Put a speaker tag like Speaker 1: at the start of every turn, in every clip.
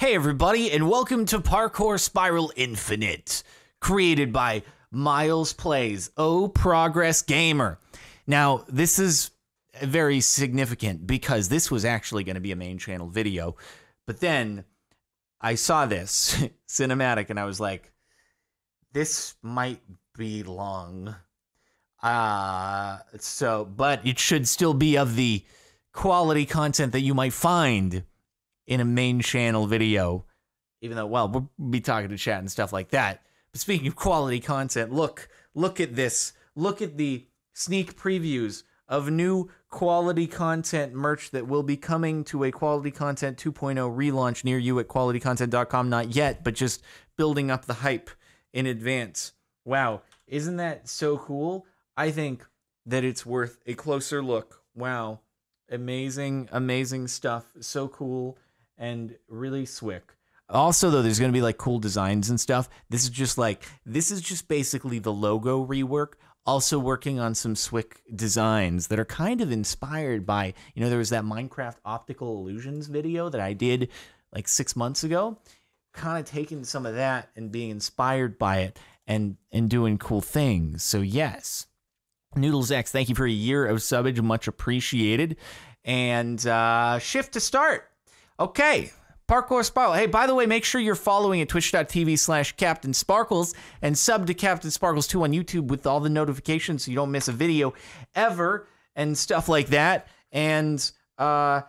Speaker 1: Hey, everybody, and welcome to Parkour Spiral Infinite, created by Miles Plays, Oh Progress Gamer. Now, this is very significant because this was actually going to be a main channel video, but then I saw this cinematic and I was like, this might be long. Uh, so, but it should still be of the quality content that you might find in a main channel video. Even though, well, we'll be talking to chat and stuff like that. But speaking of quality content, look, look at this. Look at the sneak previews of new quality content merch that will be coming to a quality content 2.0 relaunch near you at qualitycontent.com. Not yet, but just building up the hype in advance. Wow, isn't that so cool? I think that it's worth a closer look. Wow, amazing, amazing stuff. So cool and really swick. Also, though, there's going to be like cool designs and stuff. This is just like, this is just basically the logo rework. Also, working on some Swick designs that are kind of inspired by, you know, there was that Minecraft optical illusions video that I did like six months ago. Kind of taking some of that and being inspired by it and and doing cool things. So yes, Noodles X, thank you for a year of subbage, much appreciated. And uh, shift to start. Okay, Parkour Sparkle. Hey, by the way, make sure you're following at twitch.tv slash Captain Sparklez and sub to Captain Sparklez 2 on YouTube with all the notifications so you don't miss a video ever and stuff like that. And uh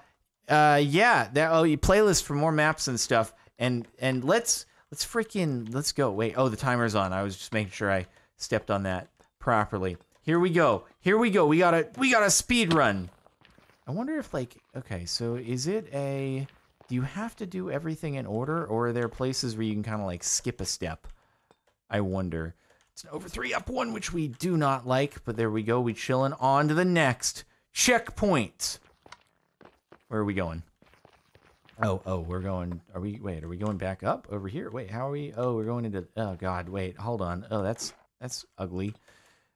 Speaker 1: uh yeah, that oh you playlist for more maps and stuff. And and let's let's freaking let's go. Wait, oh the timer's on. I was just making sure I stepped on that properly. Here we go. Here we go. We got a we got a speed run. I wonder if like okay, so is it a do you have to do everything in order, or are there places where you can kind of like skip a step? I wonder. It's an over three up one, which we do not like, but there we go. We chilling on to the next checkpoint. Where are we going? Oh, oh, we're going. Are we? Wait, are we going back up over here? Wait, how are we? Oh, we're going into. Oh God, wait, hold on. Oh, that's that's ugly.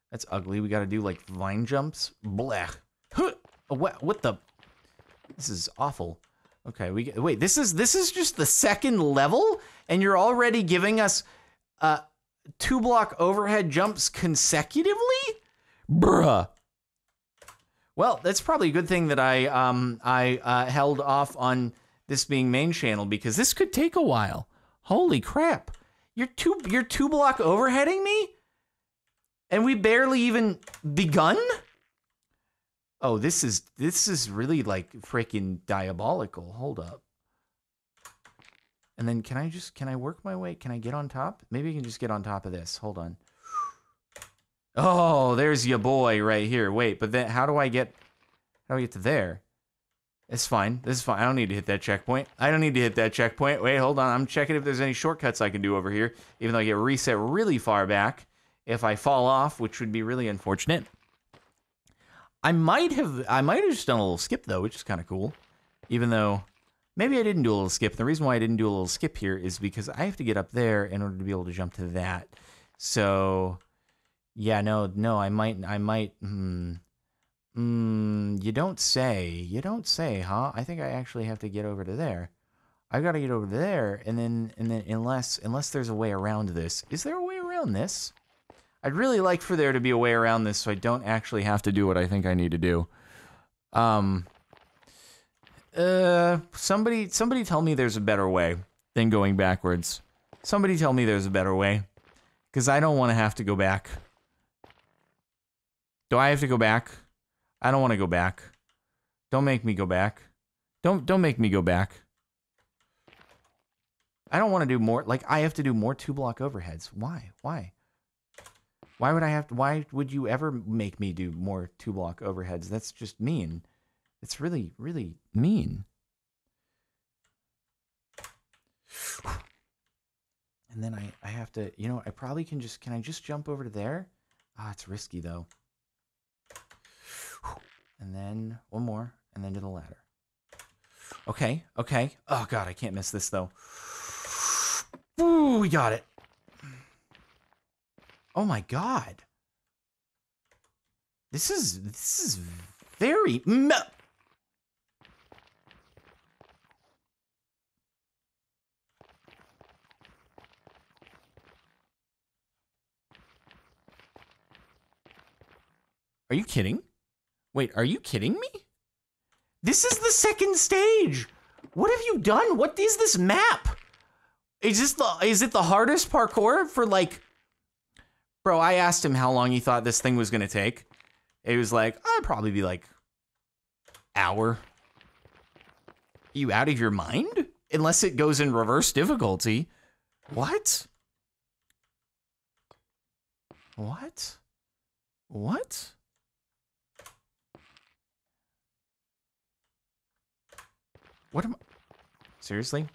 Speaker 1: That's ugly. We got to do like vine jumps. Blech. Huh. What? What the? This is awful. Okay, we wait. This is this is just the second level, and you're already giving us uh two block overhead jumps consecutively, bruh. Well, that's probably a good thing that I um I uh, held off on this being main channel because this could take a while. Holy crap! You're two you're two block overheading me, and we barely even begun. Oh, this is this is really like freaking diabolical. Hold up. And then can I just can I work my way? Can I get on top? Maybe I can just get on top of this. Hold on. Oh, there's your boy right here. Wait, but then how do I get how do I get to there? It's fine. This is fine. I don't need to hit that checkpoint. I don't need to hit that checkpoint. Wait, hold on. I'm checking if there's any shortcuts I can do over here, even though I get reset really far back if I fall off, which would be really unfortunate. I might have I might have just done a little skip though, which is kind of cool. Even though maybe I didn't do a little skip. The reason why I didn't do a little skip here is because I have to get up there in order to be able to jump to that. So yeah, no, no, I might I might hmm Hmm, you don't say. You don't say, huh? I think I actually have to get over to there. I got to get over there and then and then unless unless there's a way around this. Is there a way around this? I'd really like for there to be a way around this so I don't actually have to do what I think I need to do. Um, uh, somebody, somebody tell me there's a better way than going backwards. Somebody tell me there's a better way. Because I don't want to have to go back. Do I have to go back? I don't want to go back. Don't make me go back. Don't don't make me go back. I don't want to do more. Like I have to do more two block overheads. Why? Why? Why would I have to, why would you ever make me do more two block overheads? That's just mean. It's really, really mean. And then I, I have to, you know, I probably can just, can I just jump over to there? Ah, it's risky though. And then one more, and then to the ladder. Okay, okay. Oh god, I can't miss this though. Ooh, we got it. Oh my god. This is this is very Are you kidding? Wait, are you kidding me? This is the second stage. What have you done? What is this map? Is this the is it the hardest parkour for like Bro, I asked him how long he thought this thing was gonna take. He was like, I'd probably be like hour. Are you out of your mind? Unless it goes in reverse difficulty. What? What? What? What am I? Seriously?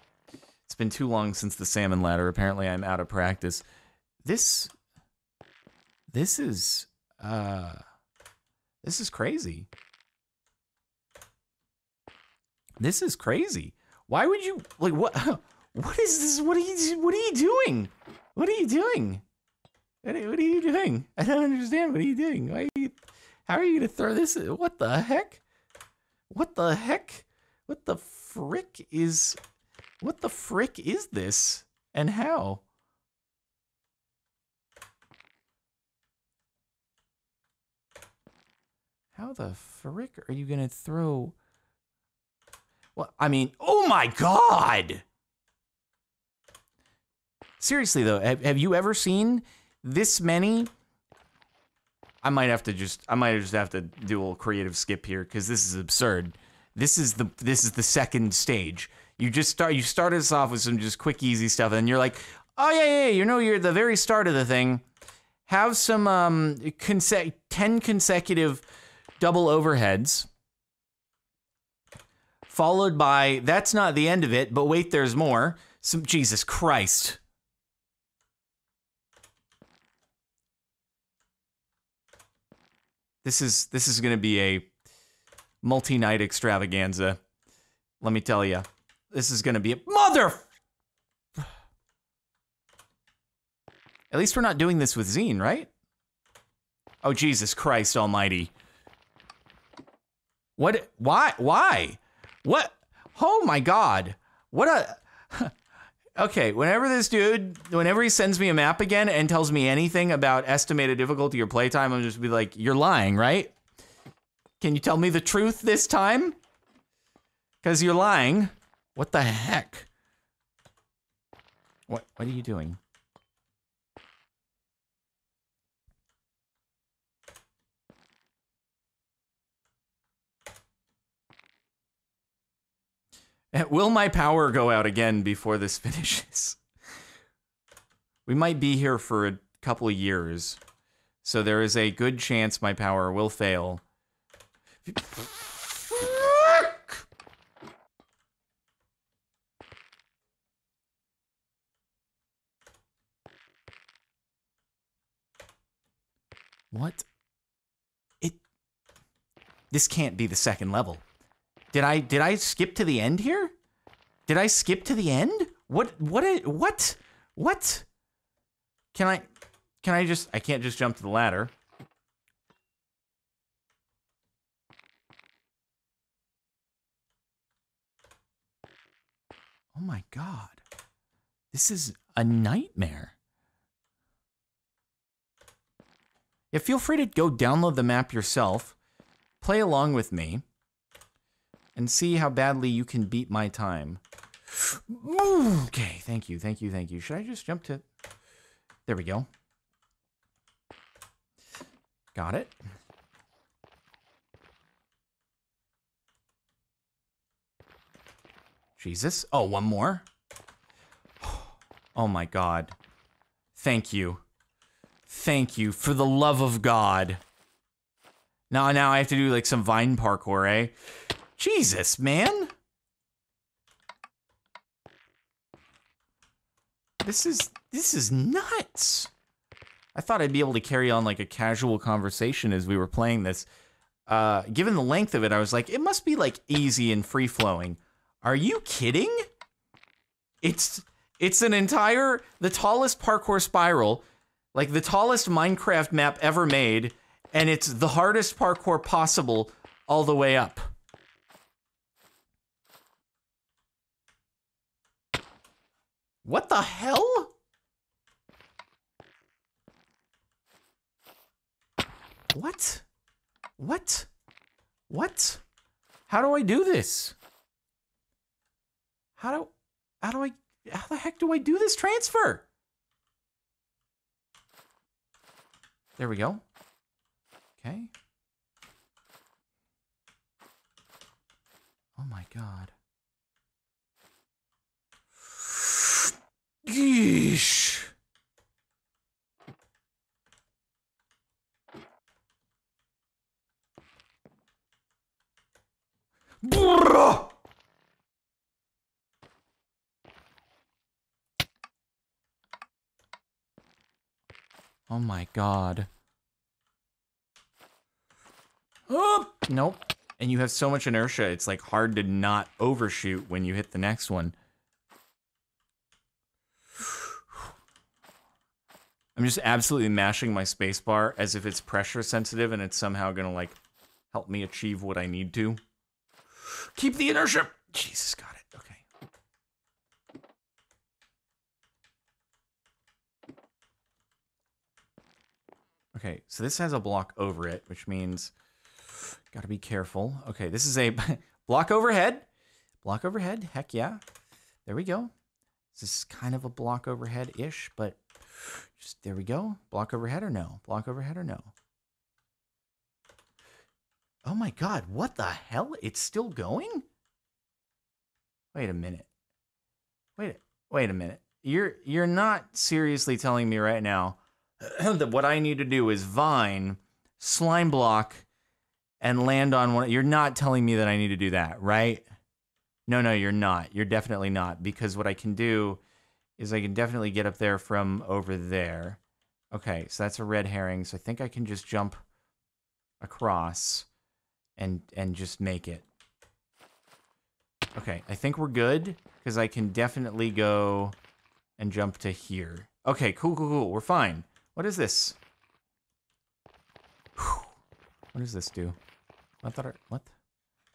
Speaker 1: It's been too long since the salmon ladder. Apparently, I'm out of practice. This. This is. Uh. This is crazy. This is crazy. Why would you like what? What is this? What are you? What are you doing? What are you doing? What are, what are you doing? I don't understand. What are you doing? Why are you? How are you gonna throw this? What the heck? What the heck? What the frick is? What the frick is this? And how? How the frick are you gonna throw? Well, I mean, oh my god! Seriously though, have, have you ever seen this many? I might have to just, I might just have to do a little creative skip here because this is absurd. This is the, this is the second stage. You just start, you started us off with some just quick, easy stuff, and you're like, oh yeah, yeah, you know, you're the very start of the thing. Have some um, conse- ten consecutive double overheads followed by that's not the end of it, but wait, there's more. Some Jesus Christ. This is this is going to be a multi-night extravaganza. Let me tell you. This is going to be a mother At least we're not doing this with Zine, right? Oh Jesus Christ almighty. What why why? What? Oh my god. What a Okay, whenever this dude, whenever he sends me a map again and tells me anything about estimated difficulty or playtime, I'm just be like, "You're lying, right? Can you tell me the truth this time?" Cuz you're lying. What the heck? What what are you doing? Will my power go out again before this finishes? we might be here for a couple of years, so there is a good chance my power will fail. What? It. This can't be the second level. Did I did I skip to the end here? Did I skip to the end? What what what what? Can I can I just I can't just jump to the ladder. Oh my god. This is a nightmare. Yeah, feel free to go download the map yourself. Play along with me and see how badly you can beat my time. Okay, thank you, thank you, thank you. Should I just jump to... There we go. Got it. Jesus. Oh, one more. Oh my god. Thank you. Thank you for the love of God. Now, now I have to do like some vine parkour, eh? Jesus, man. This is this is nuts. I thought I'd be able to carry on like a casual conversation as we were playing this. Uh, given the length of it, I was like, it must be like easy and free flowing. Are you kidding? It's it's an entire the tallest parkour spiral, like the tallest Minecraft map ever made, and it's the hardest parkour possible all the way up. What the hell? What? What? What? How do I do this? How do how do I how the heck do I do this transfer? There we go. Okay. Oh my god. Yeesh. Bruh. Oh my god. Oh, nope. And you have so much inertia, it's like hard to not overshoot when you hit the next one. I'm just absolutely mashing my spacebar as if it's pressure sensitive and it's somehow gonna like help me achieve what I need to. Keep the inertia. Jesus, got it. Okay. So this has a block over it, which means gotta be careful. Okay, this is a block overhead. Block overhead, heck yeah. There we go. This is kind of a block overhead-ish, but just there we go. Block overhead or no? Block overhead or no? Oh my god, what the hell? It's still going? Wait a minute. Wait wait a minute. You're you're not seriously telling me right now that what I need to do is vine, slime block, and land on one. You're not telling me that I need to do that, right? No, no, you're not. You're definitely not. Because what I can do is I can definitely get up there from over there. Okay, so that's a red herring. So I think I can just jump across and and just make it. Okay, I think we're good because I can definitely go and jump to here. Okay, cool, cool, cool. We're fine. What is this? Whew. What does this do? What thought? What?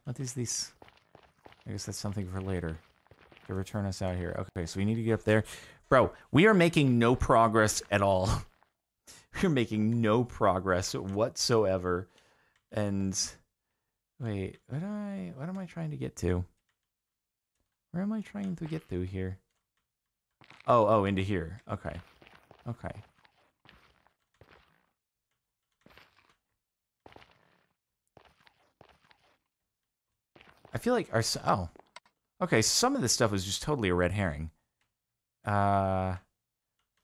Speaker 1: What is this? I guess that's something for later. To return us out here. Okay, so we need to get up there. Bro, we are making no progress at all. We're making no progress whatsoever. And Wait, what am I what am I trying to get to? Where am I trying to get to here? Oh, oh, into here. Okay. Okay. I feel like our oh. Okay, some of this stuff was just totally a red herring. Uh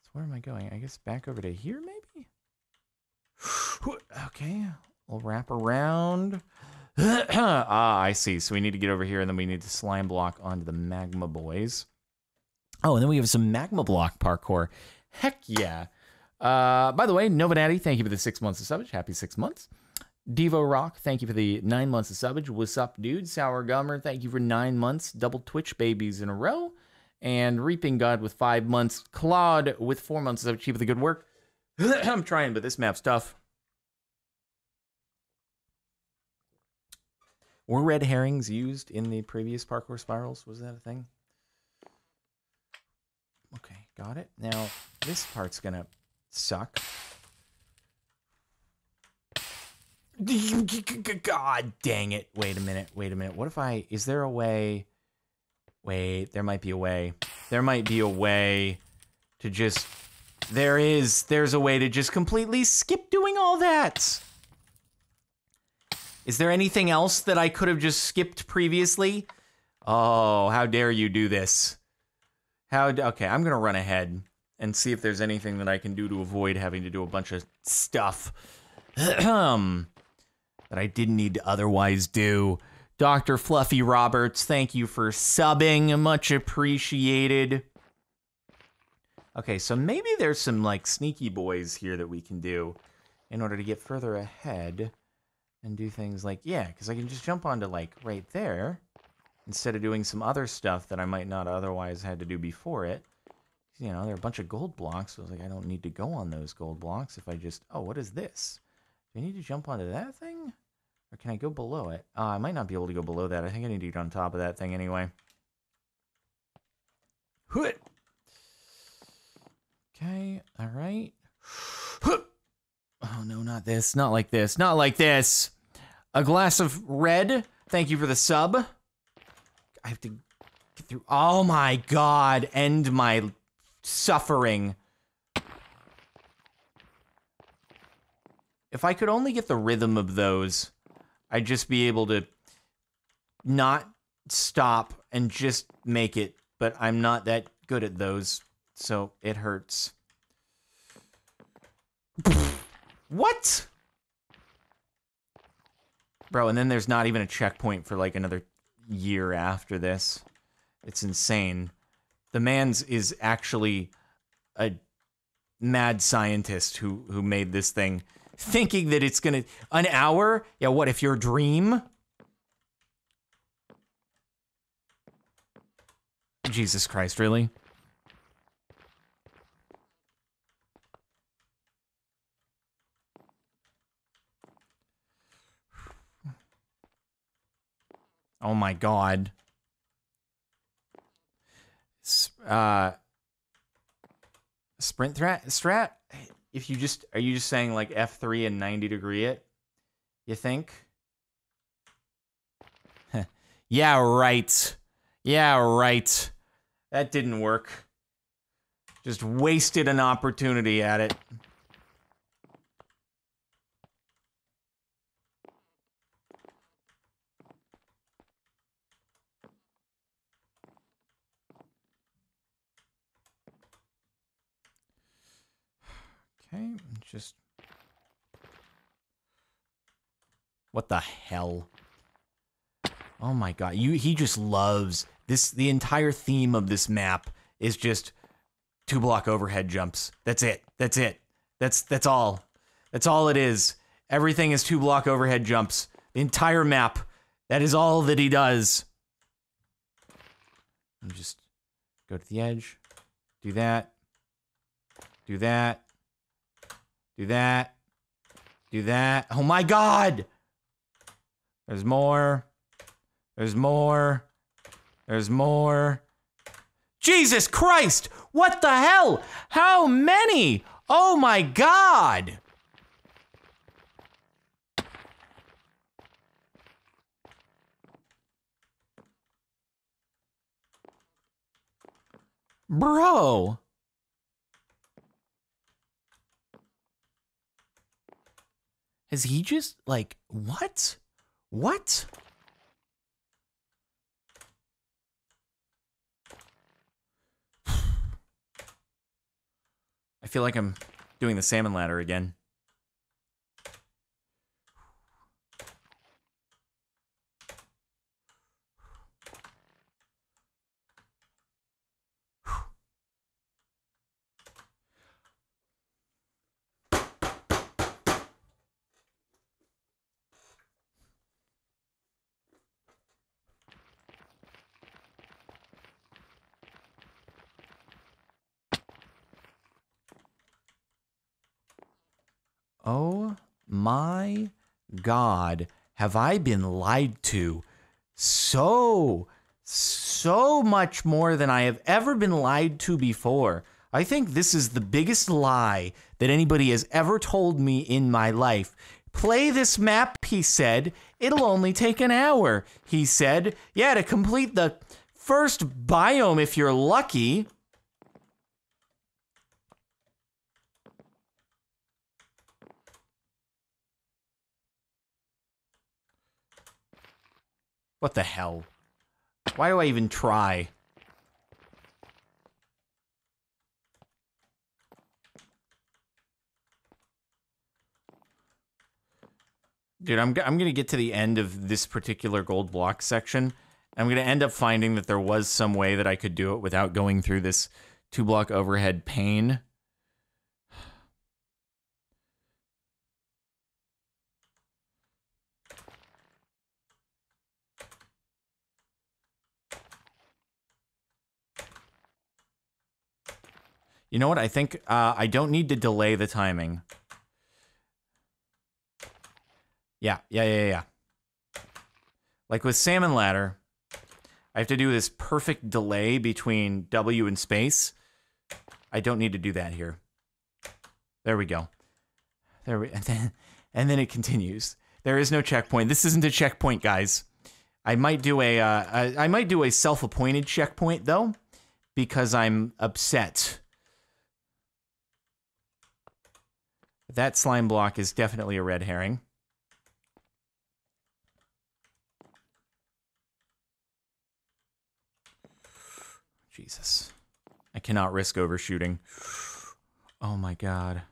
Speaker 1: so where am I going? I guess back over to here maybe? okay, we'll wrap around. ah, I see. So we need to get over here, and then we need to slime block onto the magma boys. Oh, and then we have some magma block parkour. Heck yeah. Uh, by the way, Nova Natty, thank you for the six months of subbage. Happy six months. Devo Rock, thank you for the nine months of subbage. What's up, dude? Sour Gummer, thank you for nine months. Double Twitch babies in a row. And Reaping God with five months. Claude with four months of Keep the good work. I'm trying, but this map's tough. Were red herrings used in the previous parkour spirals? Was that a thing? Okay, got it. Now, this part's gonna suck. God dang it. Wait a minute. Wait a minute. What if I... Is there a way... Wait, there might be a way. There might be a way to just... There is. There's a way to just completely skip doing all that. Is there anything else that I could have just skipped previously? Oh, how dare you do this? How okay, I'm going to run ahead and see if there's anything that I can do to avoid having to do a bunch of stuff um, that I didn't need to otherwise do. Dr. Fluffy Roberts, thank you for subbing. Much appreciated. Okay, so maybe there's some like sneaky boys here that we can do in order to get further ahead and do things like, yeah, because I can just jump onto like right there instead of doing some other stuff that I might not otherwise had to do before it. You know, there are a bunch of gold blocks. So I was like, I don't need to go on those gold blocks if I just, oh, what is this? Do I need to jump onto that thing? Or can I go below it? Uh, I might not be able to go below that. I think I need to get on top of that thing anyway. Okay, all right. Oh no, not this. Not like this. Not like this. A glass of red. Thank you for the sub. I have to get through. Oh my god. End my suffering. If I could only get the rhythm of those, I'd just be able to not stop and just make it. But I'm not that good at those, so it hurts. what? Bro, and then there's not even a checkpoint for like another year after this. It's insane. The man's is actually a mad scientist who who made this thing thinking that it's gonna an hour? Yeah what if your dream? Jesus christ really? Oh my god. Uh sprint threat strat if you just are you just saying like F3 and 90 degree it? You think? yeah, right. Yeah, right. That didn't work. Just wasted an opportunity at it. Okay, just... What the hell? Oh my god, you he just loves this the entire theme of this map is just two block overhead jumps. That's it. That's it. That's that's all. That's all it is. Everything is two block overhead jumps. The entire map. That is all that he does. And just go to the edge. Do that. Do that. Do that. Do that. Oh my god! There's more. There's more. There's more. Jesus Christ! What the hell? How many? Oh my god! Bro. Has he just like what? What? I feel like I'm doing the salmon ladder again. Oh my God, have I been lied to so, so much more than I have ever been lied to before? I think this is the biggest lie that anybody has ever told me in my life. Play this map, he said. It'll only take an hour, he said. Yeah, to complete the first biome if you're lucky. What the hell? Why do I even try? Dude, I'm, I'm going to get to the end of this particular gold block section. I'm going to end up finding that there was some way that I could do it without going through this two block overhead pain. You know what? I think uh, I don't need to delay the timing. Yeah, yeah, yeah, yeah. Like with Salmon Ladder, I have to do this perfect delay between W and space. I don't need to do that here. There we go. There we and then and then it continues. There is no checkpoint. This isn't a checkpoint, guys. I might do a uh, I, I might do a self-appointed checkpoint though, because I'm upset. That slime block is definitely a red herring. Jesus. I cannot risk overshooting. Oh my god.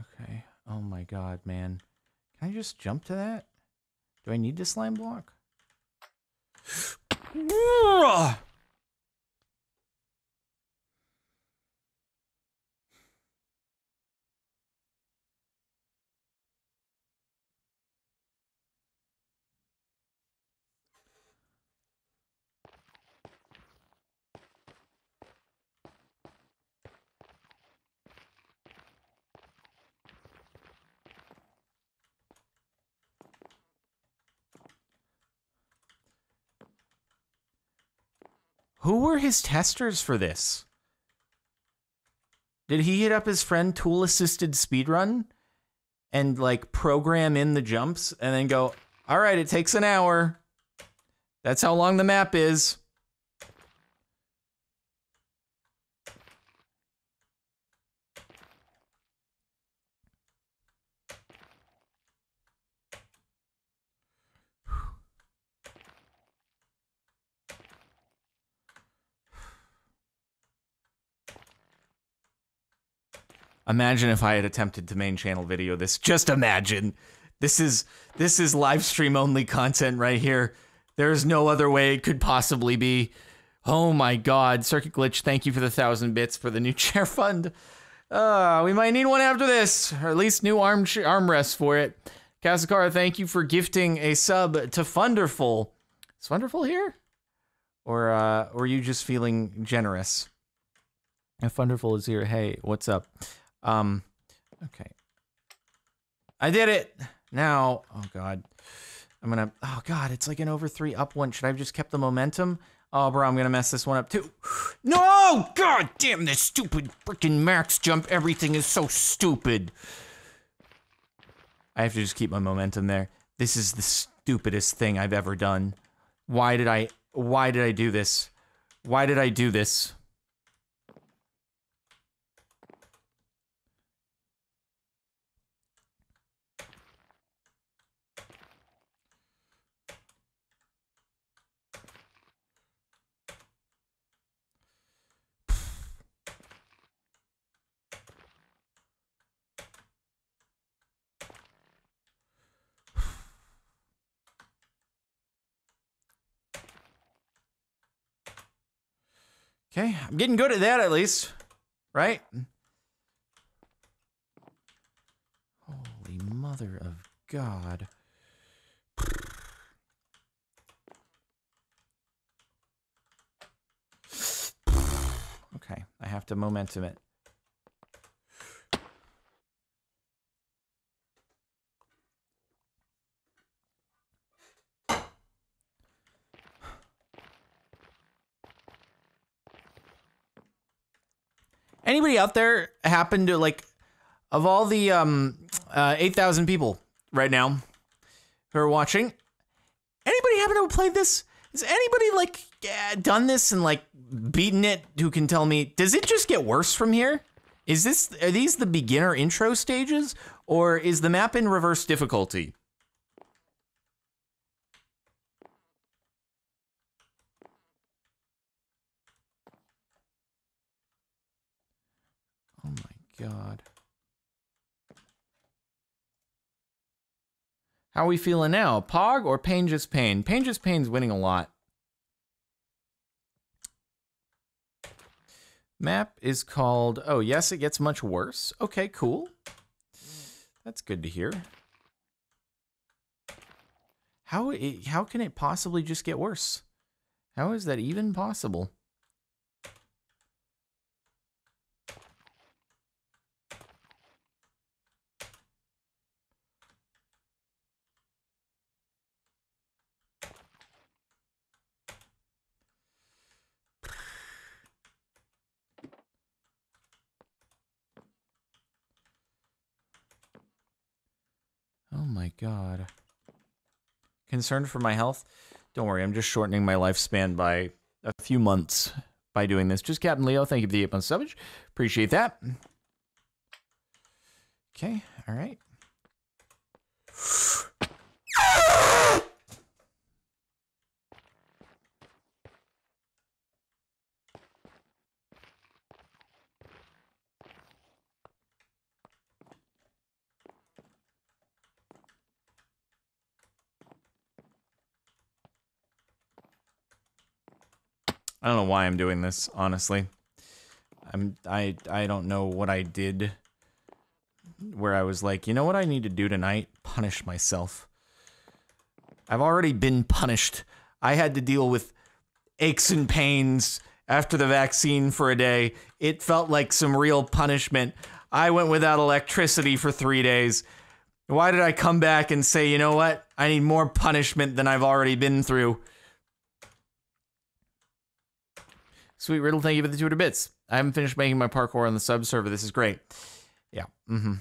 Speaker 1: Okay. Oh my god, man. Can I just jump to that? Do I need the slime block? Who were his testers for this? Did he hit up his friend tool assisted speedrun and like program in the jumps and then go, all right, it takes an hour. That's how long the map is. Imagine if I had attempted to main channel video this. Just imagine. This is this is live stream only content right here. There is no other way it could possibly be. Oh my god, Circuit Glitch, thank you for the thousand bits for the new chair fund. Uh, we might need one after this, or at least new arm armrests for it. Kasakara, thank you for gifting a sub to Funderful. Is Funderful here? Or uh, or are you just feeling generous? If Funderful is here, hey, what's up? Um, okay. I did it. Now, oh god. I'm gonna, oh god, it's like an over three up one. Should I have just kept the momentum? Oh, bro, I'm gonna mess this one up too. No! God damn this stupid freaking max jump. Everything is so stupid. I have to just keep my momentum there. This is the stupidest thing I've ever done. Why did I, why did I do this? Why did I do this? Okay, I'm getting good at that at least, right? Holy mother of God. Okay, I have to momentum it. Anybody out there happen to like of all the um uh 8,000 people right now who are watching, anybody happen to have played this? Has anybody like done this and like beaten it who can tell me does it just get worse from here? Is this are these the beginner intro stages or is the map in reverse difficulty? God. How are we feeling now? Pog or Pain Just Pain? Pain Just Pain's winning a lot. Map is called, oh yes, it gets much worse. Okay, cool. That's good to hear. How, how can it possibly just get worse? How is that even possible? God. Concerned for my health? Don't worry, I'm just shortening my lifespan by a few months by doing this. Just Captain Leo, thank you for the 8 months subbage. Appreciate that. Okay, all right. I don't know why I'm doing this, honestly. I'm I I don't know what I did where I was like, you know what I need to do tonight? Punish myself. I've already been punished. I had to deal with aches and pains after the vaccine for a day. It felt like some real punishment. I went without electricity for three days. Why did I come back and say, you know what? I need more punishment than I've already been through? Sweet Riddle, thank you for the 200 bits. I haven't finished making my parkour on the sub server. This is great. Yeah. Mm-hmm.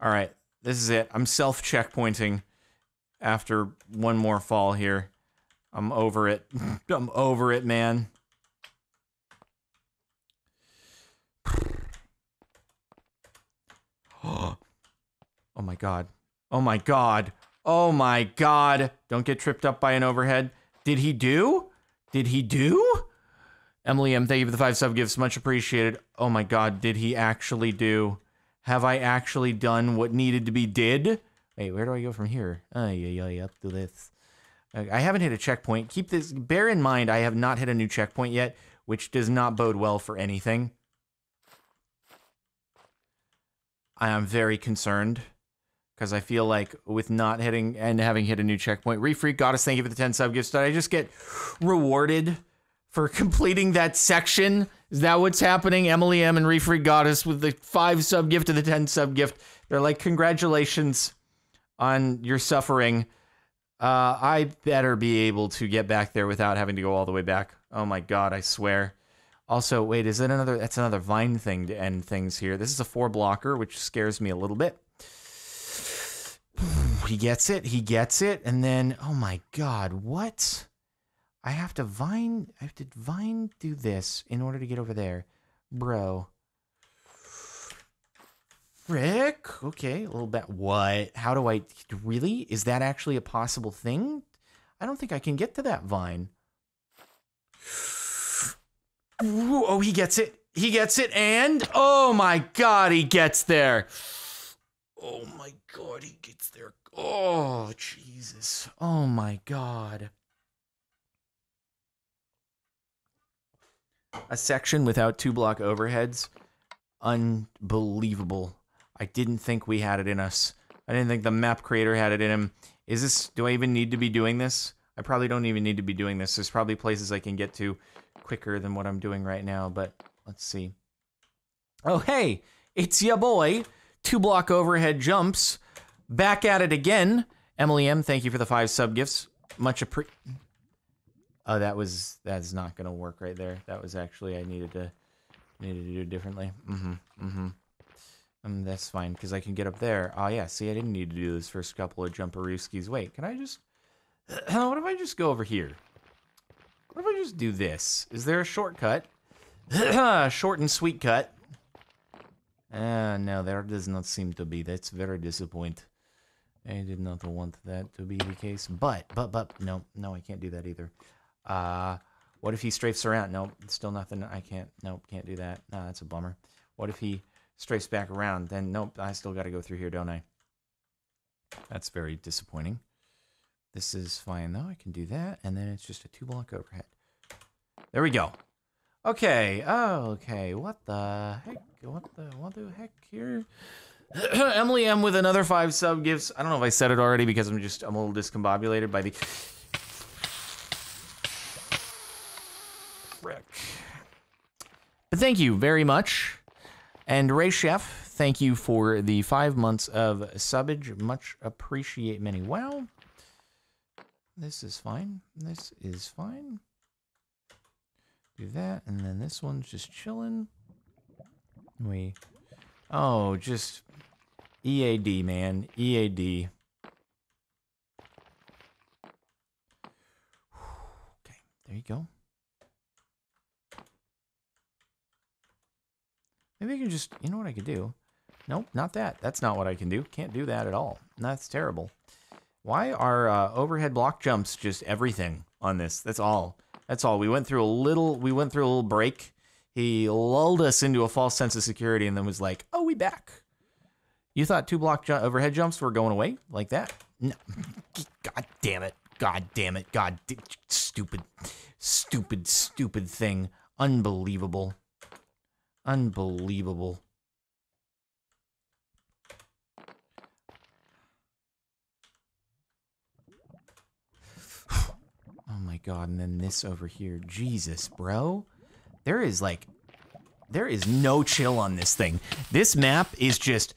Speaker 1: All right. This is it. I'm self checkpointing after one more fall here. I'm over it. I'm over it, man. oh my god. Oh my god. Oh my god. Don't get tripped up by an overhead. Did he do? Did he do? Emily M, thank you for the five sub gifts. Much appreciated. Oh my god, did he actually do? Have I actually done what needed to be did? Wait, where do I go from here? Oh, yeah, yeah, up to this. I haven't hit a checkpoint. Keep this, bear in mind, I have not hit a new checkpoint yet, which does not bode well for anything. I am very concerned because I feel like with not hitting and having hit a new checkpoint, Refreak Goddess, thank you for the 10 sub gifts. Did I just get rewarded for completing that section? Is that what's happening? Emily M and Refreak Goddess with the five sub gift to the 10 sub gift. They're like, congratulations on your suffering. Uh, I better be able to get back there without having to go all the way back. Oh my god, I swear. Also, wait, is that another? That's another vine thing to end things here. This is a four blocker, which scares me a little bit. He gets it. He gets it. And then, oh my god, what? I have to vine. I have to vine do this in order to get over there, bro. Rick, okay, a little bit. What? How do I really? Is that actually a possible thing? I don't think I can get to that vine. Ooh, oh, he gets it. He gets it, and oh my god, he gets there. Oh my god, he gets there. Oh, Jesus. Oh my god. A section without two block overheads. Unbelievable. I didn't think we had it in us. I didn't think the map creator had it in him. Is this, do I even need to be doing this? I probably don't even need to be doing this. There's probably places I can get to quicker than what I'm doing right now, but let's see. Oh, hey, it's your boy. Two block overhead jumps. Back at it again. Emily M, thank you for the five sub gifts. Much appre. Oh, that was that's not gonna work right there. That was actually I needed to needed to do it differently. Mm-hmm. Mm-hmm. Um, that's fine because I can get up there. Oh yeah, see, I didn't need to do this first couple of jumperooskies. Wait, can I just? what if I just go over here? What if I just do this? Is there a shortcut? Short and sweet cut. Ah, uh, no, there does not seem to be. That's very disappointing. I did not want that to be the case. But, but, but, no, no, I can't do that either. Uh, what if he strafes around? Nope, still nothing. I can't, nope, can't do that. No, that's a bummer. What if he strafes back around? Then, nope, I still got to go through here, don't I? That's very disappointing. This is fine, though. I can do that. And then it's just a two-block overhead. There we go. Okay. Oh, okay. What the heck? What the, what the heck here? Emily M with another five sub gifts. I don't know if I said it already because I'm just I'm a little discombobulated by the frick. But thank you very much. And Ray Chef, thank you for the five months of subbage. Much appreciate many. Wow. This is fine. This is fine. Do that, and then this one's just chilling. We, oh, just EAD, man, EAD. Okay, there you go. Maybe I can just, you know what I could do? Nope, not that. That's not what I can do. Can't do that at all. That's terrible. Why are uh, overhead block jumps just everything on this? That's all. That's all. We went through a little. We went through a little break. He lulled us into a false sense of security, and then was like, "Oh, we back." You thought two block ju overhead jumps were going away like that? No. God damn it. God damn it. God, stupid, stupid, stupid thing. Unbelievable. Unbelievable. My god, and then this over here. Jesus, bro. There is like there is no chill on this thing. This map is just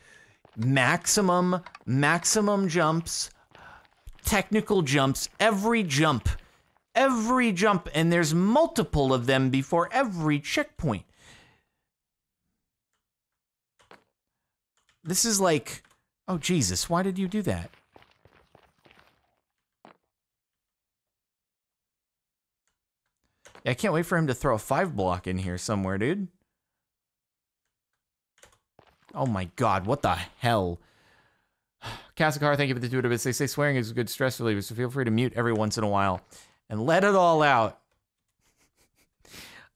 Speaker 1: maximum maximum jumps, technical jumps, every jump. Every jump and there's multiple of them before every checkpoint. This is like, oh Jesus, why did you do that? I can't wait for him to throw a five block in here somewhere, dude. Oh my god, what the hell? Casakar, thank you for the two bits. They say swearing is a good stress reliever, so feel free to mute every once in a while and let it all out.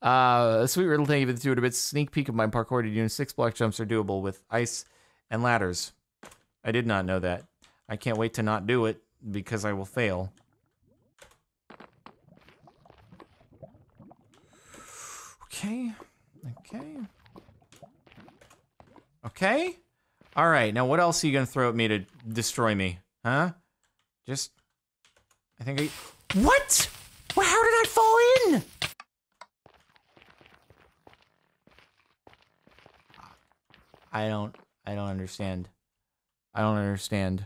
Speaker 1: Uh, sweet riddle, thank you for the two bits. Sneak peek of my parkour unit. Six block jumps are doable with ice and ladders. I did not know that. I can't wait to not do it because I will fail. Okay. Okay. Okay. All right. Now, what else are you going to throw at me to destroy me? Huh? Just... I think I... What? Well, how did I fall in? I don't... I don't understand. I don't understand.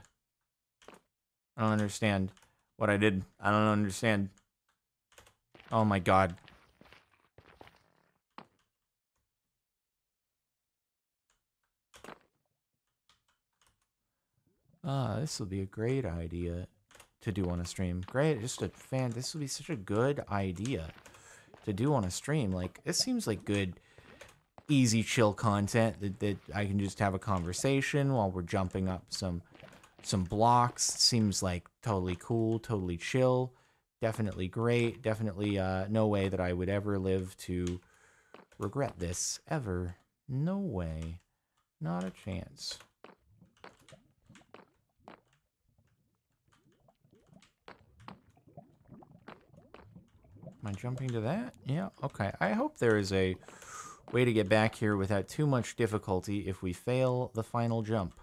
Speaker 1: I don't understand what I did. I don't understand. Oh my god. Ah, this will be a great idea to do on a stream. Great, just a fan. This would be such a good idea to do on a stream. Like, this seems like good easy chill content that, that I can just have a conversation while we're jumping up some some blocks. Seems like totally cool, totally chill. Definitely great. Definitely uh, no way that I would ever live to regret this. Ever. No way. Not a chance. Am I jumping to that? Yeah, okay. I hope there is a Way to get back here without too much difficulty if we fail the final jump.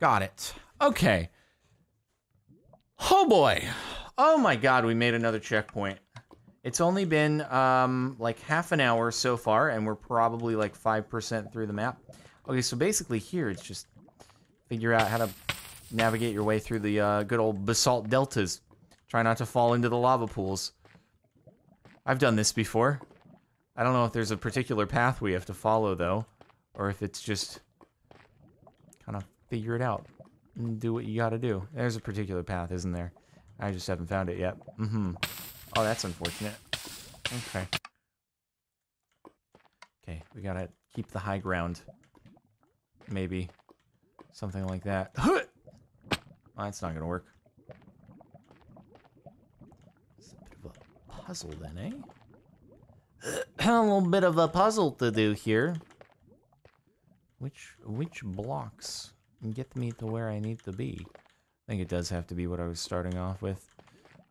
Speaker 1: Got it. Okay. Oh boy. Oh my god, we made another checkpoint. It's only been um, like half an hour so far, and we're probably like 5% through the map. Okay, so basically here, it's just figure out how to navigate your way through the uh, good old basalt deltas. Try not to fall into the lava pools. I've done this before. I don't know if there's a particular path we have to follow, though. Or if it's just kind of figure it out and do what you gotta do. There's a particular path, isn't there? I just haven't found it yet. Mm-hmm. Oh, that's unfortunate. Okay. Okay, we gotta keep the high ground. Maybe. Something like that. Oh, that's not gonna work. It's a bit of a puzzle then, eh? a little bit of a puzzle to do here. Which which blocks get me to where I need to be? I think it does have to be what I was starting off with.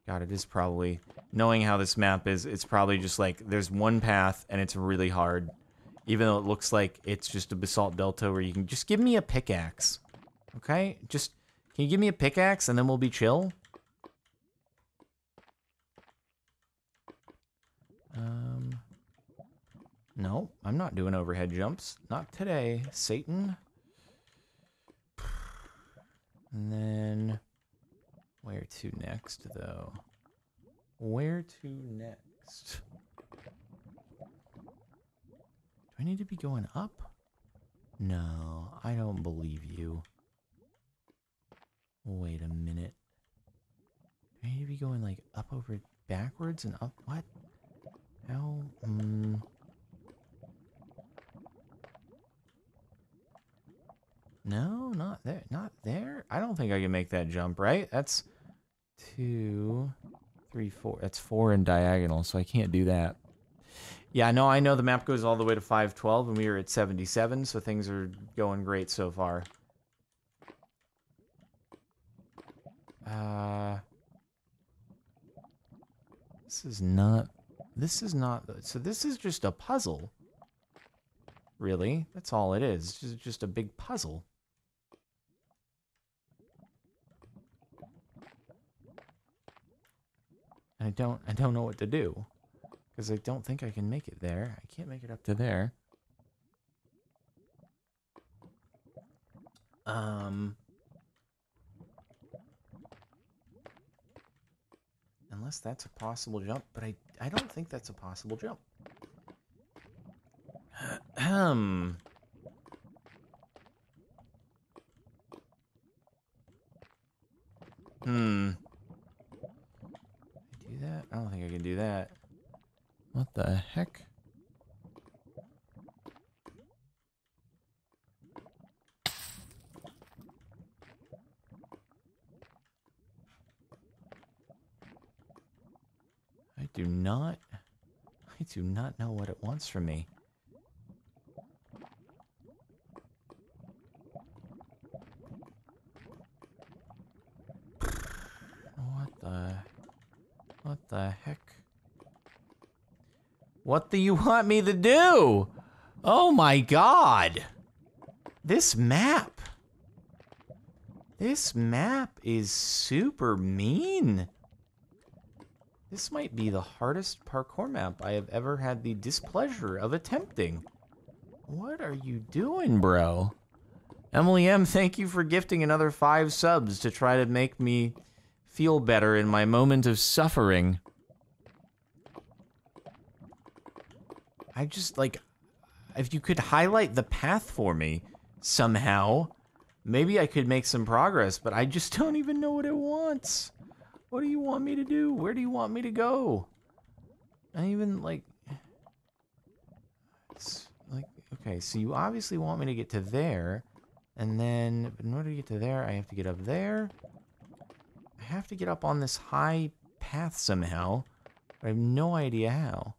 Speaker 1: God, it is probably... Knowing how this map is, it's probably just like, there's one path, and it's really hard. Even though it looks like it's just a basalt delta where you can... Just give me a pickaxe. Okay? Just... Can you give me a pickaxe, and then we'll be chill? Um... No, I'm not doing overhead jumps. Not today, Satan. And then, where to next, though? Where to next? Do I need to be going up? No, I don't believe you. Wait a minute. Do I need to be going like up over backwards and up? What? How? Mm. No, not there. Not there. I don't think I can make that jump, right? That's two, three, four. That's four in diagonal, so I can't do that. Yeah, no, I know the map goes all the way to 512, and we are at 77, so things are going great so far. Uh, this is not. This is not. So this is just a puzzle. Really, that's all it is. It's just, just a big puzzle. I don't. I don't know what to do because I don't think I can make it there. I can't make it up to there. Um. Unless that's a possible jump, but I, I don't think that's a possible jump. Um. Hmm. Do that? I don't think I can do that. What the heck? I do not... I do not know what it wants from me. What the... What the heck? What do you want me to do? Oh my god! This map! This map is super mean. This might be the hardest parkour map I have ever had the displeasure of attempting. What are you doing, bro? Emily M, thank you for gifting another five subs to try to make me feel better in my moment of suffering. I just, like, if you could highlight the path for me somehow, maybe I could make some progress, but I just don't even know what it wants. What do you want me to do? Where do you want me to go? I even, like... It's like, okay, so you obviously want me to get to there, and then in order to get to there, I have to get up there. I have to get up on this high path somehow. I have no idea how.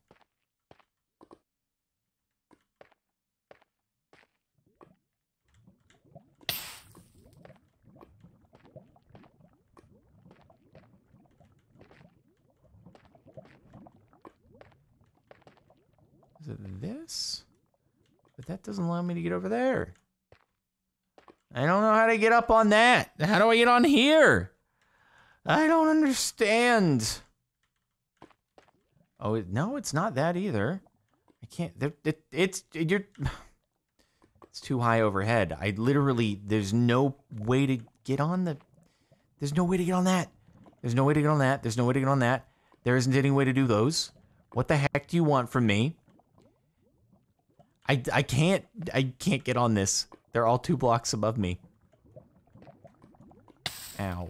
Speaker 1: Is it this? But that doesn't allow me to get over there. I don't know how to get up on that. How do I get on here? I don't understand. Oh, it, no, it's not that either. I can't. It, it, it's you're. It's too high overhead. I literally. There's no way to get on the. There's no way to get on that. There's no way to get on that. There's no way to get on that. There isn't any way to do those. What the heck do you want from me? I, I can't I can't get on this. They're all two blocks above me. Ow.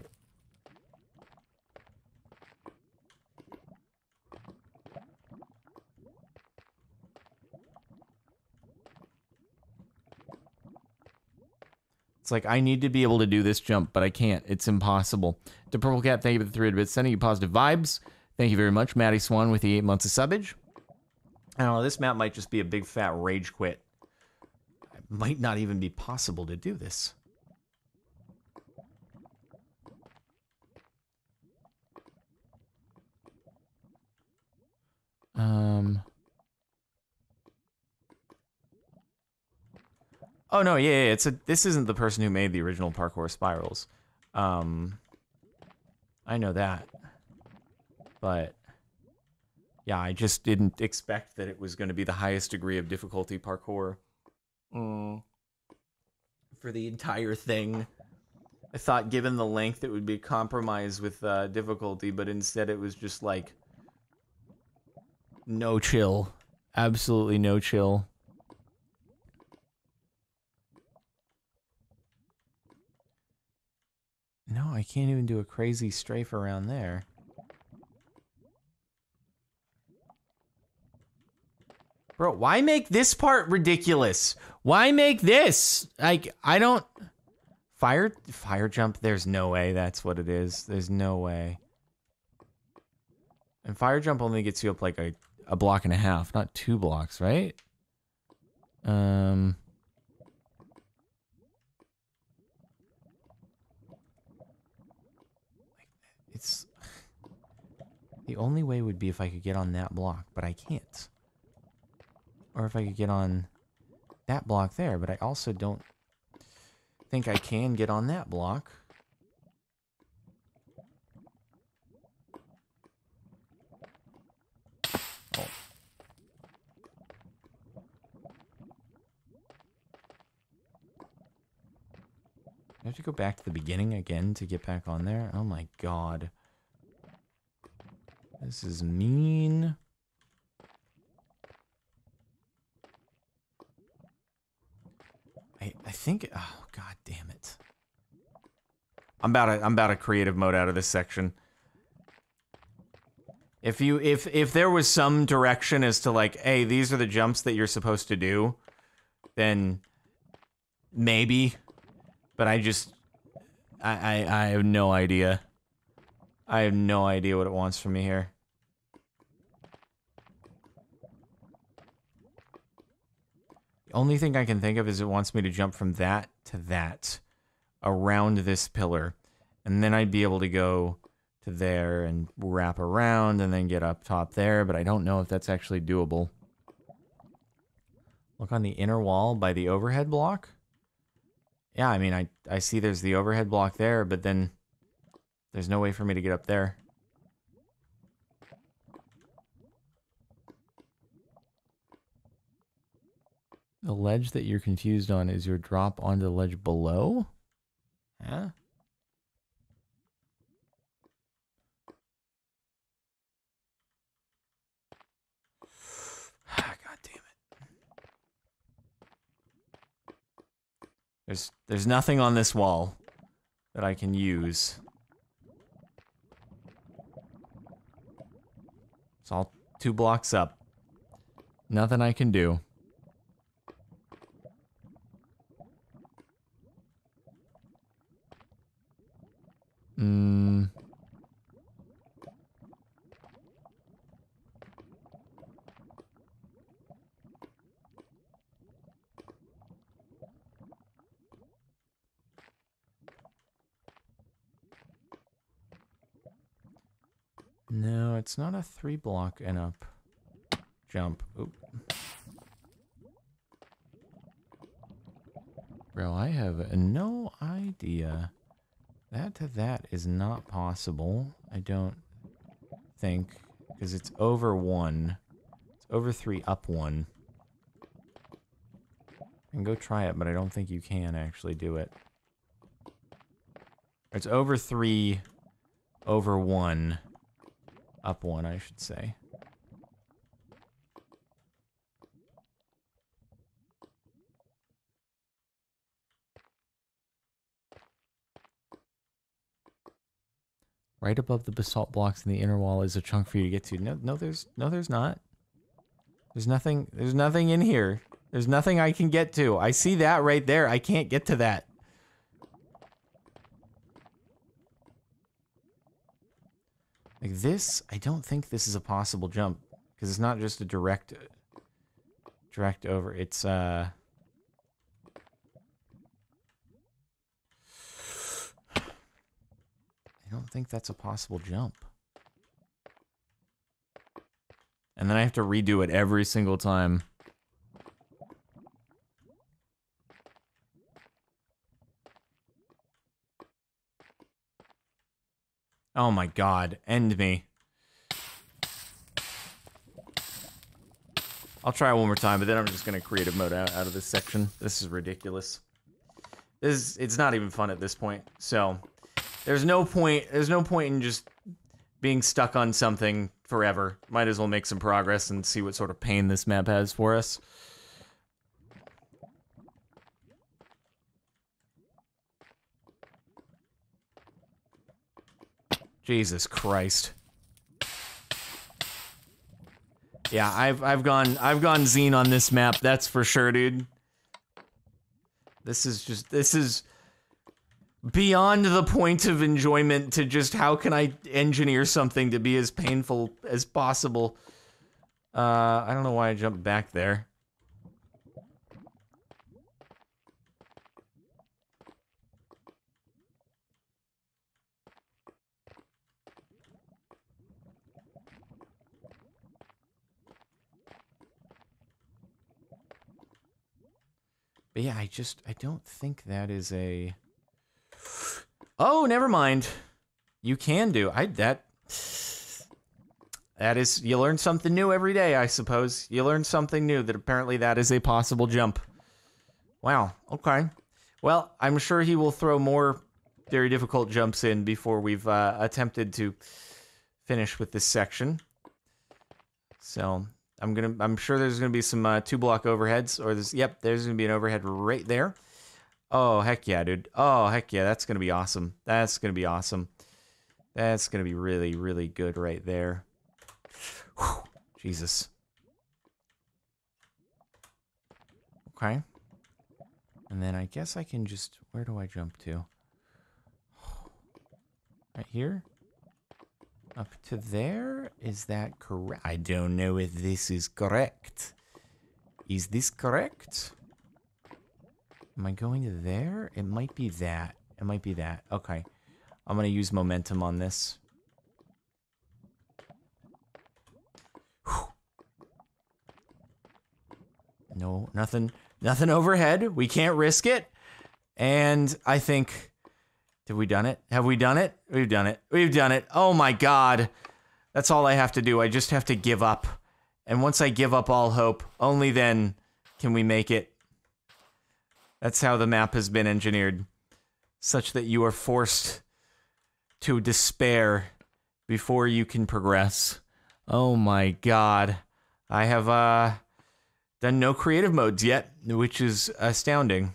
Speaker 1: It's like I need to be able to do this jump, but I can't. It's impossible. To Purple Cat, thank you for the three bits. Sending you positive vibes. Thank you very much. Maddie Swan with the eight months of subbage. I don't know, this map might just be a big fat rage quit. It might not even be possible to do this. Um. Oh no, yeah, yeah, it's a. This isn't the person who made the original parkour spirals. Um. I know that, but yeah, I just didn't expect that it was going to be the highest degree of difficulty parkour mm. for the entire thing. I thought, given the length, it would be a compromise with uh, difficulty, but instead it was just like no chill. Absolutely no chill. No, I can't even do a crazy strafe around there. Bro, why make this part ridiculous? Why make this? Like, I don't... Fire, fire jump, there's no way that's what it is. There's no way. And fire jump only gets you up like a, a block and a half, not two blocks, right? Um... It's... The only way would be if I could get on that block, but I can't. Or if I could get on that block there, but I also don't think I can get on that block. Oh. I have to go back to the beginning again to get back on there? Oh my god. This is mean. I, I think oh god damn it. I'm about to I'm about to creative mode out of this section. If you if if there was some direction as to like, hey, these are the jumps that you're supposed to do, then maybe. But I just I I, I have no idea. I have no idea what it wants from me here. Only thing I can think of is it wants me to jump from that to that around this pillar. And then I'd be able to go to there and wrap around and then get up top there, but I don't know if that's actually doable. Look on the inner wall by the overhead block. Yeah, I mean, I, I see there's the overhead block there, but then there's no way for me to get up there. The ledge that you're confused on is your drop onto the ledge below? Huh? Ah, God damn it. There's there's nothing on this wall that I can use. It's all two blocks up. Nothing I can do. Mm. No, it's not a three block and up jump. Oop. Bro, I have no idea. That to that is not possible. I don't think. Because it's over one. It's over three, up one. And go try it, but I don't think you can actually do it. It's over three, over one, up one, I should say. Right above the basalt blocks in the inner wall is a chunk for you to get to. No, no, there's no, there's not. There's nothing. There's nothing in here. There's nothing I can get to. I see that right there. I can't get to that. Like this, I don't think this is a possible jump because it's not just a direct, direct over. It's uh. Don't think that's a possible jump. And then I have to redo it every single time. Oh my god, end me. I'll try one more time, but then I'm just gonna creative mode out, out of this section. This is ridiculous. This is, it's not even fun at this point, so... There's no point. There's no point in just being stuck on something forever. Might as well make some progress and see what sort of pain this map has for us. Jesus Christ. Yeah, I've I've gone I've gone zine on this map, that's for sure, dude. This is just this is beyond the point of enjoyment to just how can I engineer something to be as painful as possible. Uh, I don't know why I jumped back there. But yeah, I just I don't think that is a Oh, never mind. You can do. I that that is you learn something new every day, I suppose. You learn something new that apparently that is a possible jump. Wow. Okay. Well, I'm sure he will throw more very difficult jumps in before we've uh, attempted to finish with this section. So I'm gonna. I'm sure there's gonna be some uh, two block overheads, or there's. Yep, there's gonna be an overhead right there. Oh, heck yeah, dude. Oh, heck yeah. That's going to be awesome. That's going to be awesome. That's going to be really, really good right there. Whew. Jesus. Okay. And then I guess I can just... Where do I jump to? Right here? Up to there? Is that correct? I don't know if this is correct. Is this correct? Am I going to there? It might be that. It might be that. Okay. I'm going to use momentum on this. Whew. No, nothing. Nothing overhead. We can't risk it. And I think... Have we done it? Have we done it? We've done it. We've done it. Oh my god. That's all I have to do. I just have to give up. And once I give up all hope, only then can we make it. That's how the map has been engineered, such that you are forced to despair before you can progress. Oh my god. I have uh done no creative modes yet, which is astounding.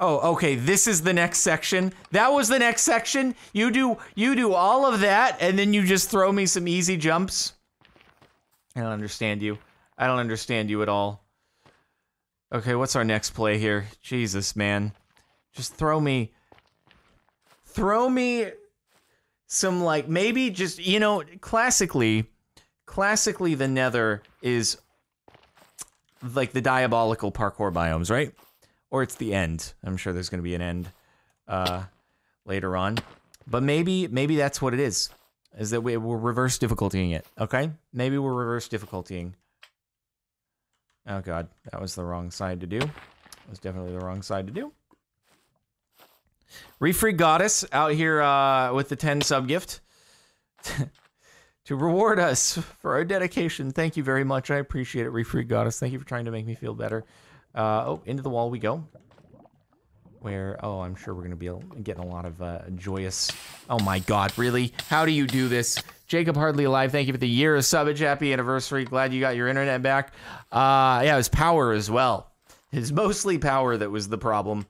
Speaker 1: Oh, okay, this is the next section. That was the next section. You do you do all of that and then you just throw me some easy jumps. I don't understand you. I don't understand you at all. Okay, what's our next play here? Jesus, man. Just throw me... Throw me some, like, maybe just, you know, classically, classically the nether is, like, the diabolical parkour biomes, right? Or it's the end. I'm sure there's going to be an end uh, later on. But maybe, maybe that's what it is. Is that we, we're reverse difficultying it, okay? Maybe we're reverse difficultying Oh god, that was the wrong side to do. That was definitely the wrong side to do. Refree Goddess out here uh, with the 10 sub gift to reward us for our dedication. Thank you very much. I appreciate it, Refree Goddess. Thank you for trying to make me feel better. Uh, oh, into the wall we go. Where, oh, I'm sure we're going to be getting a lot of uh, joyous. Oh my god, really? How do you do this? Jacob Hardly Alive, thank you for the year of subbage. Happy anniversary. Glad you got your internet back. Uh, yeah, it was power as well. It's mostly power that was the problem.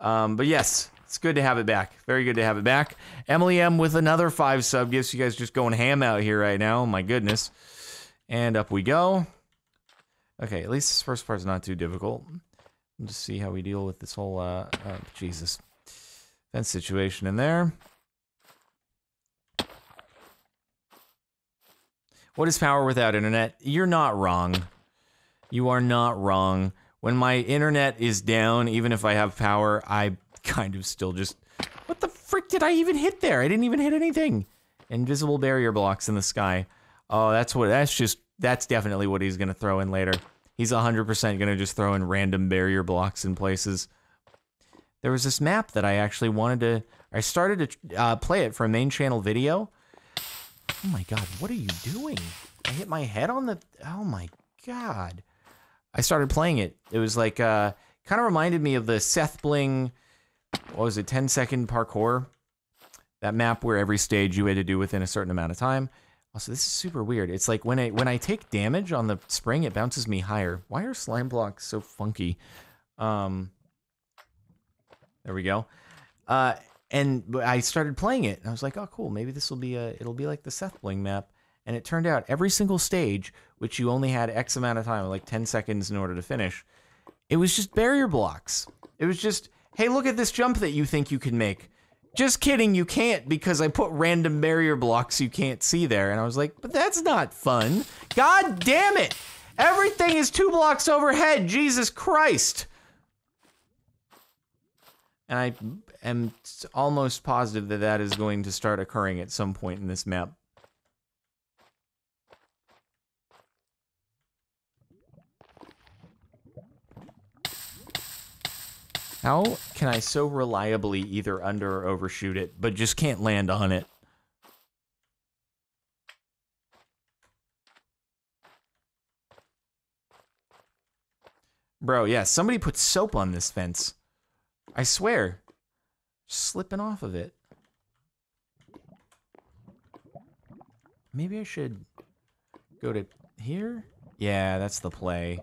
Speaker 1: Um, but yes, it's good to have it back. Very good to have it back. Emily M with another five sub gifts. You guys just going ham out here right now. My goodness. And up we go. Okay, at least this first part's not too difficult. We'll just see how we deal with this whole, uh, uh Jesus, fence situation in there. What is power without internet? You're not wrong. You are not wrong. When my internet is down, even if I have power, I kind of still just... What the frick did I even hit there? I didn't even hit anything. Invisible barrier blocks in the sky. Oh, that's what... That's just... That's definitely what he's going to throw in later. He's 100% going to just throw in random barrier blocks in places. There was this map that I actually wanted to... I started to uh, play it for a main channel video Oh my god, what are you doing? I hit my head on the... Oh my god. I started playing it. It was like, uh, kind of reminded me of the SethBling, what was it, 10 second parkour that map where every stage you had to do within a certain amount of time. Also, this is super weird. It's like when I when I take damage on the spring, it bounces me higher. Why are slime blocks so funky? Um, there we go. Uh, and I started playing it, and I was like, oh, cool. Maybe this will be a. It'll be like the Sethbling map. And it turned out every single stage, which you only had X amount of time, like 10 seconds in order to finish, it was just barrier blocks. It was just, hey, look at this jump that you think you can make. Just kidding, you can't because I put random barrier blocks you can't see there. And I was like, but that's not fun. God damn it! Everything is two blocks overhead. Jesus Christ. And I am almost positive that that is going to start occurring at some point in this map. How can I so reliably either under or overshoot it, but just can't land on it? Bro, yeah, somebody put soap on this fence. I swear. Slipping off of it. Maybe I should go to here? Yeah, that's the play.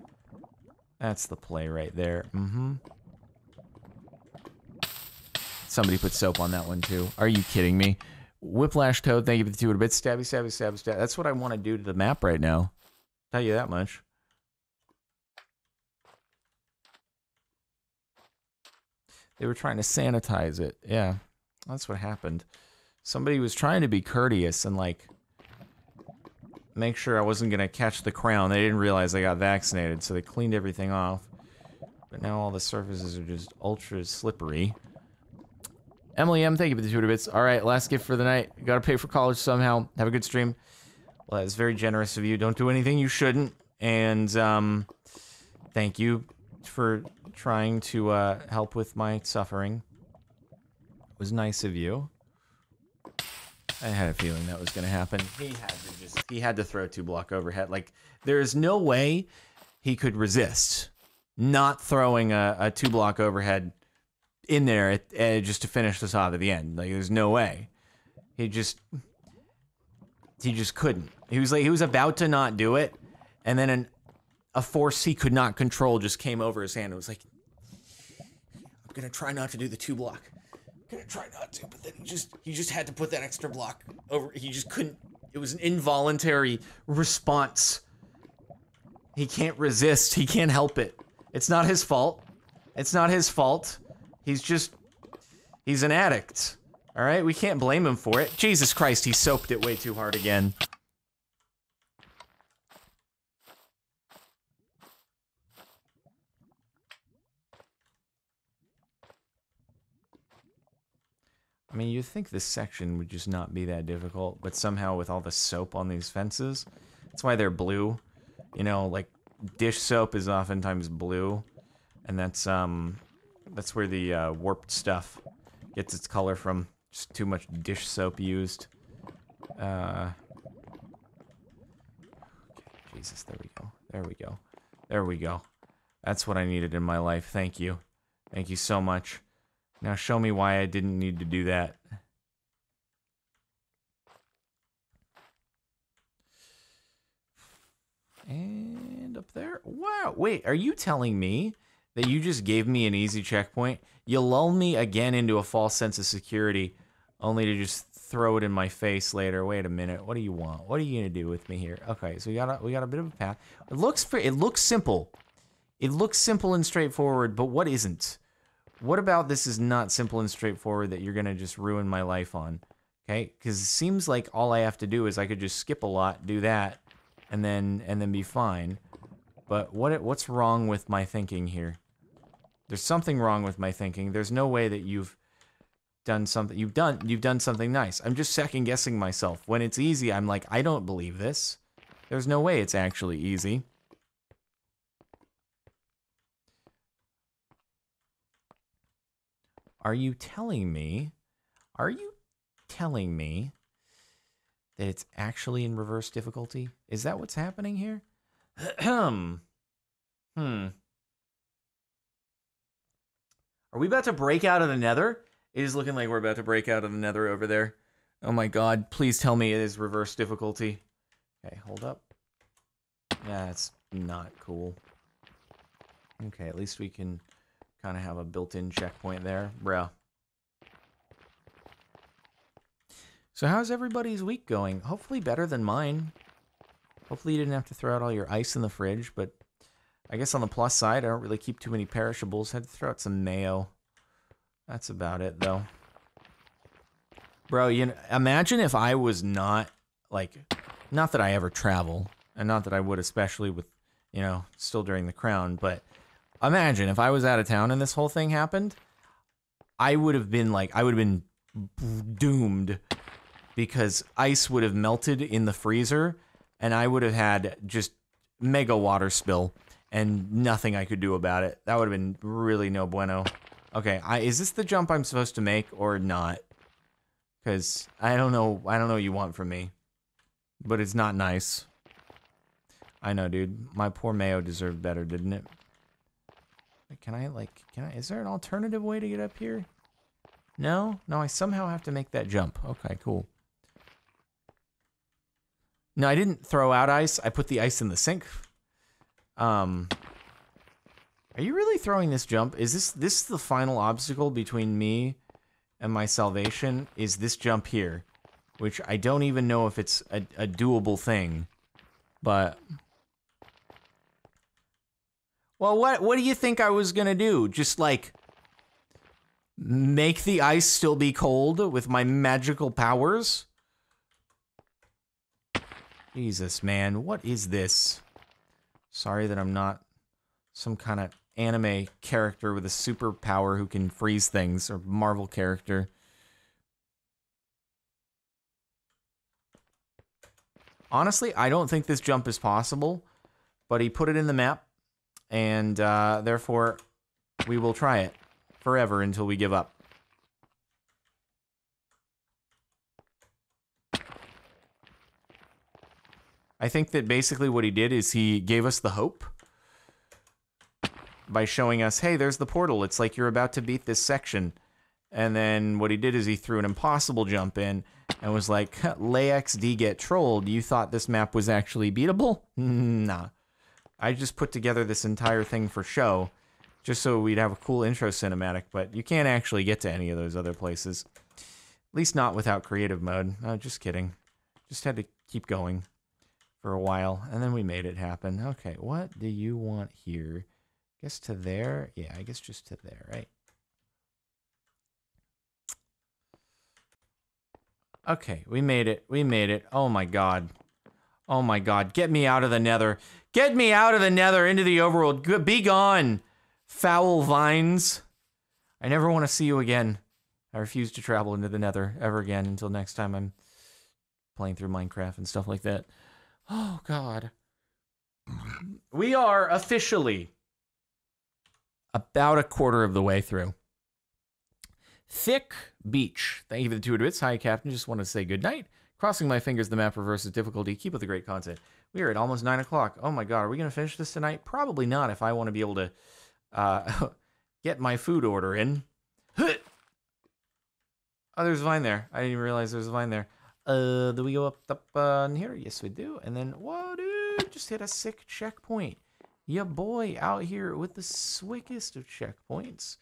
Speaker 1: That's the play right there. Mm-hmm. Somebody put soap on that one too. Are you kidding me? Whiplash Toad, thank you for the two bits. Stabby, stabby, stabby, stab. That's what I want to do to the map right now. Tell you that much. They were trying to sanitize it. Yeah, that's what happened. Somebody was trying to be courteous and like make sure I wasn't gonna catch the crown. They didn't realize I got vaccinated, so they cleaned everything off. But now all the surfaces are just ultra slippery. Emily M, thank you for the two bits. All right, last gift for the night. Got to pay for college somehow. Have a good stream. Well, that's very generous of you. Don't do anything you shouldn't. And um, thank you for trying to uh, help with my suffering. It was nice of you. I had a feeling that was going to happen. He had to just he had to throw two block overhead. Like there is no way he could resist not throwing a, a two block overhead in there at, uh, just to finish this off at the end. Like, there's no way. He just, he just couldn't. He was like, he was about to not do it, and then an, a force he could not control just came over his hand. It was like, I'm gonna try not to do the two block. I'm gonna try not to, but then he just, he just had to put that extra block over. He just couldn't. It was an involuntary response. He can't resist. He can't help it. It's not his fault. It's not his fault. He's just, he's an addict. All right, we can't blame him for it. Jesus Christ, he soaped it way too hard again. I mean, you'd think this section would just not be that difficult, but somehow with all the soap on these fences, that's why they're blue. You know, like dish soap is oftentimes blue, and that's um that's where the uh, warped stuff gets its color from. Just too much dish soap used. Uh, okay, Jesus, there we go. There we go. There we go. That's what I needed in my life. Thank you. Thank you so much. Now show me why I didn't need to do that. And up there. Wow. Wait, are you telling me that you just gave me an easy checkpoint. You lull me again into a false sense of security, only to just throw it in my face later. Wait a minute. What do you want? What are you gonna do with me here? Okay, so we got a, we got a bit of a path. It looks it looks simple. It looks simple and straightforward, but what isn't? What about this is not simple and straightforward that you're gonna just ruin my life on? Okay, because it seems like all I have to do is I could just skip a lot, do that, and then and then be fine. But what what's wrong with my thinking here? There's something wrong with my thinking. There's no way that you've done something you've done you've done something nice. I'm just second guessing myself. When it's easy, I'm like, I don't believe this. There's no way it's actually easy. Are you telling me? Are you telling me that it's actually in reverse difficulty? Is that what's happening here? hmm. Are we about to break out of the nether It is looking like we're about to break out of the nether over there. Oh my god, please tell me it is reverse difficulty. Okay, hold up. Yeah, that's not cool. Okay, at least we can kind of have a built-in checkpoint there. bro. So how's everybody's week going? Hopefully better than mine. Hopefully you didn't have to throw out all your ice in the fridge, but I guess on the plus side, I don't really keep too many perishables. Had to throw out some mayo. That's about it, though. Bro, you know, imagine if I was not, like, not that I ever travel, and not that I would, especially with, you know, still during the crown, but imagine if I was out of town and this whole thing happened, I would have been, like, I would have been doomed because ice would have melted in the freezer and I would have had just mega water spill and nothing I could do about it. That would have been really no bueno. Okay, I, is this the jump I'm supposed to make or not? Because I don't know. I don't know what you want from me. But it's not nice. I know, dude. My poor Mayo deserved better, didn't it? Can I, like, can I, is there an alternative way to get up here? No? No, I somehow have to make that jump. Okay, cool. No, I didn't throw out ice. I put the ice in the sink. Um, are you really throwing this jump? Is this this the final obstacle between me and my salvation? Is this jump here? Which I don't even know if it's a, a doable thing. But... Well, what what do you think I was gonna do? Just like make the ice still be cold with my magical powers? Jesus, man, what is this? Sorry that I'm not some kind of anime character with a superpower who can freeze things, or Marvel character. Honestly, I don't think this jump is possible, but he put it in the map, and uh, therefore we will try it forever until we give up. I think that basically what he did is he gave us the hope by showing us, hey, there's the portal. It's like you're about to beat this section. And then what he did is he threw an impossible jump in and was like, LayXD get trolled. You thought this map was actually beatable? nah. I just put together this entire thing for show, just so we'd have a cool intro cinematic, but you can't actually get to any of those other places. At least not without creative mode. No, just kidding. Just had to keep going for a while, and then we made it happen. Okay, what do you want here? Guess to there? Yeah, I guess just to there, right? Okay, we made it. We made it. Oh my god. Oh my god. Get me out of the nether. Get me out of the nether into the overworld. Be gone, foul vines. I never want to see you again. I refuse to travel into the nether ever again until next time I'm playing through Minecraft and stuff like that. Oh, God. We are officially about a quarter of the way through. Thick Beach. Thank you for the two bits. Hi, Captain. Just want to say good night. Crossing my fingers, the map reverses difficulty. Keep up the great content. We are at almost 9 o'clock. Oh my god, are we going to finish this tonight? Probably not if I want to be able to uh, get my food order in. Oh, there's a vine there. I didn't even realize there's a vine there. Uh, do we go up, up uh, here? Yes, we do. And then, whoa, dude, just hit a sick checkpoint. Yeah, boy, out here with the swickest of checkpoints.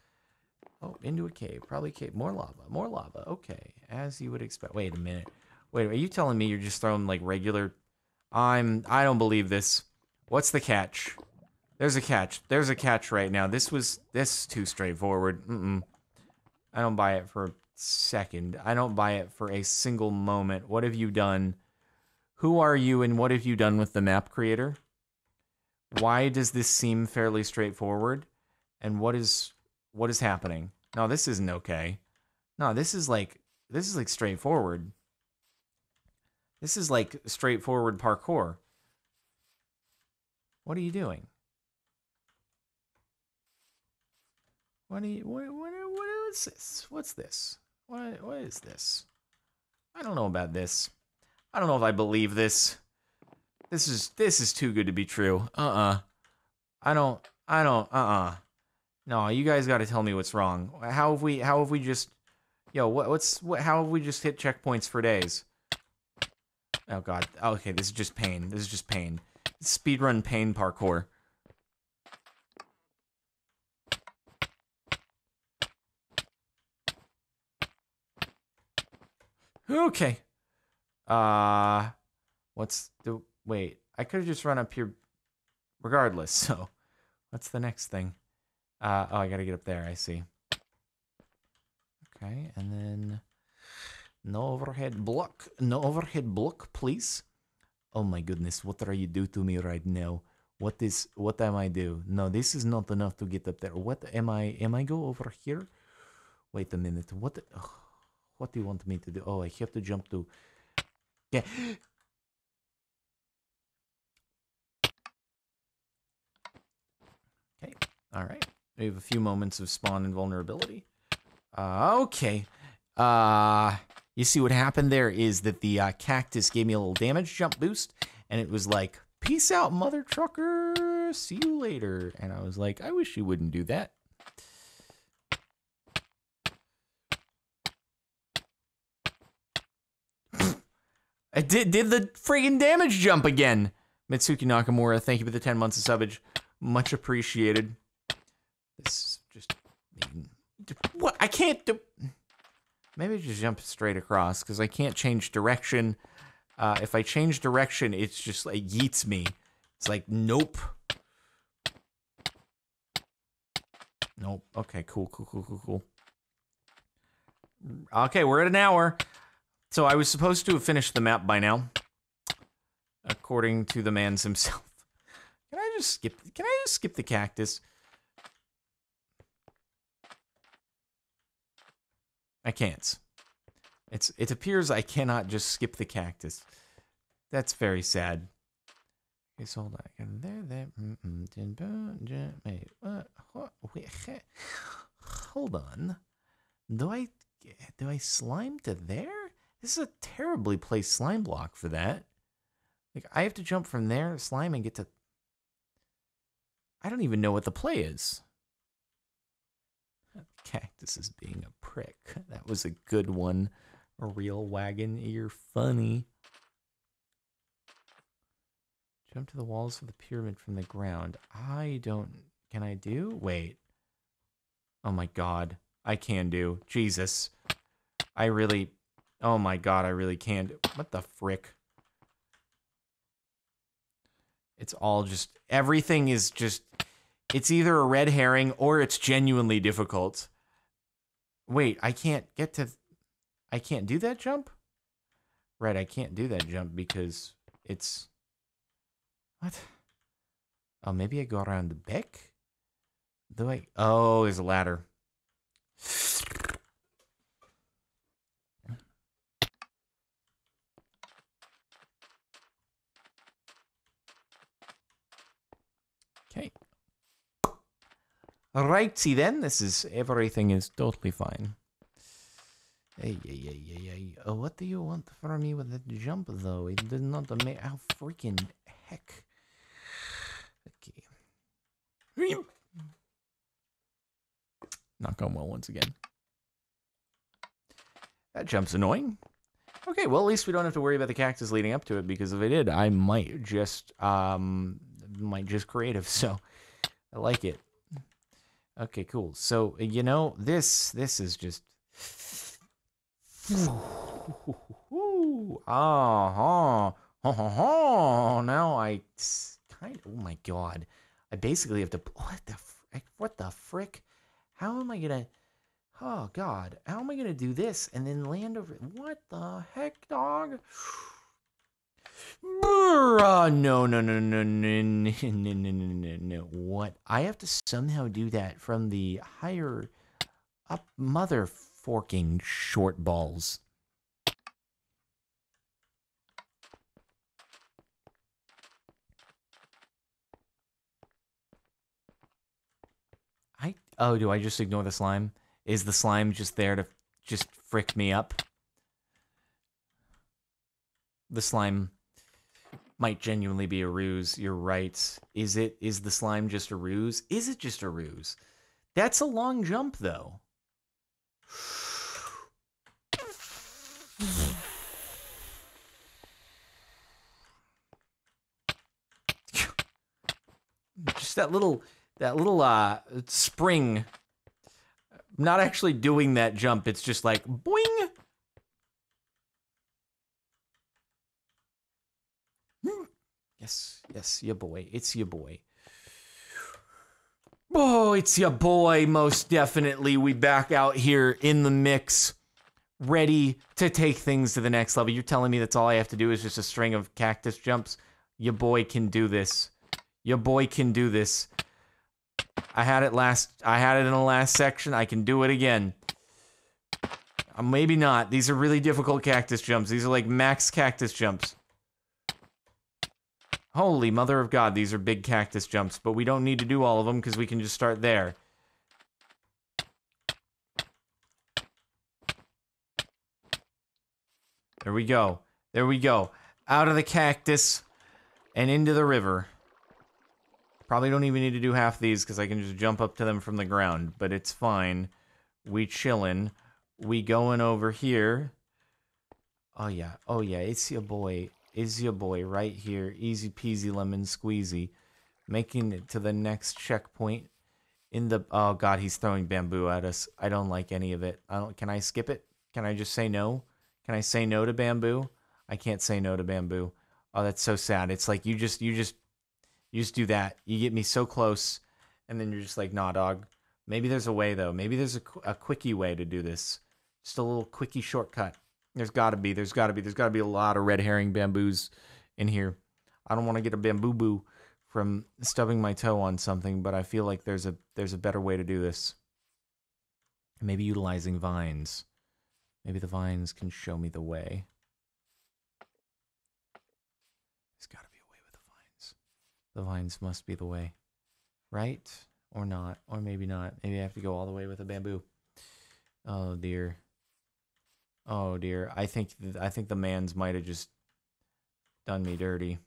Speaker 1: Oh, into a cave. Probably cave. More lava. More lava. Okay, as you would expect. Wait a minute. Wait, are you telling me you're just throwing like regular? I'm. I don't believe this. What's the catch? There's a catch. There's a catch right now. This was this too straightforward. Mm mm. I don't buy it for a second. I don't buy it for a single moment. What have you done? Who are you and what have you done with the map creator? Why does this seem fairly straightforward? And what is what is happening? No, this isn't okay. No, this is like this is like straightforward. This is like straightforward parkour. What are you doing? What are you what what, what is this? What's this? What what is this? I don't know about this. I don't know if I believe this. This is this is too good to be true. Uh-uh. I don't I don't uh-uh. No, you guys got to tell me what's wrong. How have we how have we just Yo, what, what's what? How have we just hit checkpoints for days? Oh god. Okay, this is just pain. This is just pain. Speedrun pain parkour. Okay. Uh, what's the wait? I could have just run up here, regardless. So, what's the next thing? Uh, oh, I gotta get up there. I see. Okay, and then no overhead block. No overhead block, please. Oh my goodness, what are you do to me right now? What is what am I do? No, this is not enough to get up there. What am I am I go over here? Wait a minute. What what do you want me to do? Oh, I have to jump to Yeah. Okay. All right. We have a few moments of spawn invulnerability. Uh, okay. Uh, you see what happened there is that the uh, cactus gave me a little damage jump boost, and it was like, "Peace out, mother trucker. See you later." And I was like, "I wish you wouldn't do that." I did did the friggin' damage jump again. Mitsuki Nakamura, thank you for the 10 months of subbage. Much appreciated. This is just what I can't do. Maybe just jump straight across because I can't change direction. Uh, if I change direction, it's just like yeets me. It's like nope. Nope. Okay. Cool. Cool. Cool. Cool. Cool. Okay, we're at an hour. So I was supposed to have finished the map by now, according to the man's himself. Can I just skip? Can I just skip the cactus? I can't. It's it appears I cannot just skip the cactus. That's very sad. Okay, so hold on. There, there. Hold on. Do I do I slime to there? This is a terribly placed slime block for that. Like I have to jump from there, slime, and get to. I don't even know what the play is. Cactus is being a prick. That was a good one. A real wagon. You're funny. Jump to the walls of the pyramid from the ground. I don't. Can I do? Wait. Oh my god. I can do. Jesus. I really. Oh my god, I really can. do. What the frick? It's all just. Everything is just. It's either a red herring or it's genuinely difficult. Wait, I can't get to... I can't do that jump? Right, I can't do that jump because it's... What? Oh, maybe I go around the back? Do I... Oh, there's a ladder. Okay. Righty then, this is everything is totally fine. Hey, hey, hey, hey, hey. Oh, what do you want from me with that jump though? It did not make how freaking heck. Okay. Not going well once again. That jump's annoying. Okay, well at least we don't have to worry about the cactus leading up to it because if I did, I might just um might just creative. So I like it. Okay, cool. So you know this this is just. Ah, uh -huh. now I kind of. Oh my god, I basically have to. What the frick? What the frick? How am I gonna? Oh god, how am I gonna do this and then land over? What the heck, dog? No, no, no, no, no, no, no, no, no, no. What? I have to somehow do that from the higher up mother forking short balls. I oh, do I just ignore the slime? Is the slime just there to just frick me up? The slime might genuinely be a ruse. You're right. Is it? Is the slime just a ruse? Is it just a ruse? That's a long jump, though. Just that little that little uh spring not actually doing that jump. It's just like boing. Yes, yes, your boy. It's your boy. Oh, it's your boy, most definitely. We back out here in the mix, ready to take things to the next level. You're telling me that's all I have to do is just a string of cactus jumps? Your boy can do this. Your boy can do this. I had it last. I had it in the last section. I can do it again. Uh, maybe not. These are really difficult cactus jumps. These are like max cactus jumps. Holy mother of God, these are big cactus jumps, but we don't need to do all of them because we can just start there. There we go. There we go. Out of the cactus and into the river. Probably don't even need to do half these because I can just jump up to them from the ground, but it's fine. We chillin'. We going over here. Oh yeah, oh yeah, it's your boy. Is your boy right here. Easy peasy lemon squeezy. Making it to the next checkpoint in the oh god, he's throwing bamboo at us. I don't like any of it. I don't can I skip it? Can I just say no? Can I say no to bamboo? I can't say no to bamboo. Oh, that's so sad. It's like you just you just you just do that. You get me so close, and then you're just like, nah, dog. Maybe there's a way though. Maybe there's a, a quickie way to do this. Just a little quickie shortcut. There's got to be. There's got to be. There's got to be a lot of red herring bamboos in here. I don't want to get a bamboo boo from stubbing my toe on something, but I feel like there's a there's a better way to do this. Maybe utilizing vines. Maybe the vines can show me the way. There's got to be a way with the vines. The vines must be the way. Right? Or not. Or maybe not. Maybe I have to go all the way with a bamboo. Oh dear. Oh dear. I think I think the man's might have just done me dirty.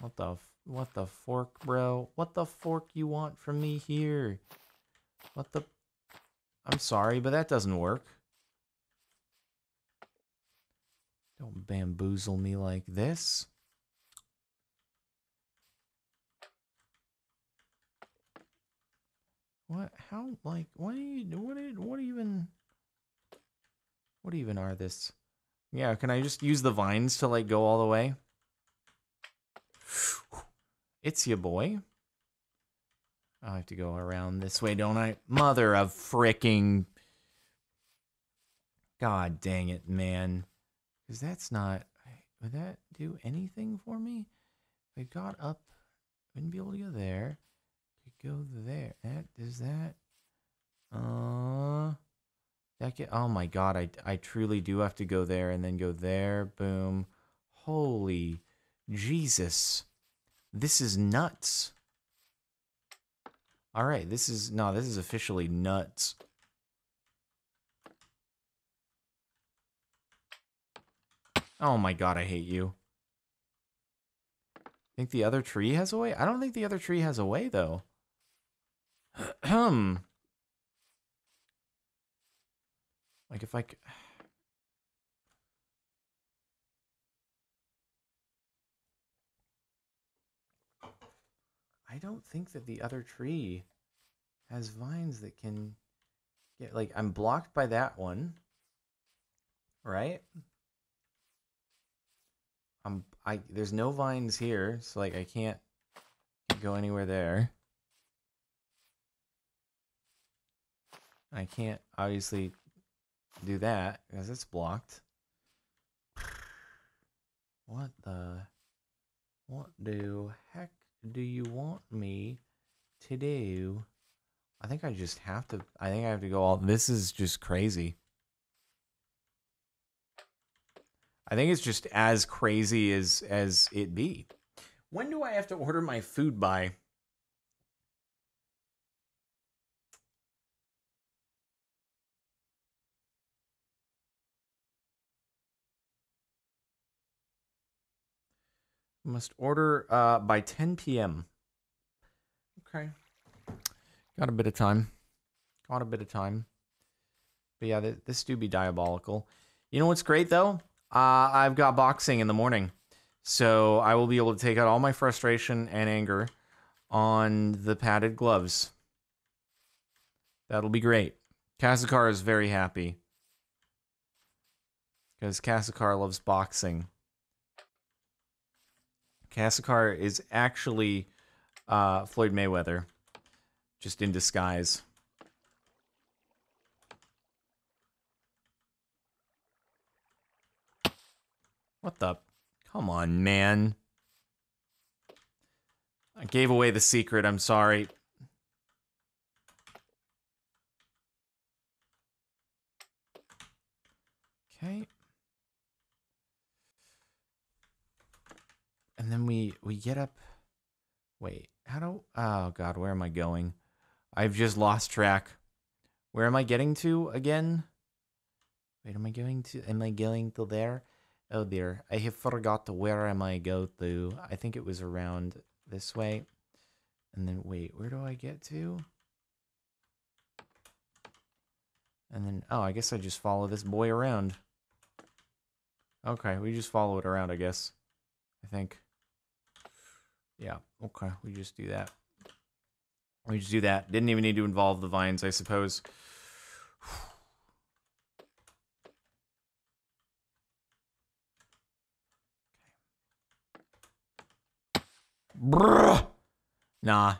Speaker 1: What the what the fork, bro? What the fork you want from me here? What the I'm sorry, but that doesn't work. Don't bamboozle me like this. What? How? Like, what? Are you? What? Are, what even? What even are this? Yeah, can I just use the vines to like go all the way? It's your boy. I have to go around this way, don't I? Mother of fricking. God dang it, man. Because that's not. Would that do anything for me? If I got up, wouldn't be able to go there go there. That is that. Uh, Oh my god! I I truly do have to go there and then go there. Boom. Holy Jesus! This is nuts. All right, this is no. This is officially nuts. Oh my god! I hate you. I Think the other tree has a way? I don't think the other tree has a way though. Hmm. Like if I, I don't think that the other tree has vines that can get like I'm blocked by that one. Right? I'm I there's no vines here, so like I can't go anywhere there. I can't obviously do that because it's blocked. What the? What do heck do you want me to do? I think I just have to. I think I have to go all. This is just crazy. I think it's just as crazy as as it be. When do I have to order my food by? Must order uh, by 10 p.m. Okay. Got a bit of time. Got a bit of time. But yeah, th- this do be diabolical. You know what's great though? Uh, I've got boxing in the morning, so I will be able to take out all my frustration and anger on the padded gloves. That'll be great. Kazakar is very happy because Kazakar loves boxing. Kazakar is actually uh, Floyd Mayweather, just in disguise. What the? Come on, man. I gave away the secret. I'm sorry. Okay. And then we we get up. Wait, how do? Oh God, where am I going? I've just lost track. Where am I getting to again? Wait, am I going to? Am I going to there? Oh dear, I have forgot where am I go to. I think it was around this way. And then wait, where do I get to? And then oh, I guess I just follow this boy around. Okay, we just follow it around, I guess. I think. Yeah, okay, we just do that. We just do that. Didn't even need to involve the vines, I suppose. Bruh. Nah.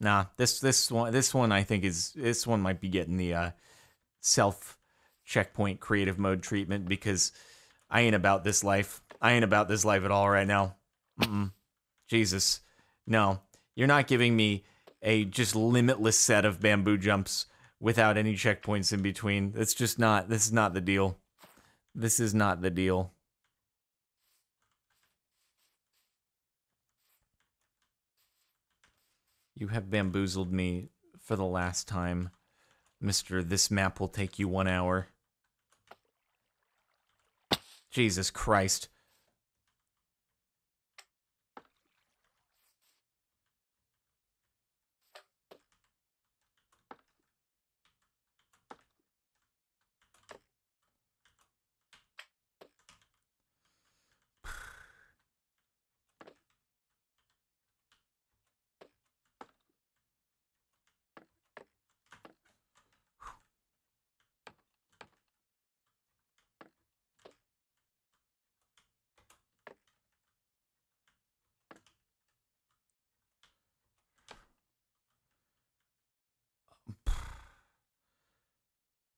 Speaker 1: Nah. This this one this one I think is this one might be getting the uh self checkpoint creative mode treatment because I ain't about this life. I ain't about this life at all right now. Mm-mm. Jesus. No. You're not giving me a just limitless set of bamboo jumps without any checkpoints in between. It's just not this is not the deal. This is not the deal. You have bamboozled me for the last time. Mister, this map will take you one hour. Jesus Christ.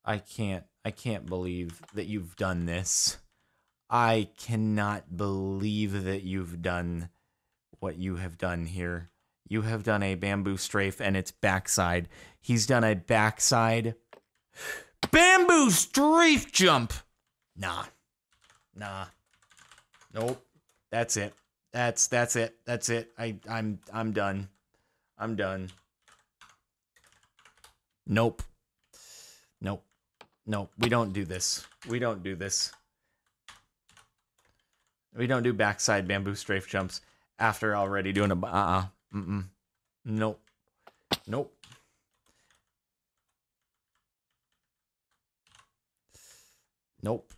Speaker 1: I can't I can't believe that you've done this. I cannot believe that you've done what you have done here. You have done a bamboo strafe and its backside. He's done a backside bamboo strafe jump. Nah. Nah. Nope. That's it. That's that's it. That's it. I I'm I'm done. I'm done. Nope. Nope. No, we don't do this. We don't do this. We don't do backside bamboo strafe jumps after already doing a uh-uh. Mm-mm. Nope. Nope. Nope.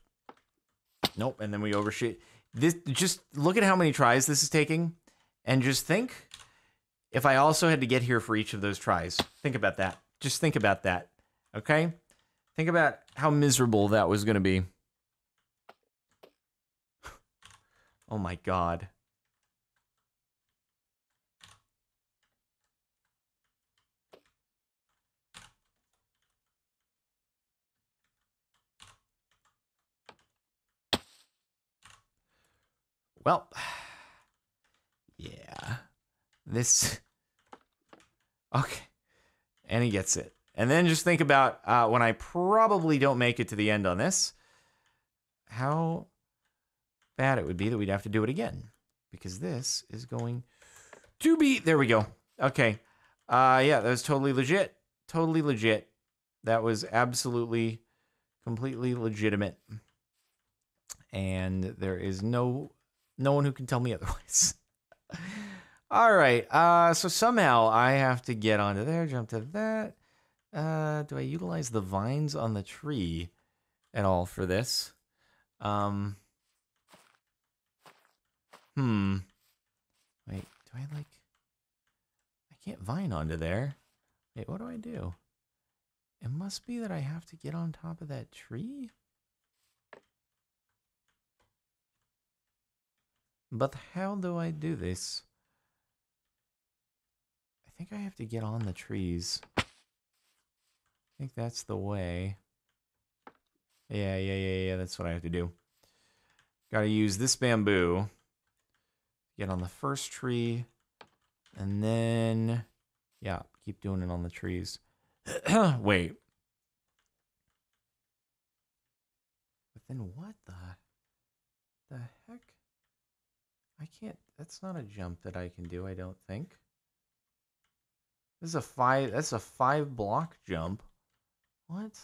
Speaker 1: Nope. And then we overshoot. This just look at how many tries this is taking and just think if I also had to get here for each of those tries. Think about that. Just think about that. Okay? Think about how miserable that was going to be. oh my god. Well, yeah. This. Okay. And he gets it. And then just think about uh, when I probably don't make it to the end on this, how bad it would be that we'd have to do it again. Because this is going to be. There we go. Okay. Uh, yeah, that was totally legit. Totally legit. That was absolutely, completely legitimate. And there is no no one who can tell me otherwise. All right. Uh, so somehow I have to get onto there, jump to that. Uh, do I utilize the vines on the tree at all for this? Um. Hmm. Wait, do I like... I can't vine onto there. Wait, what do I do? It must be that I have to get on top of that tree? But how do I do this? I think I have to get on the trees. I think that's the way. Yeah, yeah, yeah, yeah, that's what I have to do. Gotta use this bamboo. Get on the first tree. And then, yeah, keep doing it on the trees. Wait. But then what the, the heck? I can't, that's not a jump that I can do, I don't think. This is a five, that's a five block jump. What?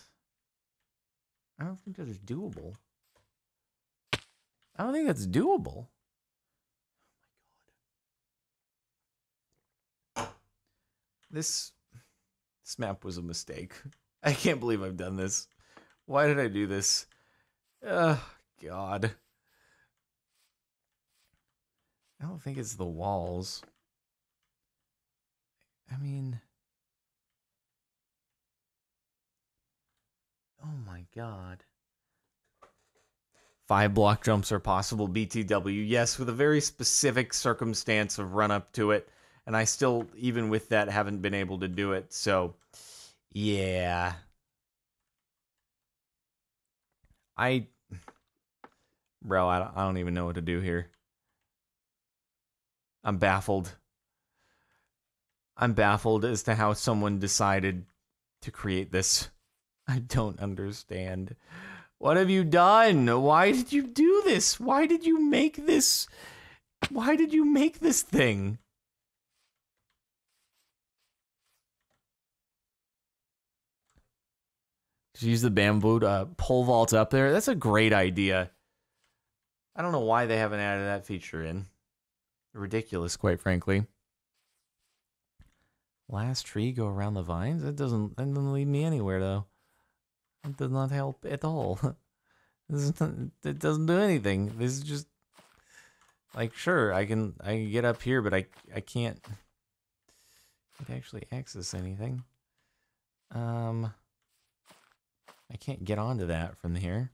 Speaker 1: I don't think that is doable. I don't think that's doable. Oh my god. This this map was a mistake. I can't believe I've done this. Why did I do this? Oh, God. I don't think it's the walls. I mean... Oh my god. Five block jumps are possible, BTW. Yes, with a very specific circumstance of run up to it. And I still, even with that, haven't been able to do it. So, yeah. I. Bro, I don't, I don't even know what to do here. I'm baffled. I'm baffled as to how someone decided to create this. I don't understand. What have you done? Why did you do this? Why did you make this? Why did you make this thing? Just use the bamboo to uh, pole vault up there. That's a great idea. I don't know why they haven't added that feature in. Ridiculous, quite frankly. Last tree go around the vines? That doesn't that doesn't lead me anywhere though. It does not help at all. it doesn't do anything. This is just like sure I can I can get up here, but I I can't can't actually access anything. Um, I can't get onto that from here.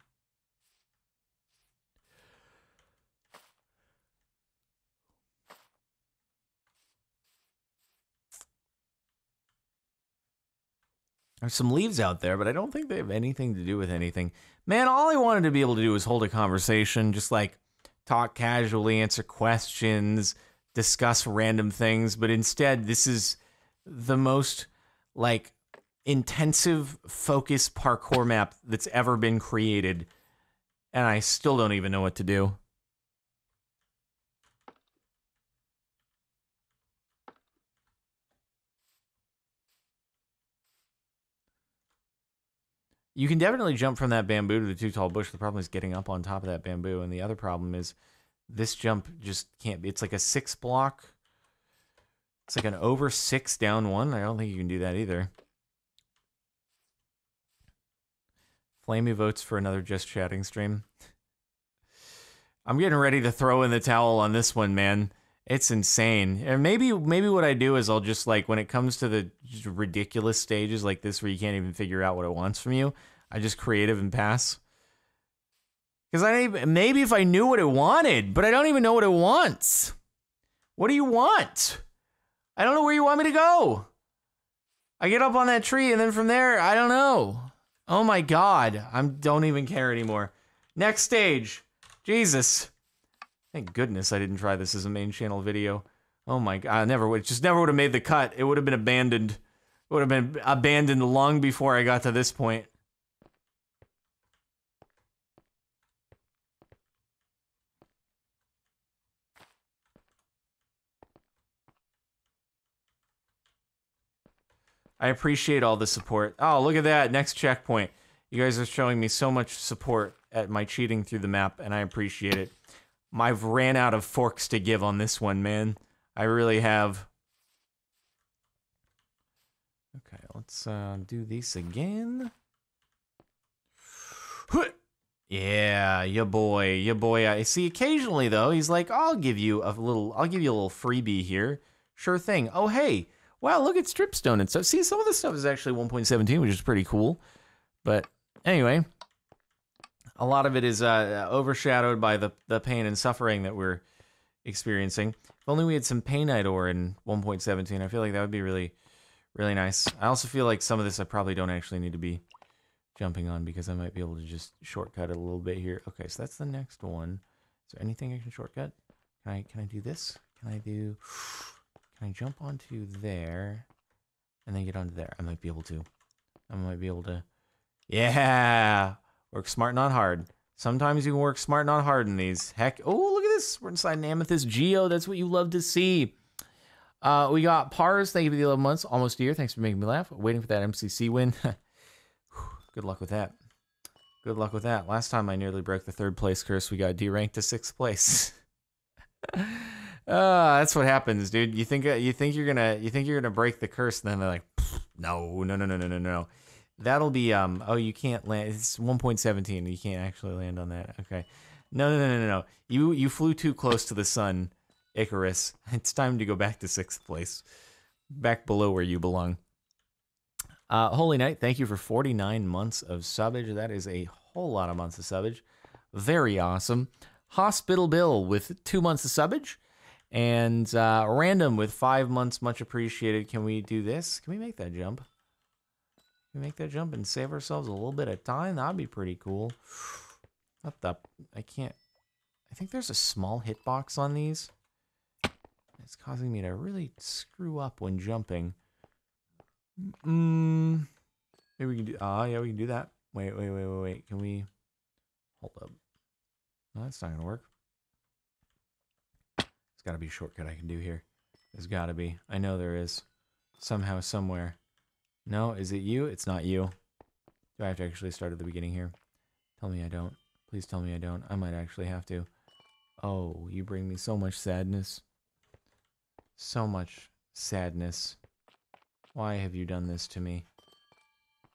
Speaker 1: There's some leaves out there, but I don't think they have anything to do with anything. Man, all I wanted to be able to do was hold a conversation, just like talk casually, answer questions, discuss random things. But instead, this is the most like intensive focus parkour map that's ever been created. And I still don't even know what to do. You can definitely jump from that bamboo to the too tall bush. The problem is getting up on top of that bamboo. And the other problem is this jump just can't be. It's like a six block. It's like an over six down one. I don't think you can do that either. Flamey votes for another just chatting stream. I'm getting ready to throw in the towel on this one, man. It's insane. And maybe maybe what I do is I'll just like when it comes to the ridiculous stages like this where you can't even figure out what it wants from you, I just creative and pass. Cuz I maybe if I knew what it wanted, but I don't even know what it wants. What do you want? I don't know where you want me to go. I get up on that tree and then from there, I don't know. Oh my god, I don't even care anymore. Next stage. Jesus. Thank goodness I didn't try this as a main channel video. Oh my god, I never would just never would have made the cut. It would have been abandoned. It would have been abandoned long before I got to this point. I appreciate all the support. Oh, look at that. Next checkpoint. You guys are showing me so much support at my cheating through the map, and I appreciate it. I've ran out of forks to give on this one, man. I really have. Okay, let's uh, do this again. Yeah, your boy, your boy. I see. Occasionally, though, he's like, "I'll give you a little. I'll give you a little freebie here. Sure thing. Oh, hey, wow, look at Dripstone and stuff. See, some of this stuff is actually 1.17, which is pretty cool. But anyway, a lot of it is uh, overshadowed by the the pain and suffering that we're experiencing. If only we had some painite ore in 1.17, I feel like that would be really, really nice. I also feel like some of this I probably don't actually need to be jumping on because I might be able to just shortcut it a little bit here. Okay, so that's the next one. Is there anything I can shortcut? Can I can I do this? Can I do can I jump onto there and then get onto there? I might be able to. I might be able to Yeah. Work smart, not hard. Sometimes you can work smart, not hard in these. Heck, oh, look at this. We're inside an Amethyst Geode. That's what you love to see. Uh, we got Pars. Thank you for the 11 months. Almost a year. Thanks for making me laugh. Waiting for that MCC win. Good luck with that. Good luck with that. Last time I nearly broke the third place curse, we got deranked to sixth place. uh, that's what happens, dude. You think uh, you think you're gonna you think you're gonna break the curse, and then they're like, no, no, no, no, no, no, no. That'll be um. Oh, you can't land. It's 1.17. You can't actually land on that. Okay. No, no, no, no, no. You you flew too close to the sun, Icarus. It's time to go back to sixth place, back below where you belong. Uh, Holy Knight, thank you for 49 months of subbage. That is a whole lot of months of subbage. Very awesome. Hospital Bill with two months of subbage. And uh, Random with five months, much appreciated. Can we do this? Can we make that jump? We make that jump and save ourselves a little bit of time? That'd be pretty cool. What the? I can't. I think there's a small hitbox on these. It's causing me to really screw up when jumping. Mm, maybe we can do. Ah, uh, yeah, we can do that. Wait, wait, wait, wait, wait. Can we? Hold up. No, that's not gonna work. There's got to be a shortcut I can do here. There's got to be. I know there is. Somehow, somewhere. No, is it you? It's not you. Do I have to actually start at the beginning here? Tell me I don't. Please tell me I don't. I might actually have to. Oh, you bring me so much sadness. So much sadness. Why have you done this to me?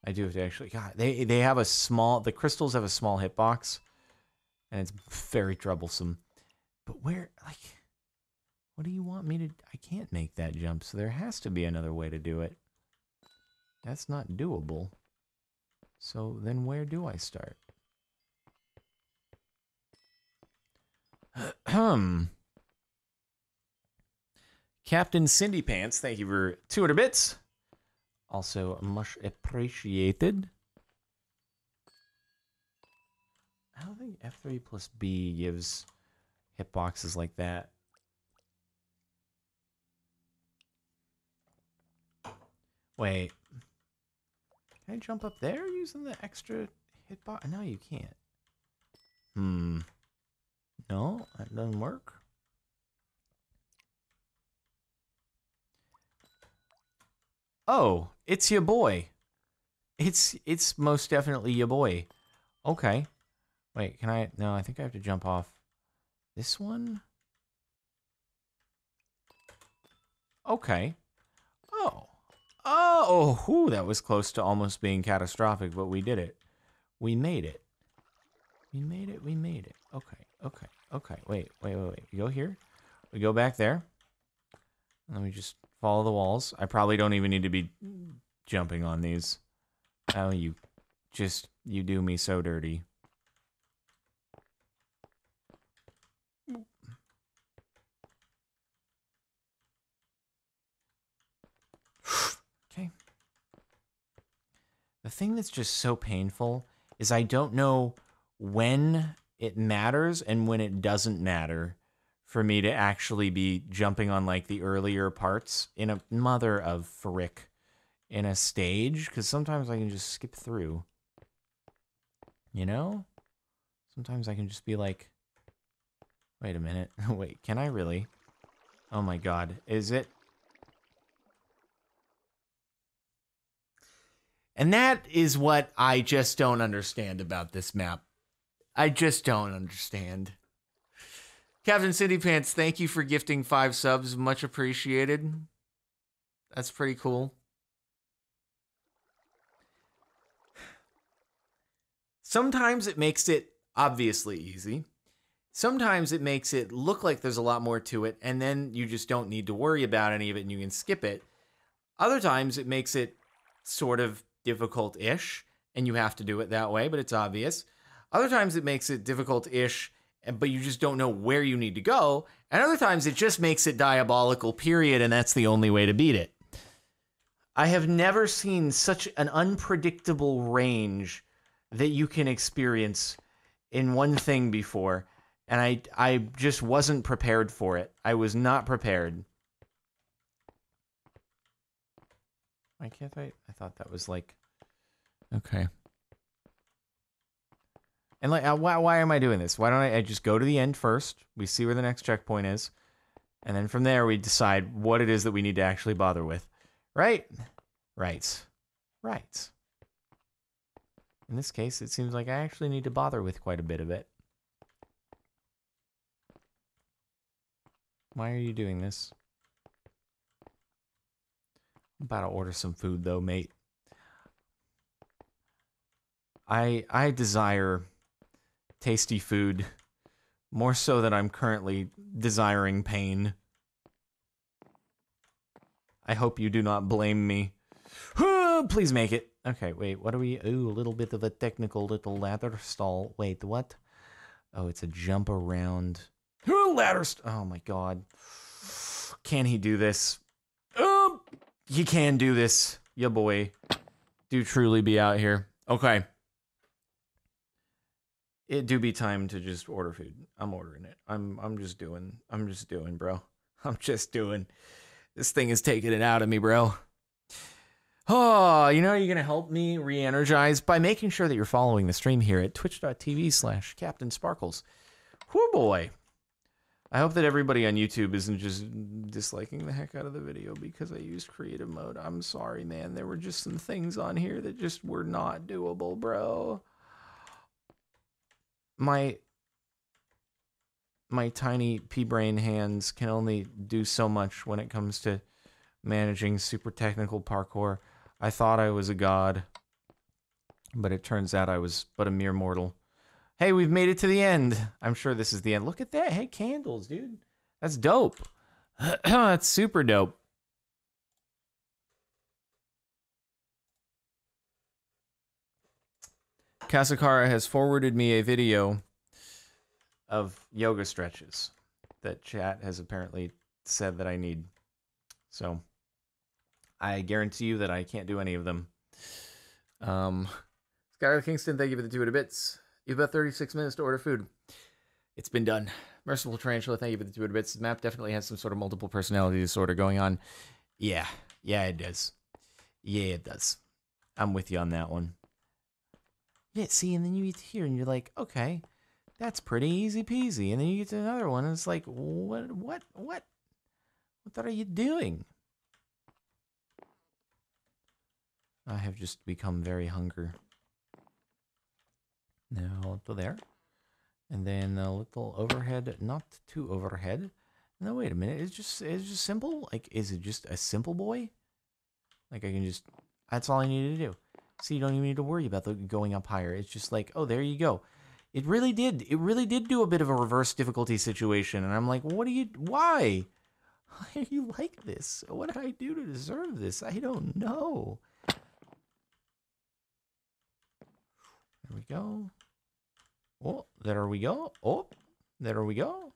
Speaker 1: I do have to actually. God, they they have a small. The crystals have a small hitbox, and it's very troublesome. But where, like, what do you want me to? I can't make that jump, so there has to be another way to do it. That's not doable. So then, where do I start? Captain Cindy Pants, thank you for 200 bits. Also, much appreciated. I don't think F3 plus B gives hitboxes like that. Wait. Can I jump up there using the extra hitbox? No, you can't. Hmm. No, that doesn't work. Oh, it's your boy. It's it's most definitely your boy. Okay. Wait, can I? No, I think I have to jump off this one. Okay. Oh. Whew, that was close to almost being catastrophic, but we did it. We made it. We made it, we made it. Okay, okay, okay. Wait, wait, wait, wait. We go here. We go back there. Let me just follow the walls. I probably don't even need to be jumping on these. Oh, you just, you do me so dirty. okay. The thing that's just so painful is I don't know when it matters and when it doesn't matter for me to actually be jumping on like the earlier parts in a mother of frick in a stage because sometimes I can just skip through. You know? Sometimes I can just be like, wait a minute. wait, can I really? Oh my god. Is it? And that is what I just don't understand about this map. I just don't understand. Captain City Pants, thank you for gifting five subs. Much appreciated. That's pretty cool. Sometimes it makes it obviously easy. Sometimes it makes it look like there's a lot more to it, and then you just don't need to worry about any of it and you can skip it. Other times it makes it sort of difficult ish, and you have to do it that way, but it's obvious. Other times it makes it difficult ish, but you just don't know where you need to go. And other times it just makes it diabolical, period, and that's the only way to beat it. I have never seen such an unpredictable range that you can experience in one thing before and I I just wasn't prepared for it. I was not prepared. Why can't I? I thought that was like okay. And like, uh, why why am I doing this? Why don't I, I just go to the end first? We see where the next checkpoint is, and then from there we decide what it is that we need to actually bother with, right? Right, right. In this case, it seems like I actually need to bother with quite a bit of it. Why are you doing this? About to order some food though, mate. I I desire tasty food more so than I'm currently desiring pain. I hope you do not blame me. Please make it. Okay, wait, what are we? Ooh, a little bit of a technical little ladder stall. Wait, what? Oh, it's a jump around. Ladder. oh my god. Can he do this? Oh, he can do this. Yeah, boy. Do truly be out here. Okay. It do be time to just order food. I'm ordering it. I'm I'm just doing. I'm just doing, bro. I'm just doing. This thing is taking it out of me, bro. Oh, you know, you're going to help me re energize by making sure that you're following the stream here at twitch.tv slash Captain Sparklez. Whoo boy. I hope that everybody on YouTube isn't just disliking the heck out of the video because I used creative mode. I'm sorry, man. There were just some things on here that just were not doable, bro. My my tiny pea brain hands can only do so much when it comes to managing super technical parkour. I thought I was a god, but it turns out I was but a mere mortal. Hey, we've made it to the end. I'm sure this is the end. Look at that. Hey, candles, dude. That's dope. That's super dope. Kasakara has forwarded me a video of yoga stretches that chat has apparently said that I need. So I guarantee you that I can't do any of them. Um, Skylar Kingston, thank you for the two bits. You have about 36 minutes to order food. It's been done. Merciful Tarantula, thank you for the two bits. Map definitely has some sort of multiple personality disorder going on. Yeah, yeah, it does. Yeah, it does. I'm with you on that one. Yeah, see, and then you get to here and you're like, okay, that's pretty easy peasy. And then you get to another one and it's like, what, what, what? What are you doing? I have just become very hungry. Now to there. And then a little overhead, not too overhead. No, wait a minute. It's just it's just simple. Like, is it just a simple boy? Like I can just that's all I need to do. So you don't even need to worry about the going up higher. It's just like, oh, there you go. It really did. It really did do a bit of a reverse difficulty situation. And I'm like, what do you why? Why are you like this? What did I do to deserve this? I don't know. There we go. Oh, there we go. Oh, there we go.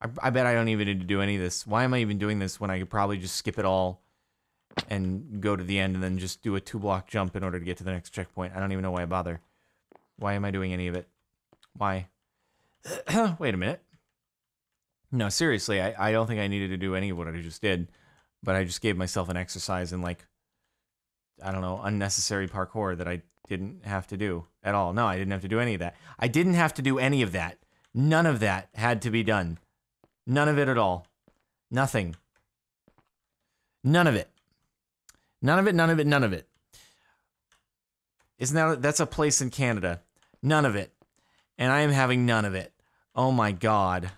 Speaker 1: I, I bet I don't even need to do any of this. Why am I even doing this when I could probably just skip it all and go to the end and then just do a two block jump in order to get to the next checkpoint? I don't even know why I bother. Why am I doing any of it? Why? Wait a minute. No, seriously, I, I don't think I needed to do any of what I just did, but I just gave myself an exercise in like, I don't know, unnecessary parkour that I didn't have to do at all. No, I didn't have to do any of that. I didn't have to do any of that. None of that had to be done. None of it at all. Nothing. None of it. None of it, none of it, none of it. Isn't that that's a place in Canada? None of it. And I am having none of it. Oh my god.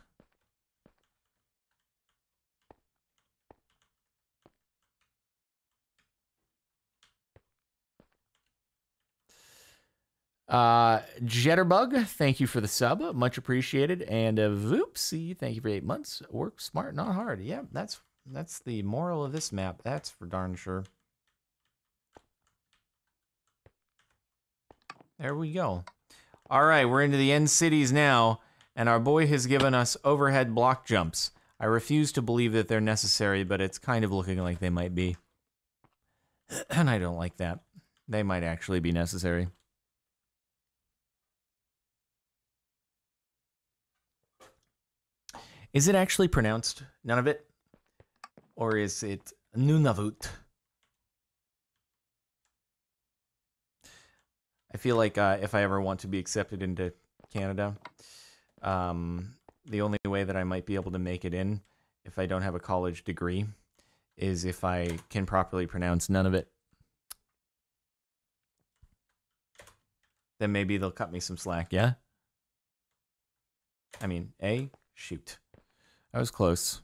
Speaker 1: Uh, Jetterbug, thank you for the sub, much appreciated. And uh, Voopsy, thank you for eight months. Work smart, not hard. Yeah, that's that's the moral of this map. That's for darn sure. There we go. All right, we're into the end cities now, and our boy has given us overhead block jumps. I refuse to believe that they're necessary, but it's kind of looking like they might be. and I don't like that. They might actually be necessary. Is it actually pronounced none of it? Or is it Nunavut? I feel like uh, if I ever want to be accepted into Canada, um, the only way that I might be able to make it in, if I don't have a college degree, is if I can properly pronounce none of it. Then maybe they'll cut me some slack, yeah? I mean, A? Shoot. I was close.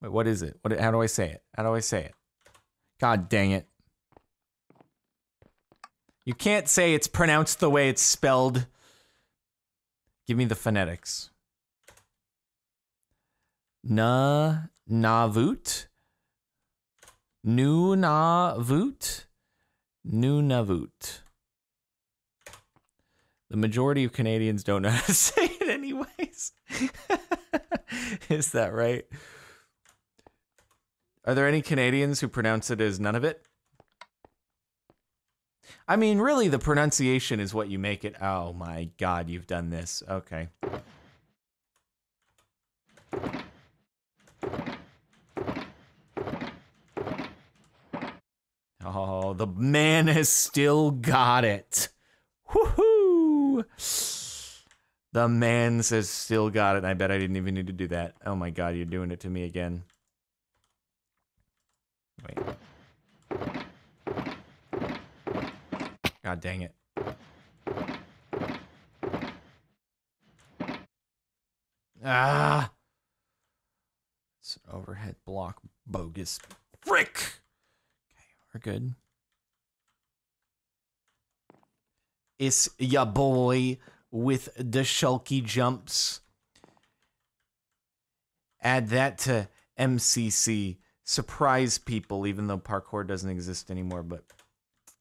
Speaker 1: Wait, what is it? What? How do I say it? How do I say it? God dang it. You can't say it's pronounced the way it's spelled. Give me the phonetics. Na Navut. Nunavut. Nunavut. The majority of Canadians don't know how to say it anyways. Is that right? Are there any Canadians who pronounce it as none of it? I mean, really, the pronunciation is what you make it. Oh my god, you've done this. Okay. Oh, the man has still got it. Woohoo! The man has still got it. I bet I didn't even need to do that. Oh my god, you're doing it to me again. Wait. God dang it. Ah! It's an overhead block bogus. Frick! We're good. It's ya boy with the shulky jumps. Add that to MCC. Surprise people, even though parkour doesn't exist anymore, but.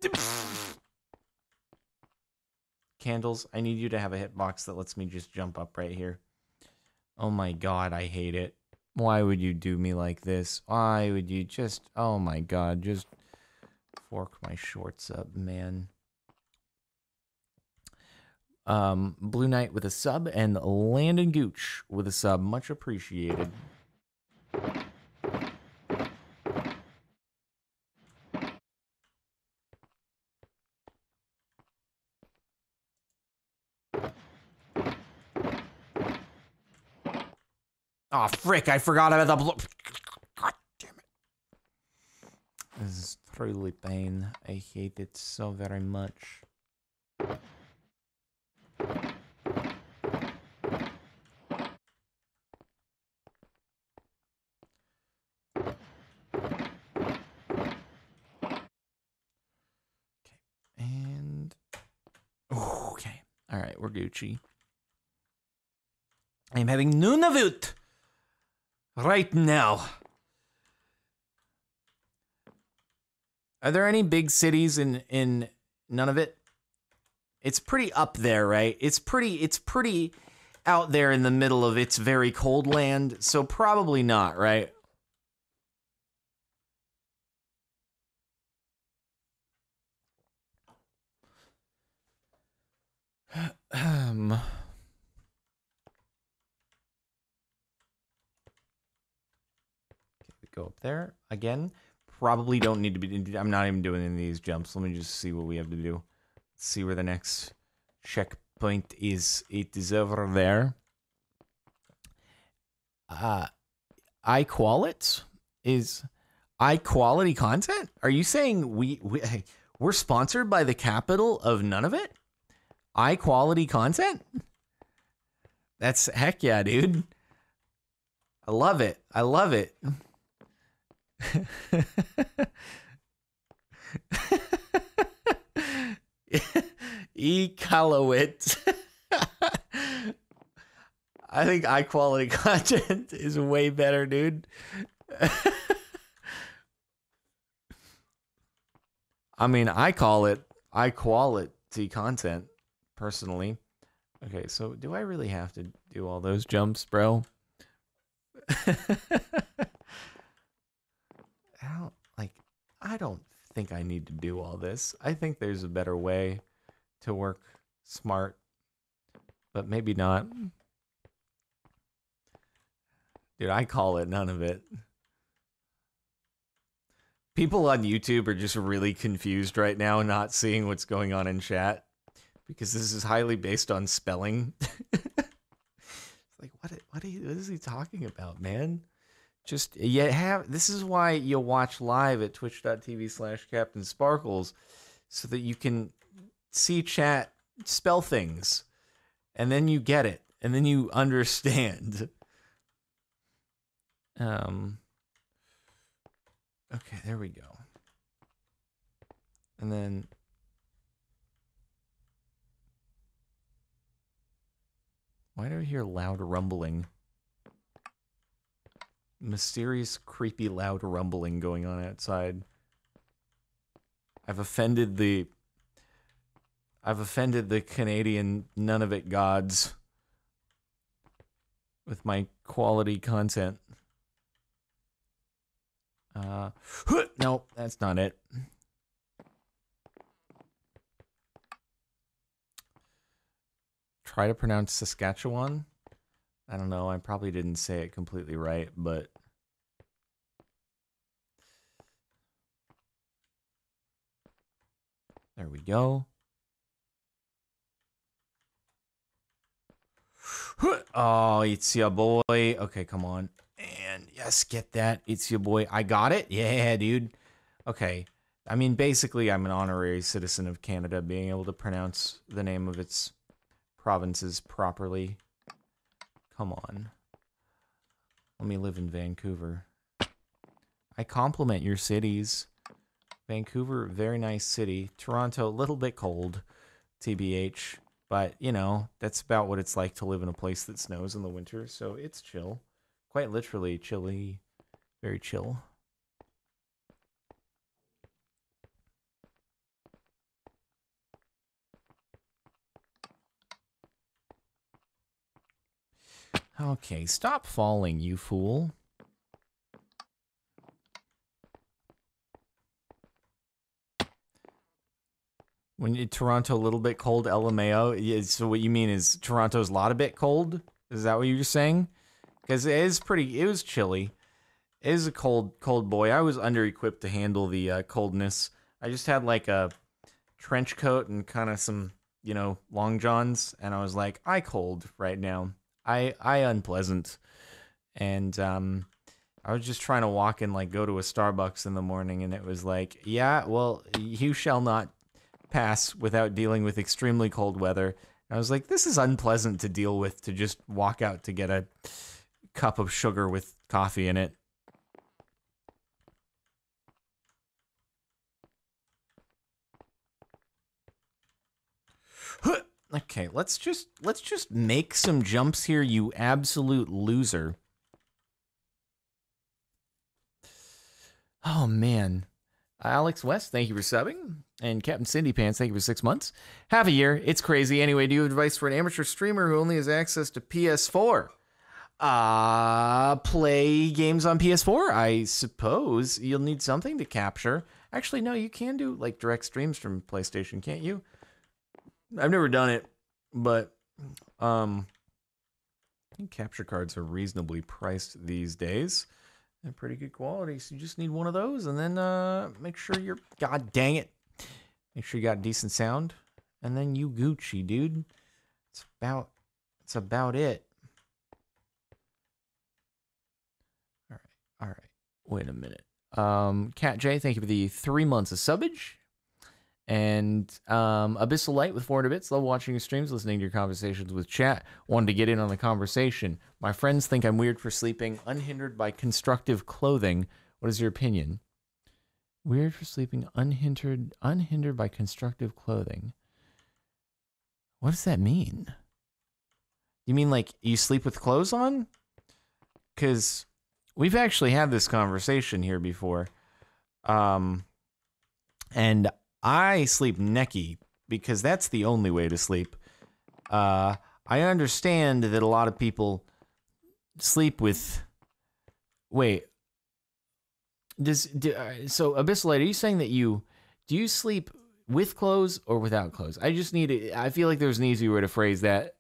Speaker 1: Candles, I need you to have a hitbox that lets me just jump up right here. Oh my god, I hate it. Why would you do me like this? Why would you just... Oh my god, just fork my shorts up, man. Um, Blue Knight with a sub and Landon Gooch with a sub. Much appreciated. Oh, frick, I forgot about the blue. God damn it. This is truly pain. I hate it so very much. Okay, and... Okay, alright, we're Gucci. I'm having Nunavut! right now. Are there any big cities in in none of it? It's pretty up there, right? It's pretty it's pretty out there in the middle of its very cold land, so probably not, right? um go up there again. Probably don't need to be. I'm not even doing any of these jumps. Let me just see what we have to do. Let's see where the next checkpoint is. It is over there. Uh, Iqaluit is I quality content. Are you saying we, we we're sponsored by the capital of none of it? I quality content. That's heck yeah, dude. I love it. I love it. E. Kalowit. I think high quality content is way better, dude. I mean, I call it high quality content personally. Okay, so do I really have to do all those jumps, bro? I don't like I don't think I need to do all this. I think there's a better way to work smart, but maybe not. Dude, I call it none of it. People on YouTube are just really confused right now, not seeing what's going on in chat because this is highly based on spelling. like, what? What, you, what is he talking about, man? Just yeah, have this is why you'll watch live at twitch.tv slash Captain Sparklez, so that you can see chat spell things, and then you get it, and then you understand. Um. Okay, there we go. And then Why do I hear loud rumbling? Mysterious, creepy, loud rumbling going on outside. I've offended the I've offended the Canadian Nunavut gods with my quality content. Uh, no, that's not it. Try to pronounce Saskatchewan. I don't know. I probably didn't say it completely right, but there we go. Oh, it's your boy. Okay, come on. And yes, get that. It's your boy. I got it. Yeah, dude. Okay. I mean, basically, I'm an honorary citizen of Canada, being able to pronounce the name of its provinces properly. Come on. Let me live in Vancouver. I compliment your cities. Vancouver, very nice city. Toronto, a little bit cold, TBH. But, you know, that's about what it's like to live in a place that snows in the winter. So it's chill. Quite literally chilly. Very chill. Okay, stop falling, you fool. When you, Toronto a little bit cold, LMAO. So what you mean is Toronto's a lot a bit cold? Is that what you're saying? Because it is pretty. It was chilly. It is a cold, cold boy. I was under equipped to handle the uh, coldness. I just had like a trench coat and kind of some, you know, long johns, and I was like, I cold right now. I I unpleasant, and um, I was just trying to walk and like go to a Starbucks in the morning, and it was like, yeah, well, you shall not pass without dealing with extremely cold weather. I was like, this is unpleasant to deal with to just walk out to get a cup of sugar with coffee in it. Okay, let's just let's just make some jumps here, you absolute loser. Oh man. Alex West, thank you for subbing. And Captain Cindy Pants, thank you for six months. Half a year. It's crazy. Anyway, do you have advice for an amateur streamer who only has access to PS4? Uh, play games on PS4. I suppose you'll need something to capture. Actually, no, you can do like direct streams from PlayStation, can't you? I've never done it, but um, I think capture cards are reasonably priced these days and pretty good quality. So you just need one of those, and then uh, make sure you're god dang it, make sure you got decent sound, and then you Gucci, dude. It's about it's about it. All right, all right. Wait a minute. Um, Cat J, thank you for the three months of subbage. And um, Abyssal Light with 400 bits. Love watching your streams, listening to your conversations with chat. Wanted to get in on the conversation. My friends think I'm weird for sleeping unhindered by constructive clothing What is your opinion? Weird for sleeping unhindered unhindered by constructive clothing. What does that mean? You mean like you sleep with clothes on? Cuz we've actually had this conversation here before. Um and I sleep necky because that's the only way to sleep. Uh I understand that a lot of people sleep with wait does do, so abyssal light are you saying that you do you sleep with clothes or without clothes? I just need i feel like there's an easy way to phrase that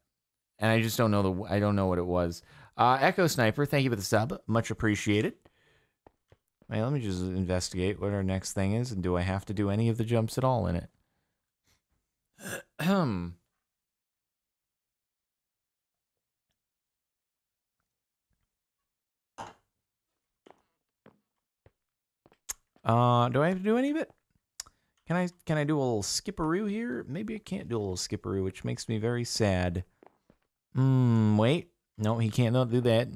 Speaker 1: and i just don't know the i don't know what it was. Uh, echo sniper thank you for the sub. Much appreciated Wait, let me just investigate what our next thing is and do i have to do any of the jumps at all in it Hmm. Uh, do I have to do any of it? Can I can I do a little skipperoo here? Maybe I can't do a little skipperoo, which makes me very sad. Hmm, wait. No, he can't not do that.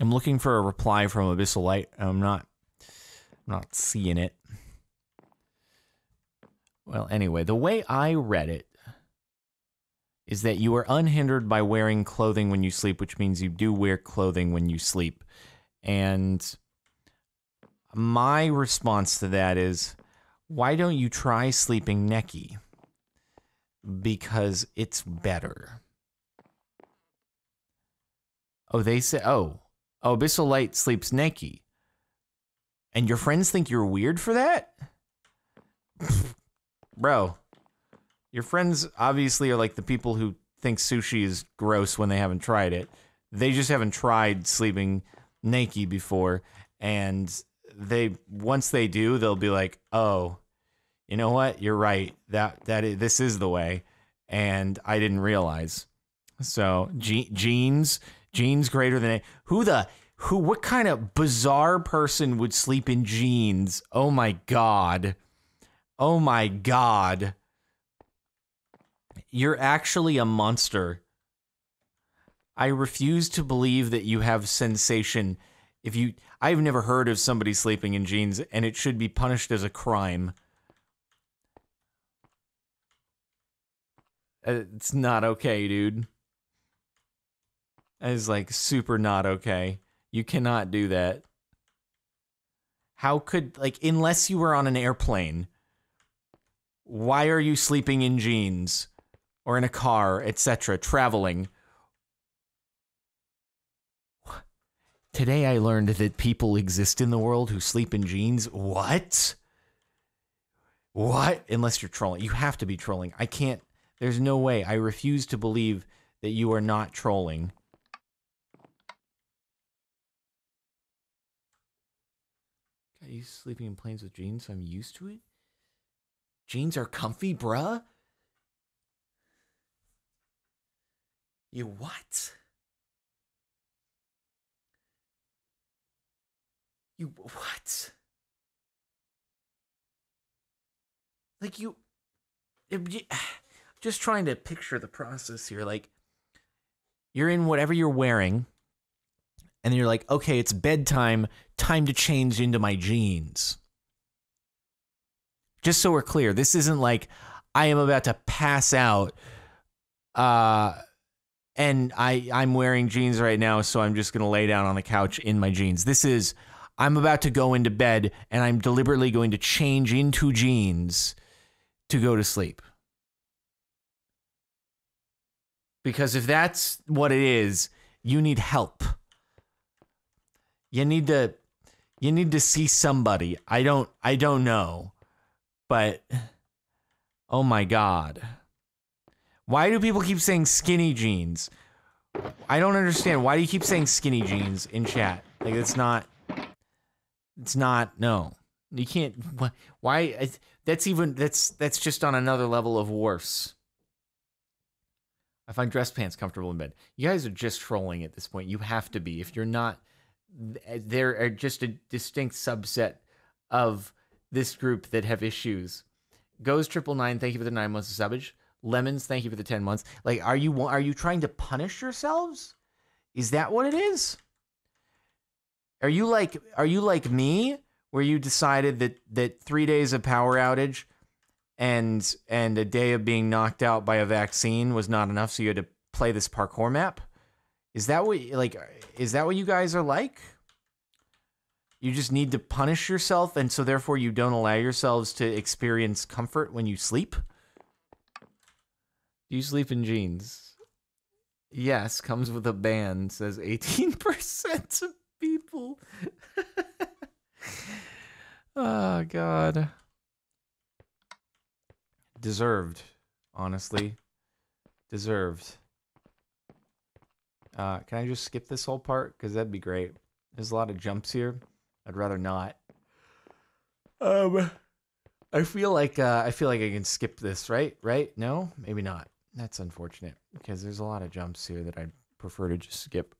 Speaker 1: I'm looking for a reply from Abyssal Light. I'm not I'm not seeing it. Well, anyway, the way I read it is that you are unhindered by wearing clothing when you sleep, which means you do wear clothing when you sleep. And my response to that is why don't you try sleeping necky? Because it's better. Oh, they say, oh, oh, Abyssal Light sleeps necky. And your friends think you're weird for that? Bro, your friends obviously are like the people who think sushi is gross when they haven't tried it. They just haven't tried sleeping naked before. And they once they do, they'll be like, "Oh, you know what? You're right. That that is, this is the way." And I didn't realize. So je- jeans, jeans greater than a who the who what kind of bizarre person would sleep in jeans? Oh my god. Oh my god. You're actually a monster. I refuse to believe that you have sensation if you I've never heard of somebody sleeping in jeans and it should be punished as a crime. Uh, it's not okay, dude. Is like super not okay. You cannot do that. How could like unless you were on an airplane, why are you sleeping in jeans or in a car, etc., traveling? Today I learned that people exist in the world who sleep in jeans. What? What? Unless you're trolling. You have to be trolling. I can't. There's no way. I refuse to believe that you are not trolling. Got used to sleeping in planes with jeans, so I'm used to it. Jeans are comfy, bruh. You what? You what? Like you, just trying to picture the process here. Like you're in whatever you're wearing, and you're like, okay, it's bedtime. Time to change into my jeans. Just so we're clear, this isn't like I am about to pass out. Uh, and I I'm wearing jeans right now, so I'm just gonna lay down on the couch in my jeans. This is I'm about to go into bed and I'm deliberately going to change into jeans to go to sleep. Because if that's what it is, you need help. You need to you need to see somebody. I don't I don't know. But oh my god. Why do people keep saying skinny jeans? I don't understand. Why do you keep saying skinny jeans in chat? Like it's not it's not. No, you can't. Why? That's even. That's that's just on another level of worse. I find dress pants comfortable in bed. You guys are just trolling at this point. You have to be. If you're not, there are just a distinct subset of this group that have issues. Goes triple nine. Thank you for the nine months of subbage. Lemons. Thank you for the ten months. Like, are you are you trying to punish yourselves? Is that what it is? Are you like are you like me where you decided that that 3 days of power outage and and a day of being knocked out by a vaccine was not enough so you had to play this parkour map? Is that what like is that what you guys are like? You just need to punish yourself and so therefore you don't allow yourselves to experience comfort when you sleep? Do you sleep in jeans? Yes, comes with a band, says 18% of people. oh, God. Deserved, honestly. Deserved. Uh, can I just skip this whole part? Because that'd be great. There's a lot of jumps here. I'd rather not. Um, I feel like uh, I feel like I can skip this, right? Right? No, maybe not. That's unfortunate because there's a lot of jumps here that I'd prefer to just skip.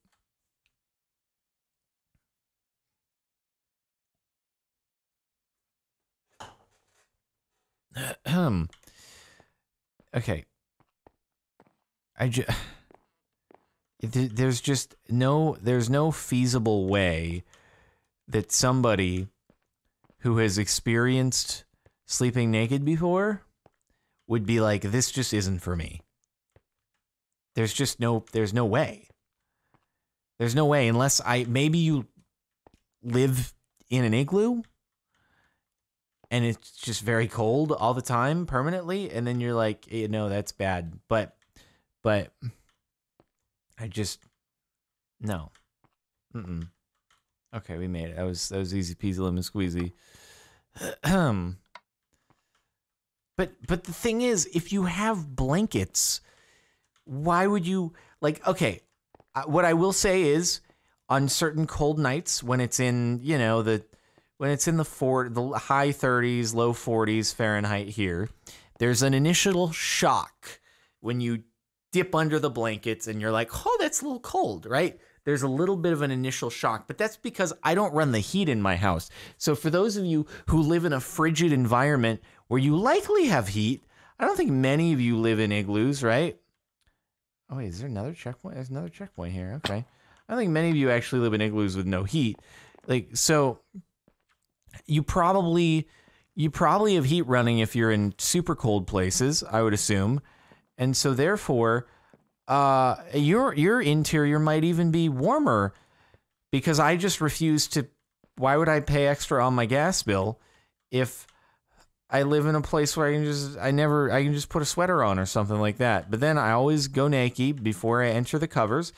Speaker 1: okay. I just there's just no there's no feasible way that somebody who has experienced sleeping naked before would be like this just isn't for me. There's just no there's no way. There's no way unless i maybe you live in an igloo and it's just very cold all the time permanently and then you're like eh, you know that's bad. But but i just no. Mm-mm. okay we made it. That was that was easy peasy lemon squeezy. But but the thing is if you have blankets why would you like okay what i will say is on certain cold nights when it's in you know the when it's in the four the high 30s low 40s fahrenheit here there's an initial shock when you dip under the blankets and you're like oh that's a little cold right there's a little bit of an initial shock but that's because i don't run the heat in my house so for those of you who live in a frigid environment where you likely have heat i don't think many of you live in igloos right Oh wait, is there another checkpoint? There's another checkpoint here. Okay. I think many of you actually live in igloos with no heat. Like so you probably you probably have heat running if you're in super cold places, I would assume. And so therefore, uh your your interior might even be warmer because I just refuse to why would I pay extra on my gas bill if I live in a place where I can just I never I can just put a sweater on or something like that. But then I always go naked before I enter the covers.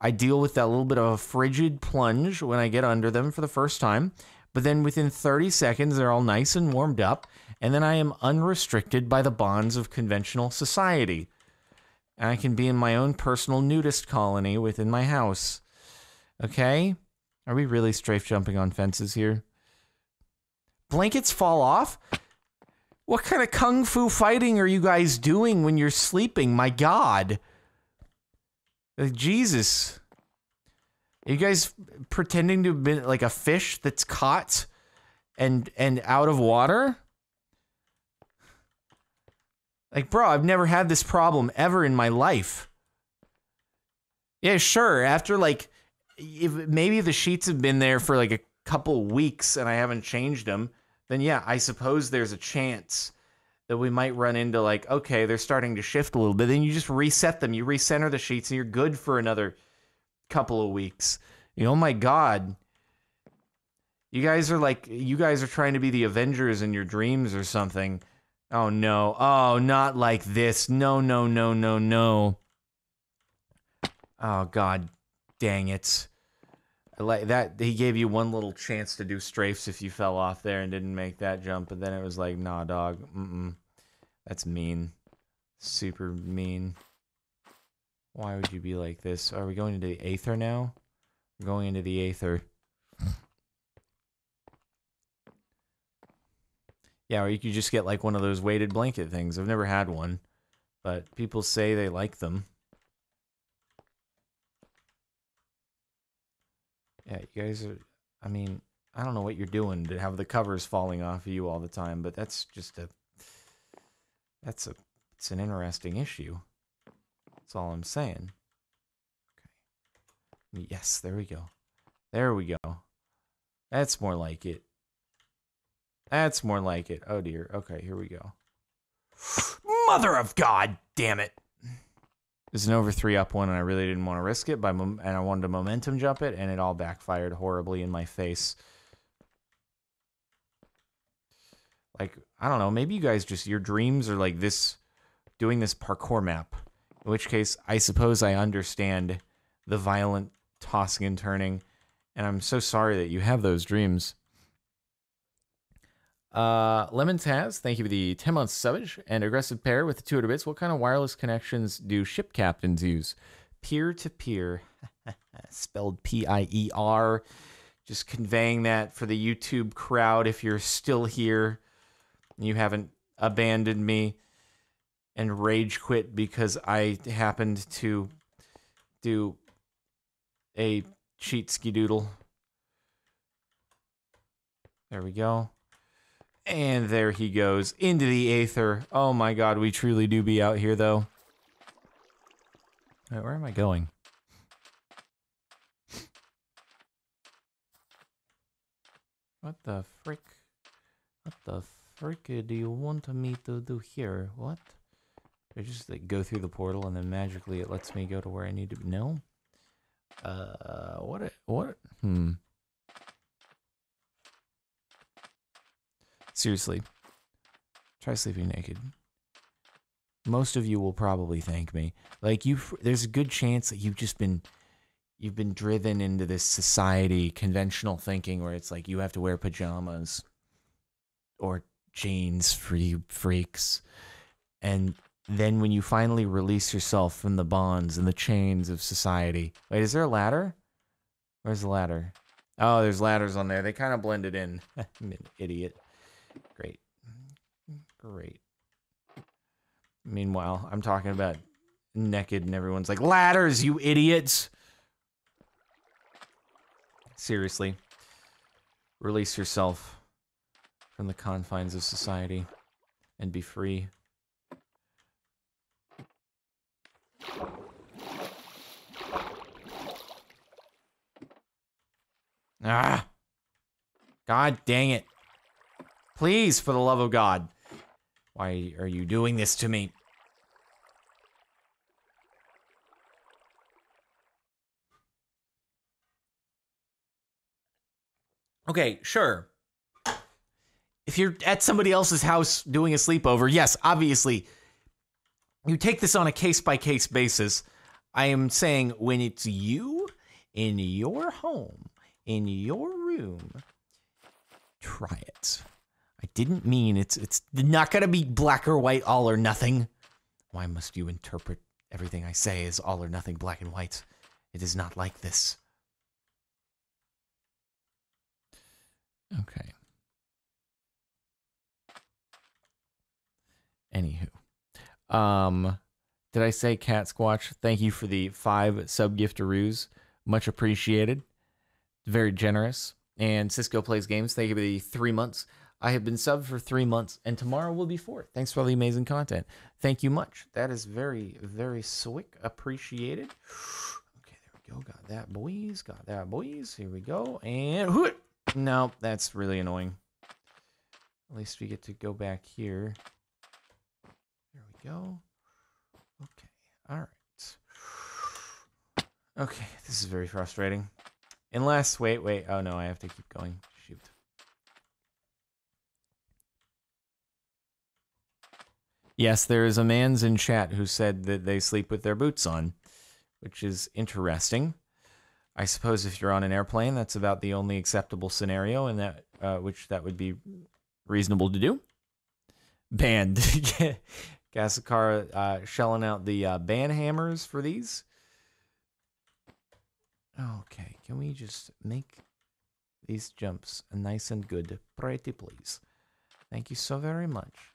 Speaker 1: I deal with that little bit of a frigid plunge when I get under them for the first time. But then within 30 seconds they're all nice and warmed up, and then I am unrestricted by the bonds of conventional society. And I can be in my own personal nudist colony within my house. Okay? Are we really strafe jumping on fences here? Blankets fall off? What kind of kung fu fighting are you guys doing when you're sleeping? My God. Like, Jesus. Are you guys pretending to have been like a fish that's caught and and out of water? Like, bro, I've never had this problem ever in my life. Yeah, sure. After like, if maybe the sheets have been there for like a couple weeks and I haven't changed them then yeah, I suppose there's a chance that we might run into like, okay, they're starting to shift a little bit. Then you just reset them, you recenter the sheets, and you're good for another couple of weeks. You know, oh my God. You guys are like, you guys are trying to be the Avengers in your dreams or something. Oh no. Oh, not like this. No, no, no, no, no. Oh, God dang it like that he gave you one little chance to do strafes if you fell off there and didn't make that jump but then it was like nah dog mm-mm. that's mean super mean why would you be like this are we going into the aether now going into the aether yeah or you could just get like one of those weighted blanket things i've never had one but people say they like them Yeah, you guys are. I mean, I don't know what you're doing to have the covers falling off of you all the time, but that's just a. That's a. It's an interesting issue. That's all I'm saying. Okay. Yes, there we go. There we go. That's more like it. That's more like it. Oh dear. Okay, here we go. Mother of God, damn it. It's an over three up one, and I really didn't want to risk it. By and I wanted to momentum jump it, and it all backfired horribly in my face. Like I don't know, maybe you guys just your dreams are like this, doing this parkour map. In which case, I suppose I understand the violent tossing and turning, and I'm so sorry that you have those dreams. Uh, Lemons has, thank you for the 10 month subbage and aggressive pair with the 200 bits. What kind of wireless connections do ship captains use? Peer to peer, spelled P I E R. Just conveying that for the YouTube crowd. If you're still here, you haven't abandoned me and rage quit because I happened to do a cheat skidoodle. There we go. And there he goes into the aether. Oh my god, we truly do be out here though. Right, where am I going? What the frick? What the frick do you want me to do here? What? I just like go through the portal and then magically it lets me go to where I need to be. No. Uh, what? What? Hmm. Seriously, try sleeping naked. Most of you will probably thank me. Like you, there's a good chance that you've just been, you've been driven into this society conventional thinking where it's like you have to wear pajamas, or jeans for you freaks, and then when you finally release yourself from the bonds and the chains of society. Wait, is there a ladder? Where's the ladder? Oh, there's ladders on there. They kind of blended in. I'm an idiot. Great. Great. Meanwhile, I'm talking about naked and everyone's like, ladders, you idiots. Seriously. Release yourself from the confines of society and be free. Ah. God dang it. Please, for the love of God. Why are you doing this to me? Okay, sure. If you're at somebody else's house doing a sleepover, yes, obviously, you take this on a case by case basis. I am saying when it's you in your home, in your room, try it. I didn't mean it's it's not gonna be black or white, all or nothing. Why must you interpret everything I say as all or nothing, black and white? It is not like this. Okay. Anywho. Um did I say Cat Squatch? Thank you for the five sub giftaroos. Much appreciated. Very generous. And Cisco Plays Games, thank you for the three months. I have been subbed for three months, and tomorrow will be four. Thanks for all the amazing content. Thank you much. That is very, very swick. Appreciated. Okay, there we go. Got that, boys. Got that, boys. Here we go. And no, that's really annoying. At least we get to go back here. There we go. Okay. All right. Okay, this is very frustrating. Unless, wait, wait. Oh no, I have to keep going. Yes, there is a man's in chat who said that they sleep with their boots on, which is interesting. I suppose if you're on an airplane, that's about the only acceptable scenario, in that uh, which that would be reasonable to do. Banned. Gasakara uh, shelling out the uh, ban hammers for these. Okay, can we just make these jumps nice and good? Pretty please. Thank you so very much.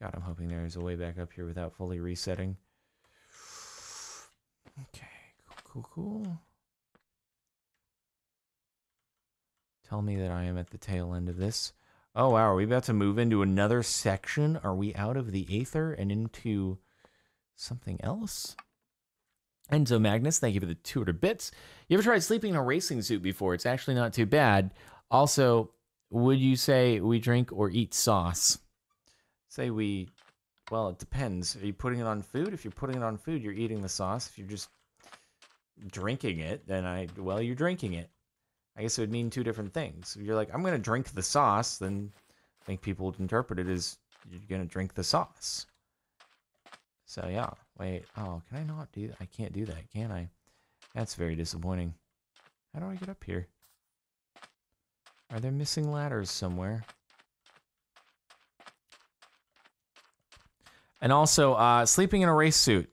Speaker 1: God, I'm hoping there's a way back up here without fully resetting. Okay, cool, cool, cool. Tell me that I am at the tail end of this. Oh, wow, are we about to move into another section? Are we out of the Aether and into something else? Enzo Magnus, thank you for the 200 bits. You ever tried sleeping in a racing suit before? It's actually not too bad. Also, would you say we drink or eat sauce? Say we, well, it depends. Are you putting it on food? If you're putting it on food, you're eating the sauce. If you're just drinking it, then I, well, you're drinking it. I guess it would mean two different things. If you're like, I'm going to drink the sauce, then I think people would interpret it as you're going to drink the sauce. So yeah, wait. Oh, can I not do that? I can't do that, can I? That's very disappointing. How do I get up here? Are there missing ladders somewhere? And also, uh, sleeping in a race suit.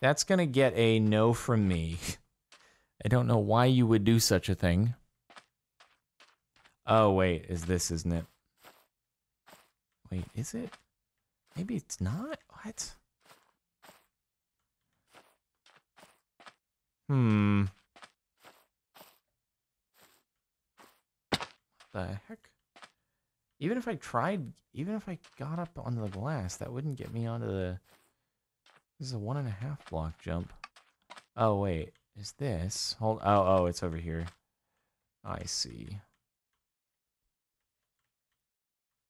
Speaker 1: That's going to get a no from me. I don't know why you would do such a thing. Oh, wait. Is this, isn't it? Wait, is it? Maybe it's not? What? Hmm. What the heck? Even if I tried, even if I got up onto the glass, that wouldn't get me onto the... This is a one and a half block jump. Oh, wait. Is this? Hold. Oh, oh, it's over here. I see.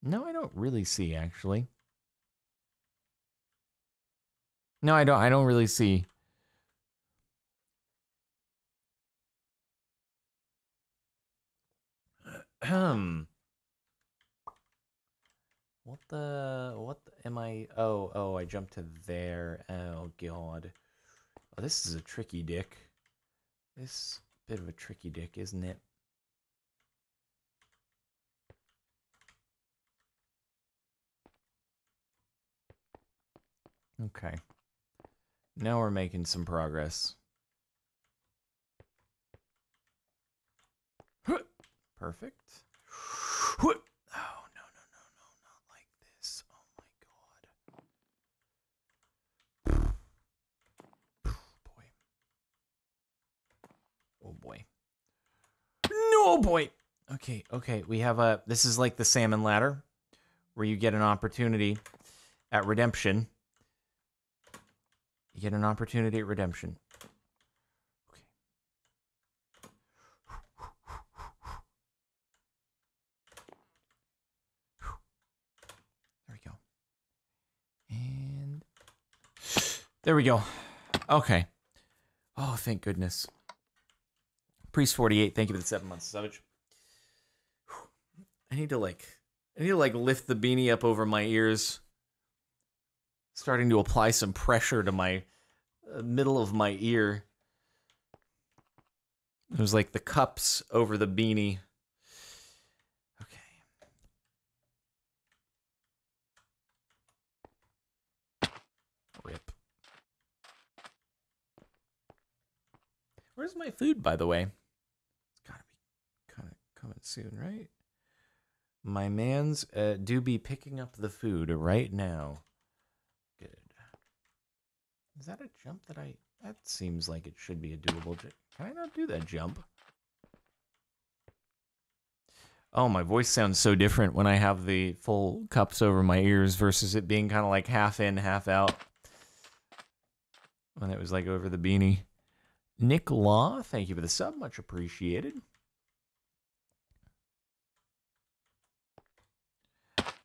Speaker 1: No, I don't really see, actually. No, I don't. I don't really see. Hmm. What the? What the, am I? Oh, oh, I jumped to there. Oh God. Oh, this is a tricky dick. This bit of a tricky dick, isn't it? Okay. Now we're making some progress. Perfect. Oh, no, no, no, no, not like this. Oh, my God. Boy. Oh, boy. No, oh, boy. Okay, okay. We have a... This is like the salmon ladder, where you get an opportunity at redemption you get an opportunity at redemption. Okay. There we go. And there we go. Okay. Oh, thank goodness. Priest 48, thank you for the seven months, subbage. I need to like I need to like lift the beanie up over my ears starting to apply some pressure to my uh, middle of my ear. It was like the cups over the beanie. Okay. Rip. Where's my food, by the way? It's gotta be kind of coming soon, right? My man's uh, do be picking up the food right now. Good. Is that a jump that I... That seems like it should be a doable jump. Can I not do that jump? Oh, my voice sounds so different when I have the full cups over my ears versus it being kind of like half in, half out. When it was like over the beanie. Nick Law, thank you for the sub. Much appreciated.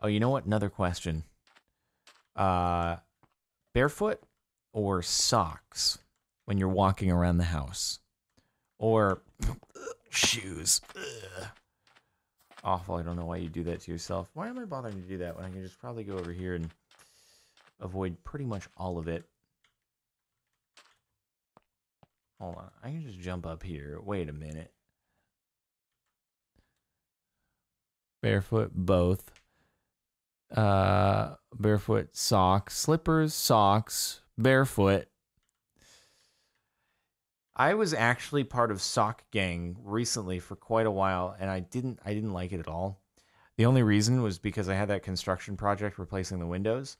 Speaker 1: Oh, you know what? Another question. Uh, barefoot or socks when you're walking around the house, or shoes. Ugh. Awful. I don't know why you do that to yourself. Why am I bothering to do that when I can just probably go over here and avoid pretty much all of it? Hold on. I can just jump up here. Wait a minute. Barefoot, both. Uh, barefoot socks, slippers, socks, barefoot. I was actually part of Sock Gang recently for quite a while, and I didn't I didn't like it at all. The only reason was because I had that construction project replacing the windows,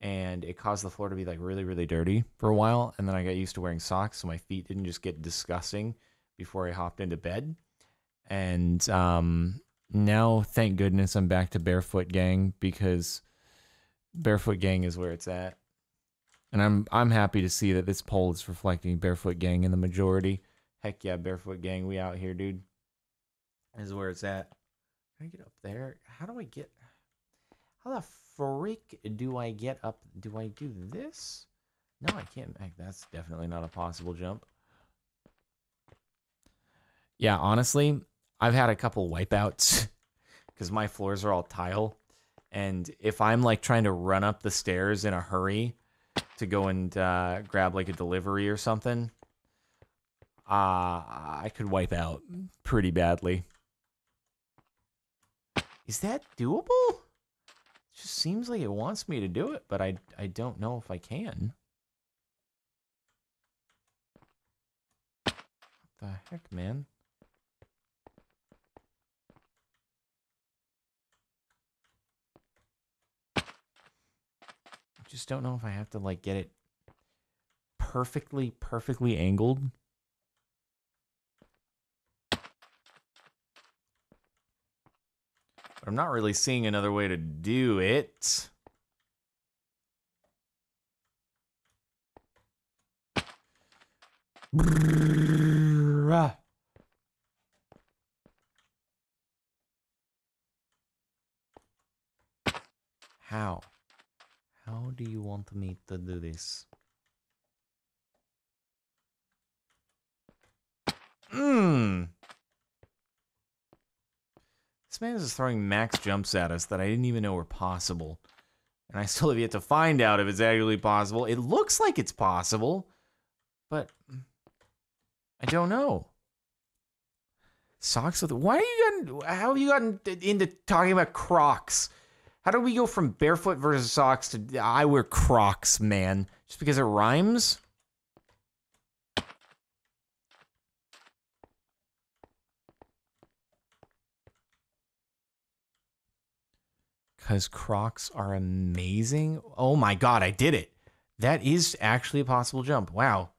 Speaker 1: and it caused the floor to be like really really dirty for a while, and then I got used to wearing socks, so my feet didn't just get disgusting before I hopped into bed. And um, now, thank goodness, I'm back to Barefoot Gang because Barefoot Gang is where it's at. And I'm I'm happy to see that this poll is reflecting Barefoot Gang in the majority. Heck yeah, Barefoot Gang, we out here, dude. is where it's at. Can I get up there? How do I get? How the freak do I get up? Do I do this? No, I can't. That's definitely not a possible jump. Yeah, honestly, I've had a couple wipeouts because my floors are all tile. And if I'm like trying to run up the stairs in a hurry to go and uh, grab like a delivery or something, uh, I could wipe out pretty badly. Is that doable? It just seems like it wants me to do it, but I, I don't know if I can. What the heck, man? Just don't know if I have to like get it perfectly, perfectly angled. But I'm not really seeing another way to do it. How? How do you want me to do this? Mmm. This man is throwing max jumps at us that I didn't even know were possible. And I still have yet to find out if it's actually possible. It looks like it's possible, but I don't know. Socks with why are you gotten how have you gotten into talking about Crocs? How do we go from barefoot versus socks to I wear Crocs, man? Just because it rhymes? because Crocs are amazing. Oh my god, I did it. That is actually a possible jump. Wow.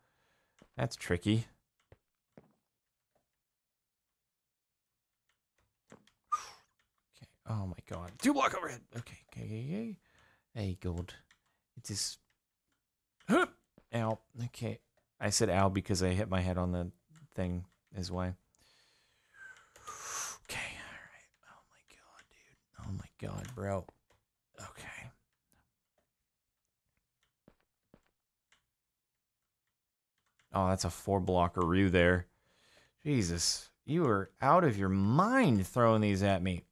Speaker 1: That's tricky. Oh my god. Two block overhead. Okay, okay, okay. Hey, gold. It is. Ow. Okay. I said ow because I hit my head on the thing, is why. Okay, alright. Oh my god, dude. Oh my god, bro. Okay. Oh, that's a four blocker rue there. Jesus, you are out of your mind throwing these at me.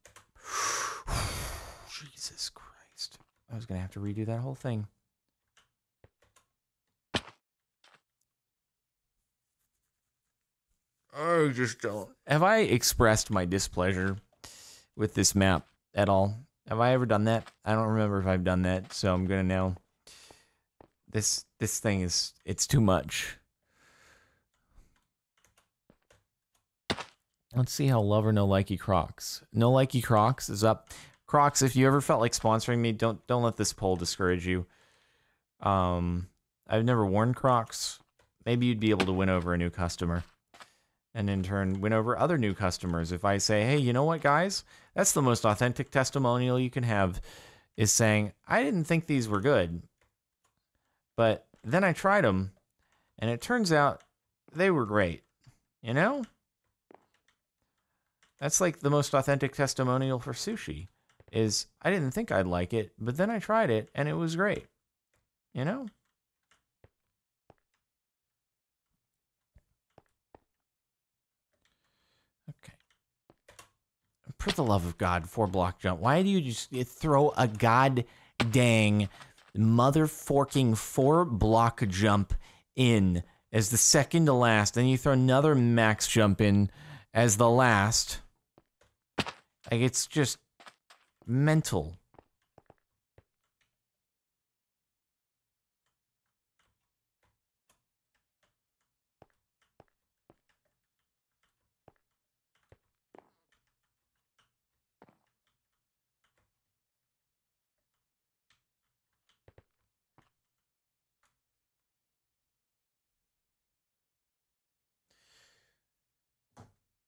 Speaker 1: Jesus Christ. I was going to have to redo that whole thing. I just don't. Have I expressed my displeasure with this map? at all. Have I ever done that? I don't remember if I've done that, so I'm gonna know. This this thing is it's too much. Let's see how Lover No Likey Crocs. No Likey Crocs is up. Crocs, if you ever felt like sponsoring me, don't don't let this poll discourage you. Um, I've never worn Crocs. Maybe you'd be able to win over a new customer and in turn win over other new customers. If I say, hey, you know what, guys? That's the most authentic testimonial you can have is saying, I didn't think these were good, but then I tried them and it turns out they were great. You know? That's like the most authentic testimonial for sushi is I didn't think I'd like it, but then I tried it and it was great. You know? Okay. For the love of God, four block jump. Why do you just eh, throw a god dang mother forking four block jump in as the second to last? Then you throw another max jump in as the last. Like it's just mental.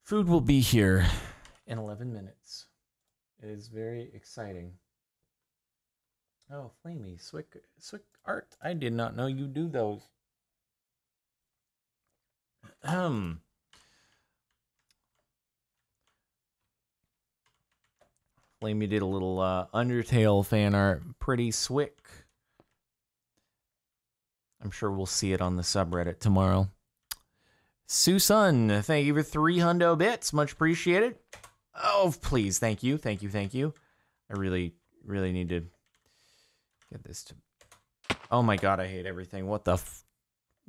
Speaker 1: Food will be here in 11 minutes. It is very exciting. Oh, Flamey, Swick, Swick Art. I did not know you do those. Um. Flamey did a little uh, Undertale fan art. Pretty swick. I'm sure we'll see it on the subreddit tomorrow. Susan, thank you for three hundo bits. Much appreciated. Oh, please. Thank you. Thank you. Thank you. I really, really need to get this to. Oh my god, I hate everything. What the.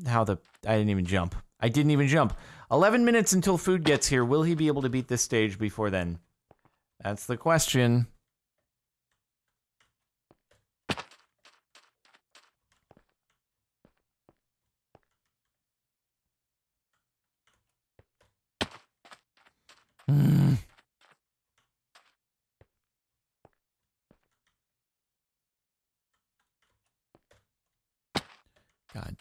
Speaker 1: How the. I didn't even jump. I didn't even jump. 11 minutes until food gets here. Will he be able to beat this stage before then? That's the question. Mm. God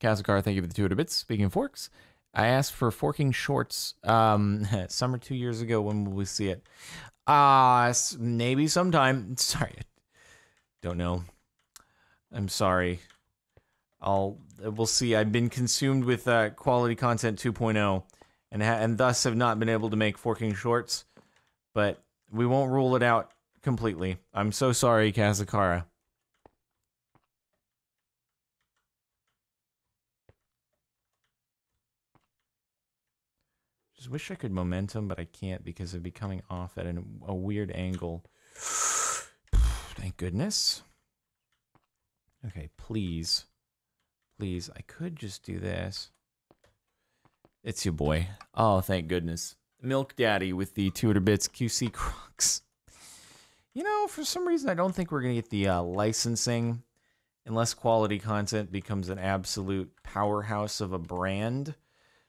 Speaker 1: Kazakar, thank you for the 200 bits. Speaking of forks, I asked for forking shorts um, summer two years ago. When will we see it? Uh, maybe sometime. Sorry. Don't know. I'm sorry. I'll we'll see. I've been consumed with uh, quality content 2.0 and and thus have not been able to make forking shorts, but we won't rule it out completely. I'm so sorry, Kazakara. Just wish I could momentum, but I can't because it'd be coming off at an, a weird angle. Thank goodness. Okay, please. Please, I could just do this. It's your boy. Oh, thank goodness. Milk Daddy with the 200 bits QC Crocs. You know, for some reason, I don't think we're going to get the uh, licensing unless quality content becomes an absolute powerhouse of a brand.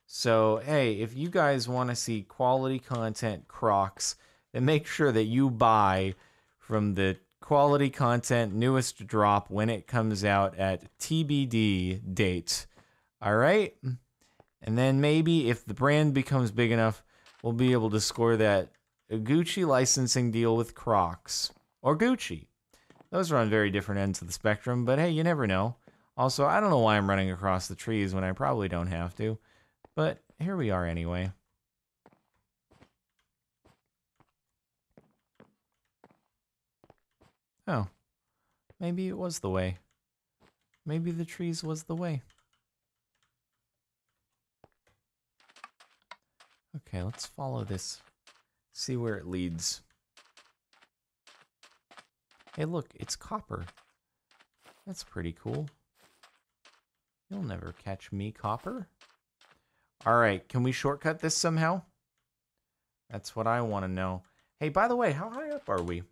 Speaker 1: So, hey, if you guys want to see quality content Crocs, then make sure that you buy from the quality content newest drop when it comes out at TBD date. All right? And then maybe if the brand becomes big enough, we'll be able to score that Gucci licensing deal with Crocs or Gucci. Those are on very different ends of the spectrum, but hey, you never know. Also, I don't know why I'm running across the trees when I probably don't have to. But here we are anyway. Oh, maybe it was the way. Maybe the trees was the way. Okay, let's follow this. See where it leads. Hey, look, it's copper. That's pretty cool. You'll never catch me, copper. All right, can we shortcut this somehow? That's what I want to know. Hey, by the way, how high up are we?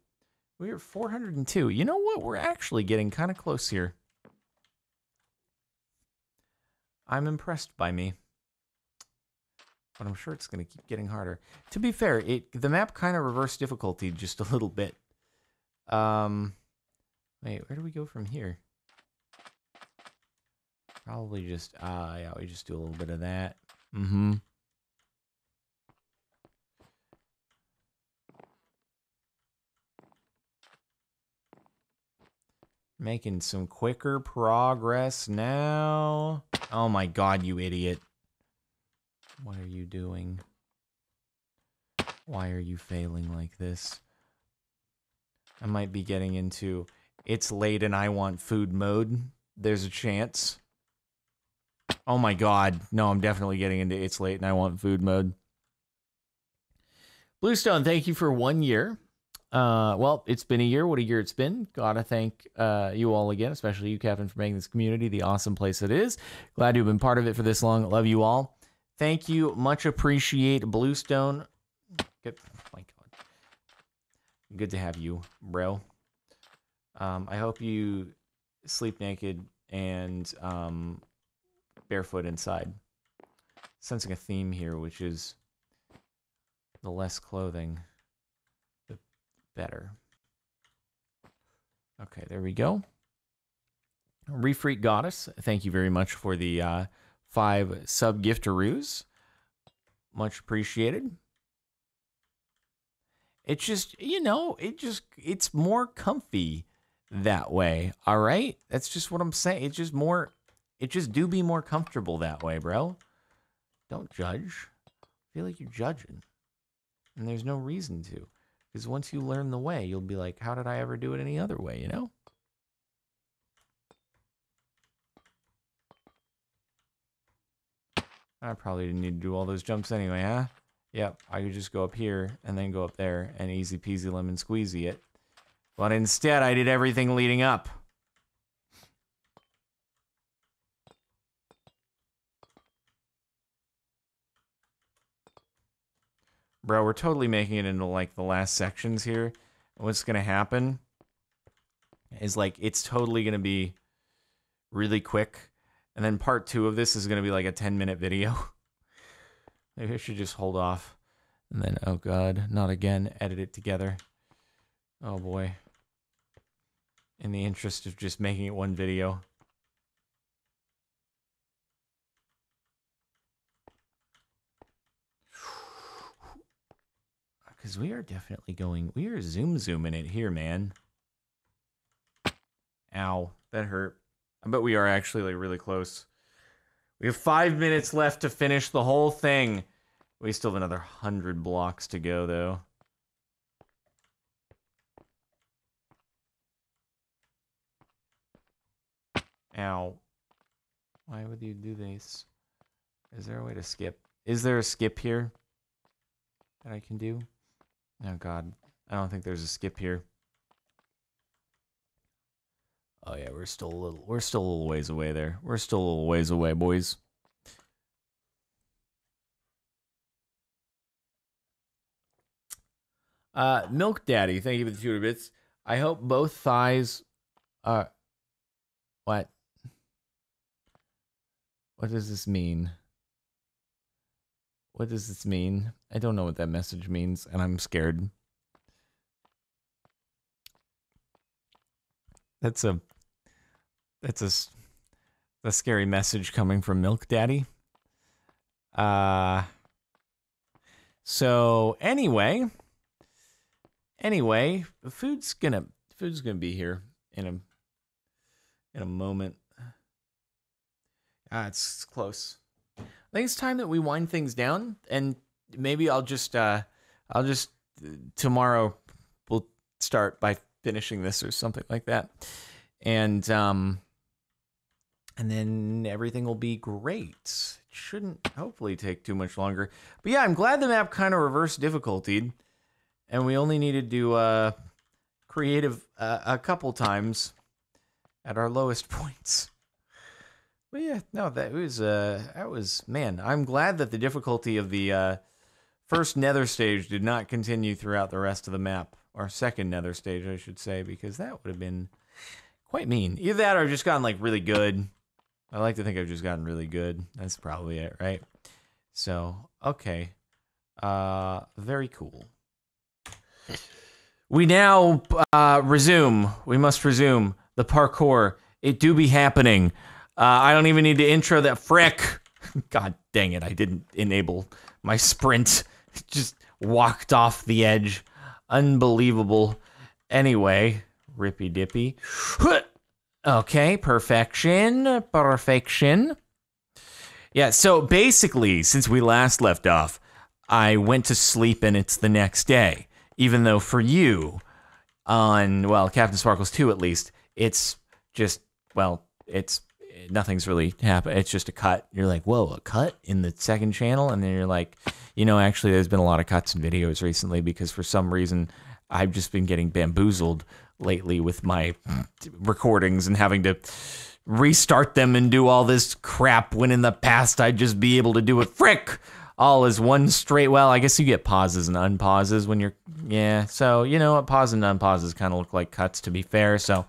Speaker 1: We're 402. You know what? We're actually getting kind of close here. I'm impressed by me. But I'm sure it's going to keep getting harder. To be fair, it the map kind of reversed difficulty just a little bit. Um, wait, where do we go from here? Probably just, uh, yeah, we just do a little bit of that. Mm-hmm. Making some quicker progress now. Oh my god, you idiot. What are you doing? Why are you failing like this? I might be getting into it's late and I want food mode. There's a chance. Oh my god. No, I'm definitely getting into it's late and I want food mode. Bluestone, thank you for one year. Uh, well, it's been a year. What a year it's been. Gotta thank uh, you all again, especially you, Kevin, for making this community the awesome place it is. Glad to have been part of it for this long. Love you all. Thank you. Much appreciate Bluestone. Good. Oh my God. Good to have you, bro. Um, I hope you sleep naked and um, barefoot inside. Sensing a theme here, which is the less clothing, the better. Okay, there we go. Refreak Goddess, thank you very much for the uh, five sub giftaroos. Much appreciated. It's just, you know, it just, it's more comfy that way. All right. That's just what I'm saying. It's just more, it just do be more comfortable that way, bro. Don't judge. I feel like you're judging. And there's no reason to. Because once you learn the way, you'll be like, how did I ever do it any other way, you know? I probably didn't need to do all those jumps anyway, huh? Yep, I could just go up here and then go up there and easy peasy lemon squeezy it. But instead, I did everything leading up. Bro, we're totally making it into like the last sections here. What's going to happen is like it's totally going to be really quick. And then part two of this is going to be like a 10 minute video. Maybe I should just hold off. And then, oh god, not again, edit it together. Oh boy. In the interest of just making it one video. Because we are definitely going, we are zoom zooming it here, man. Ow, that hurt. I bet we are actually like really close. We have five minutes left to finish the whole thing. We still have another hundred blocks to go, though. Ow. Why would you do this? Is there a way to skip? Is there a skip here that I can do? Oh god, I don't think there's a skip here. Oh yeah, we're still a little we're still a little ways away there. We're still a little ways away, boys. Uh Milk Daddy, thank you for the two bits. I hope both thighs are what? What does this mean? What does this mean? I don't know what that message means, and I'm scared. That's a that's a a scary message coming from Milk Daddy. Uh so anyway, anyway, food's gonna food's gonna be here in a in a moment. Ah, it's close. I think it's time that we wind things down, and maybe I'll just uh, I'll just tomorrow we'll start by finishing this or something like that, and um, and then everything will be great. It shouldn't hopefully take too much longer. But yeah, I'm glad the map kind of reversed difficulty, and we only needed to uh, creative uh, a couple times at our lowest points. But yeah, no, that was uh that was man, I'm glad that the difficulty of the uh first nether stage did not continue throughout the rest of the map. Or second nether stage, I should say, because that would have been quite mean. Either that or I've just gotten like really good. I like to think I've just gotten really good. That's probably it, right? So, okay. Uh very cool. We now uh resume. We must resume the parkour. It do be happening. Uh, I don't even need to intro that frick. God dang it, I didn't enable my sprint. Just walked off the edge. Unbelievable. Anyway, rippy dippy. Okay, perfection. Perfection. Yeah, so basically, since we last left off, I went to sleep and it's the next day. Even though for you, on, well, Captain Sparklez 2 at least, it's just, well, it's nothing's really happened. It's just a cut. You're like, whoa, a cut in the second channel, and then you're like, you know, actually, there's been a lot of cuts in videos recently because for some reason I've just been getting bamboozled lately with my recordings and having to restart them and do all this crap when in the past I'd just be able to do it frick all as one straight well i guess you get pauses and unpauses when you're yeah so you know what pause and unpauses kind of look like cuts to be fair so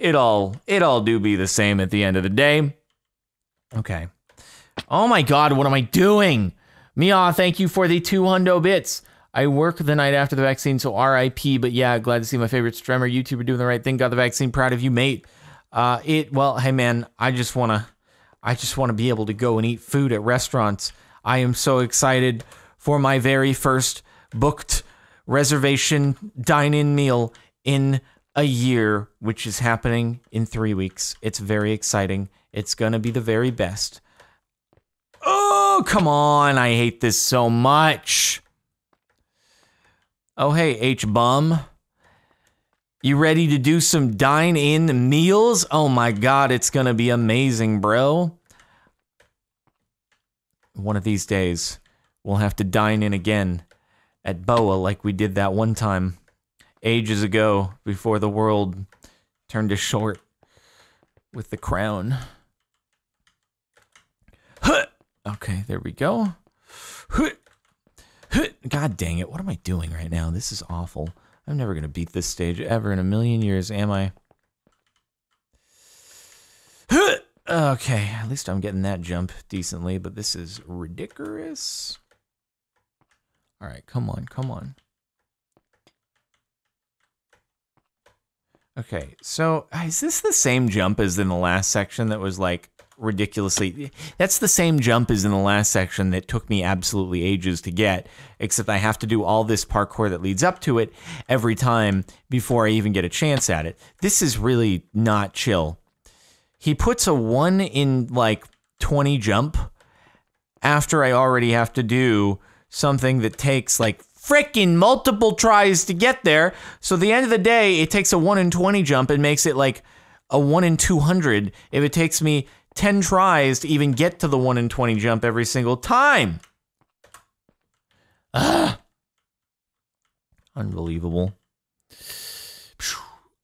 Speaker 1: it all it all do be the same at the end of the day. Okay. Oh my god, what am I doing? Mia, thank you for the two hundo bits. I work the night after the vaccine, so RIP. But yeah, glad to see my favorite streamer, YouTuber doing the right thing. Got the vaccine. Proud of you, mate. Uh, it well, hey man, I just wanna, I just wanna be able to go and eat food at restaurants. I am so excited for my very first booked reservation dine-in meal in a year, which is happening in three weeks. It's very exciting. It's going to be the very best. Oh, come on. I hate this so much. Oh, hey, H bum. You ready to do some dine in meals? Oh my god, it's gonna be amazing, bro. One of these days, we'll have to dine in again at Boa like we did that one time ages ago before the world turned to short with the crown. Okay, there we go. God dang it. What am I doing right now? This is awful. I'm never going to beat this stage ever in a million years, am I? Okay, at least I'm getting that jump decently, but this is ridiculous. All right, come on, come on. Okay, so uh, is this the same jump as in the last section that was like ridiculously. That's the same jump as in the last section that took me absolutely ages to get, except I have to do all this parkour that leads up to it every time before I even get a chance at it. This is really not chill. He puts a 1 in like 20 jump after I already have to do something that takes like freaking multiple tries to get there. So the end of the day, it takes a 1 in 20 jump and makes it like a 1 in 200 if it takes me 10 tries to even get to the 1 in 20 jump every single time. Ugh. Unbelievable.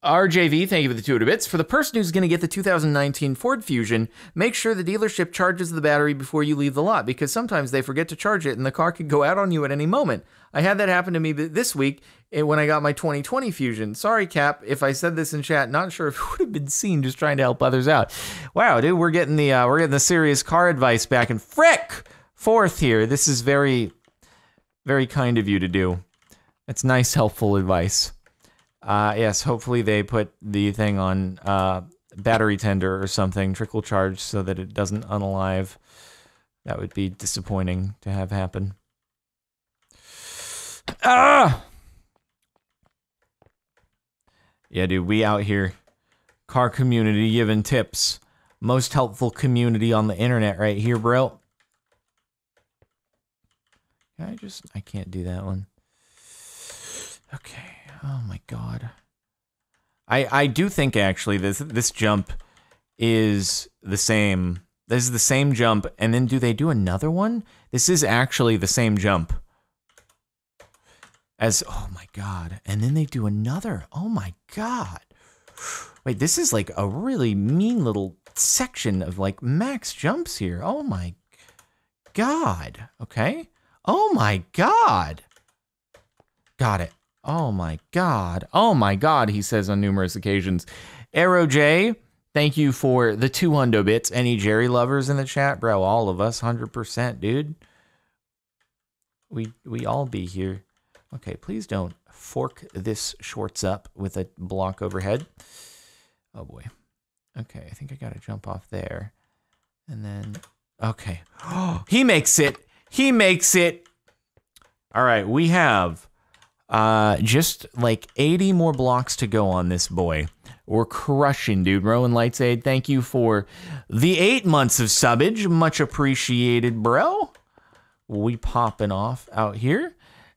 Speaker 1: RJV, thank you for the 200 bits. For the person who's going to get the 2019 Ford Fusion, make sure the dealership charges the battery before you leave the lot because sometimes they forget to charge it and the car could go out on you at any moment. I had that happen to me this week eh, when I got my 2020 Fusion. Sorry, Cap, if I said this in chat. Not sure if it would have been seen. Just trying to help others out. Wow, dude, we're getting the uh, we're getting the serious car advice back and frick forth here. This is very, very kind of you to do. That's nice, helpful advice. Uh, yes, hopefully they put the thing on uh, battery tender or something, trickle charge, so that it doesn't unalive. That would be disappointing to have happen. Ah! Yeah, dude, we out here. Car community giving tips. Most helpful community on the internet right here, bro. Can I just... I can't do that one. Okay. Oh my god. I I do think actually this this jump is the same. This is the same jump, and then do they do another one? This is actually the same jump. As oh my god, and then they do another. Oh my god. Wait, this is like a really mean little section of like max jumps here. Oh my god. Okay. Oh my god. Got it. Oh my God. Oh my God, he says on numerous occasions. Arrow J, thank you for the two hundo bits. Any Jerry lovers in the chat? Bro, all of us, 100%, dude. We, we all be here. Okay, please don't fork this shorts up with a block overhead. Oh boy. Okay, I think I gotta jump off there. And then, okay. Oh, he makes it. He makes it. All right, we have uh, just like 80 more blocks to go on this boy. We're crushing, dude. Rowan Lightsaid, thank you for the eight months of subbage. Much appreciated, bro. We popping off out here.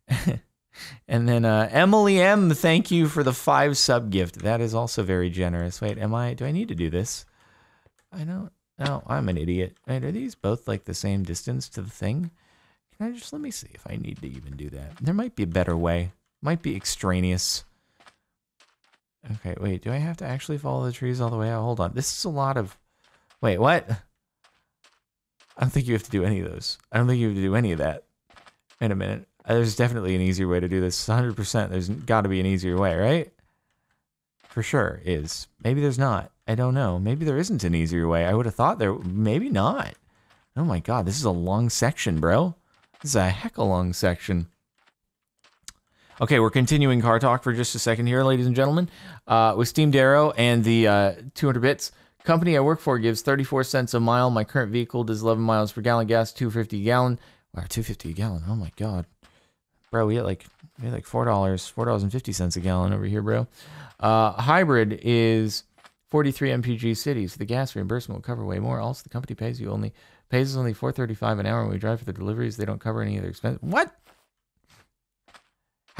Speaker 1: and then uh, Emily M, thank you for the five sub gift. That is also very generous. Wait, am I? Do I need to do this? I don't. No, I'm an idiot. Wait, are these both like the same distance to the thing? Can I just let me see if I need to even do that? There might be a better way. Might be extraneous. Okay, wait, do I have to actually follow the trees all the way out? Hold on. This is a lot of... Wait, what? I don't think you have to do any of those. I don't think you have to do any of that. In a minute. Uh, there's definitely an easier way to do this. 100%. There's got to be an easier way, right? For sure is. Maybe there's not. I don't know. Maybe there isn't an easier way. I would have thought there... Maybe not. Oh my god, this is a long section, bro. This is a heck of a long section. Okay, we're continuing car talk for just a second here, ladies and gentlemen. Uh, with Steam Darrow and the uh, 200 bits company I work for gives 34 cents a mile. My current vehicle does 11 miles per gallon gas, 250 a gallon. Wow, 250 a gallon. Oh my god, bro, we get like we get like four dollars, four dollars and fifty cents a gallon over here, bro. Uh, hybrid is 43 mpg cities. The gas reimbursement will cover way more. Also, the company pays you only pays us only 4.35 an hour when we drive for the deliveries. They don't cover any of their expenses. What?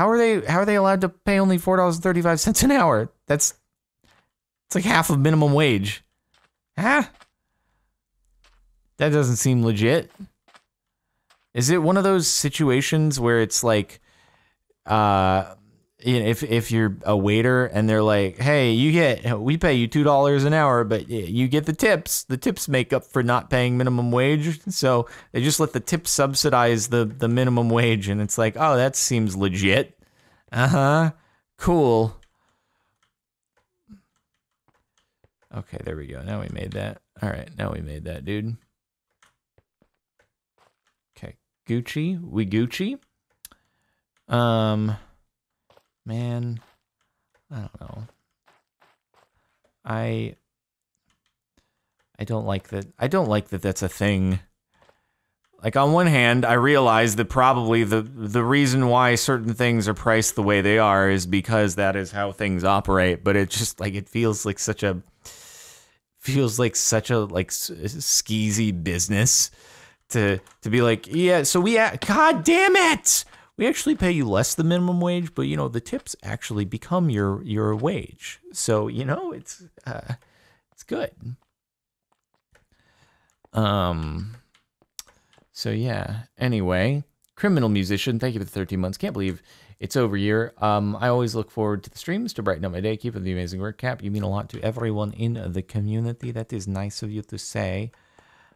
Speaker 1: How are they how are they allowed to pay only four dollars and thirty five cents an hour? That's it's like half of minimum wage. Huh? That doesn't seem legit. Is it one of those situations where it's like uh you know, if if you're a waiter and they're like, "Hey, you get we pay you two dollars an hour, but you get the tips. The tips make up for not paying minimum wage." So they just let the tips subsidize the the minimum wage, and it's like, "Oh, that seems legit." Uh huh. Cool. Okay, there we go. Now we made that. All right, now we made that, dude. Okay, Gucci. We Gucci. Um man, I don't know. I I don't like that. I don't like that that's a thing. Like on one hand, I realize that probably the the reason why certain things are priced the way they are is because that is how things operate, but it just like it feels like such a feels like such a like skeezy business to to be like, yeah, so we god damn it we actually pay you less than minimum wage, but you know the tips actually become your your wage. So you know it's uh, it's good. Um. So yeah. Anyway, criminal musician. Thank you for the 13 months. Can't believe it's over year. Um, I always look forward to the streams to brighten up my day. Keep up the amazing work, Cap. You mean a lot to everyone in the community. That is nice of you to say.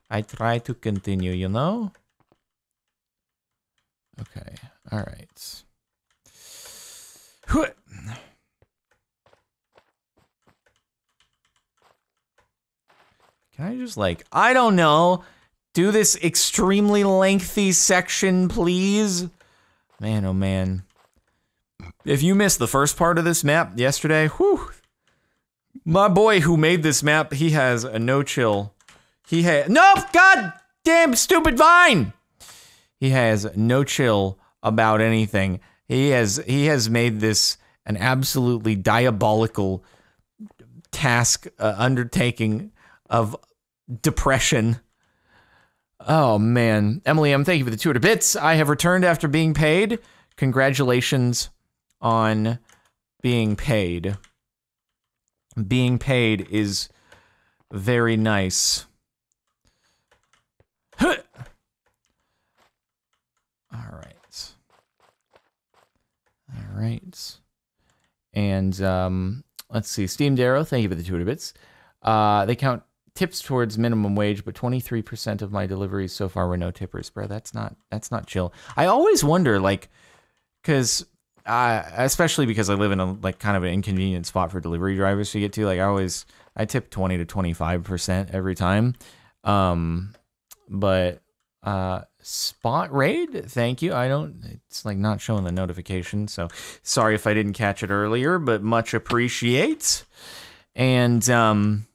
Speaker 1: I try to continue, you know. Okay. All right. Can I just like, I don't know, do this extremely lengthy section, please? Man, oh man. If you missed the first part of this map yesterday, whew, my boy who made this map, he has a no chill. He had, no, god damn stupid vine! He has no chill about anything. He has he has made this an absolutely diabolical task uh, undertaking of depression. Oh man, Emily, I'm thank you for the 200 bits. I have returned after being paid. Congratulations on being paid. Being paid is very nice. All right. All right. And um, let's see. Steam Darrow, thank you for the 200 bits. Uh, they count tips towards minimum wage, but 23% of my deliveries so far were no tippers, bro. That's not that's not chill. I always wonder, like, because especially because I live in a like kind of an inconvenient spot for delivery drivers to get to. Like, I always I tip 20 to 25% every time. Um, but uh, spot raid, thank you. I don't, it's like not showing the notification. So sorry if I didn't catch it earlier, but much appreciate. And, um,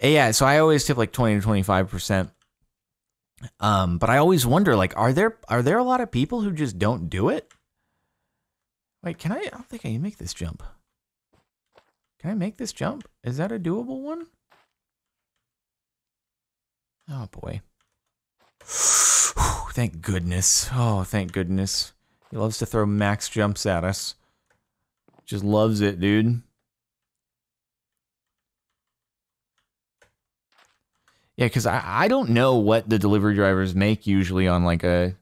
Speaker 1: yeah, so I always tip like 20 to 25%. Um, but I always wonder, like, are there are there a lot of people who just don't do it? Wait, can I? I don't think I can make this jump. Can I make this jump? Is that a doable one? Oh boy. Thank goodness. Oh, thank goodness. He loves to throw max jumps at us. Just loves it, dude. Yeah, because I, I don't know what the delivery drivers make usually on like a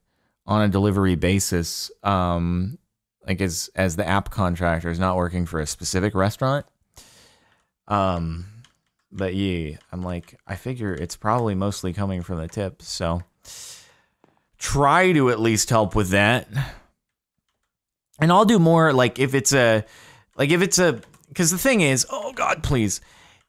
Speaker 1: on a delivery basis. Um, like as as the app contractor is not working for a specific restaurant. Um, but yeah, I'm like I figure it's probably mostly coming from the tips, so try to at least help with that. And I'll do more like if it's a like if it's a because the thing is, oh God, please.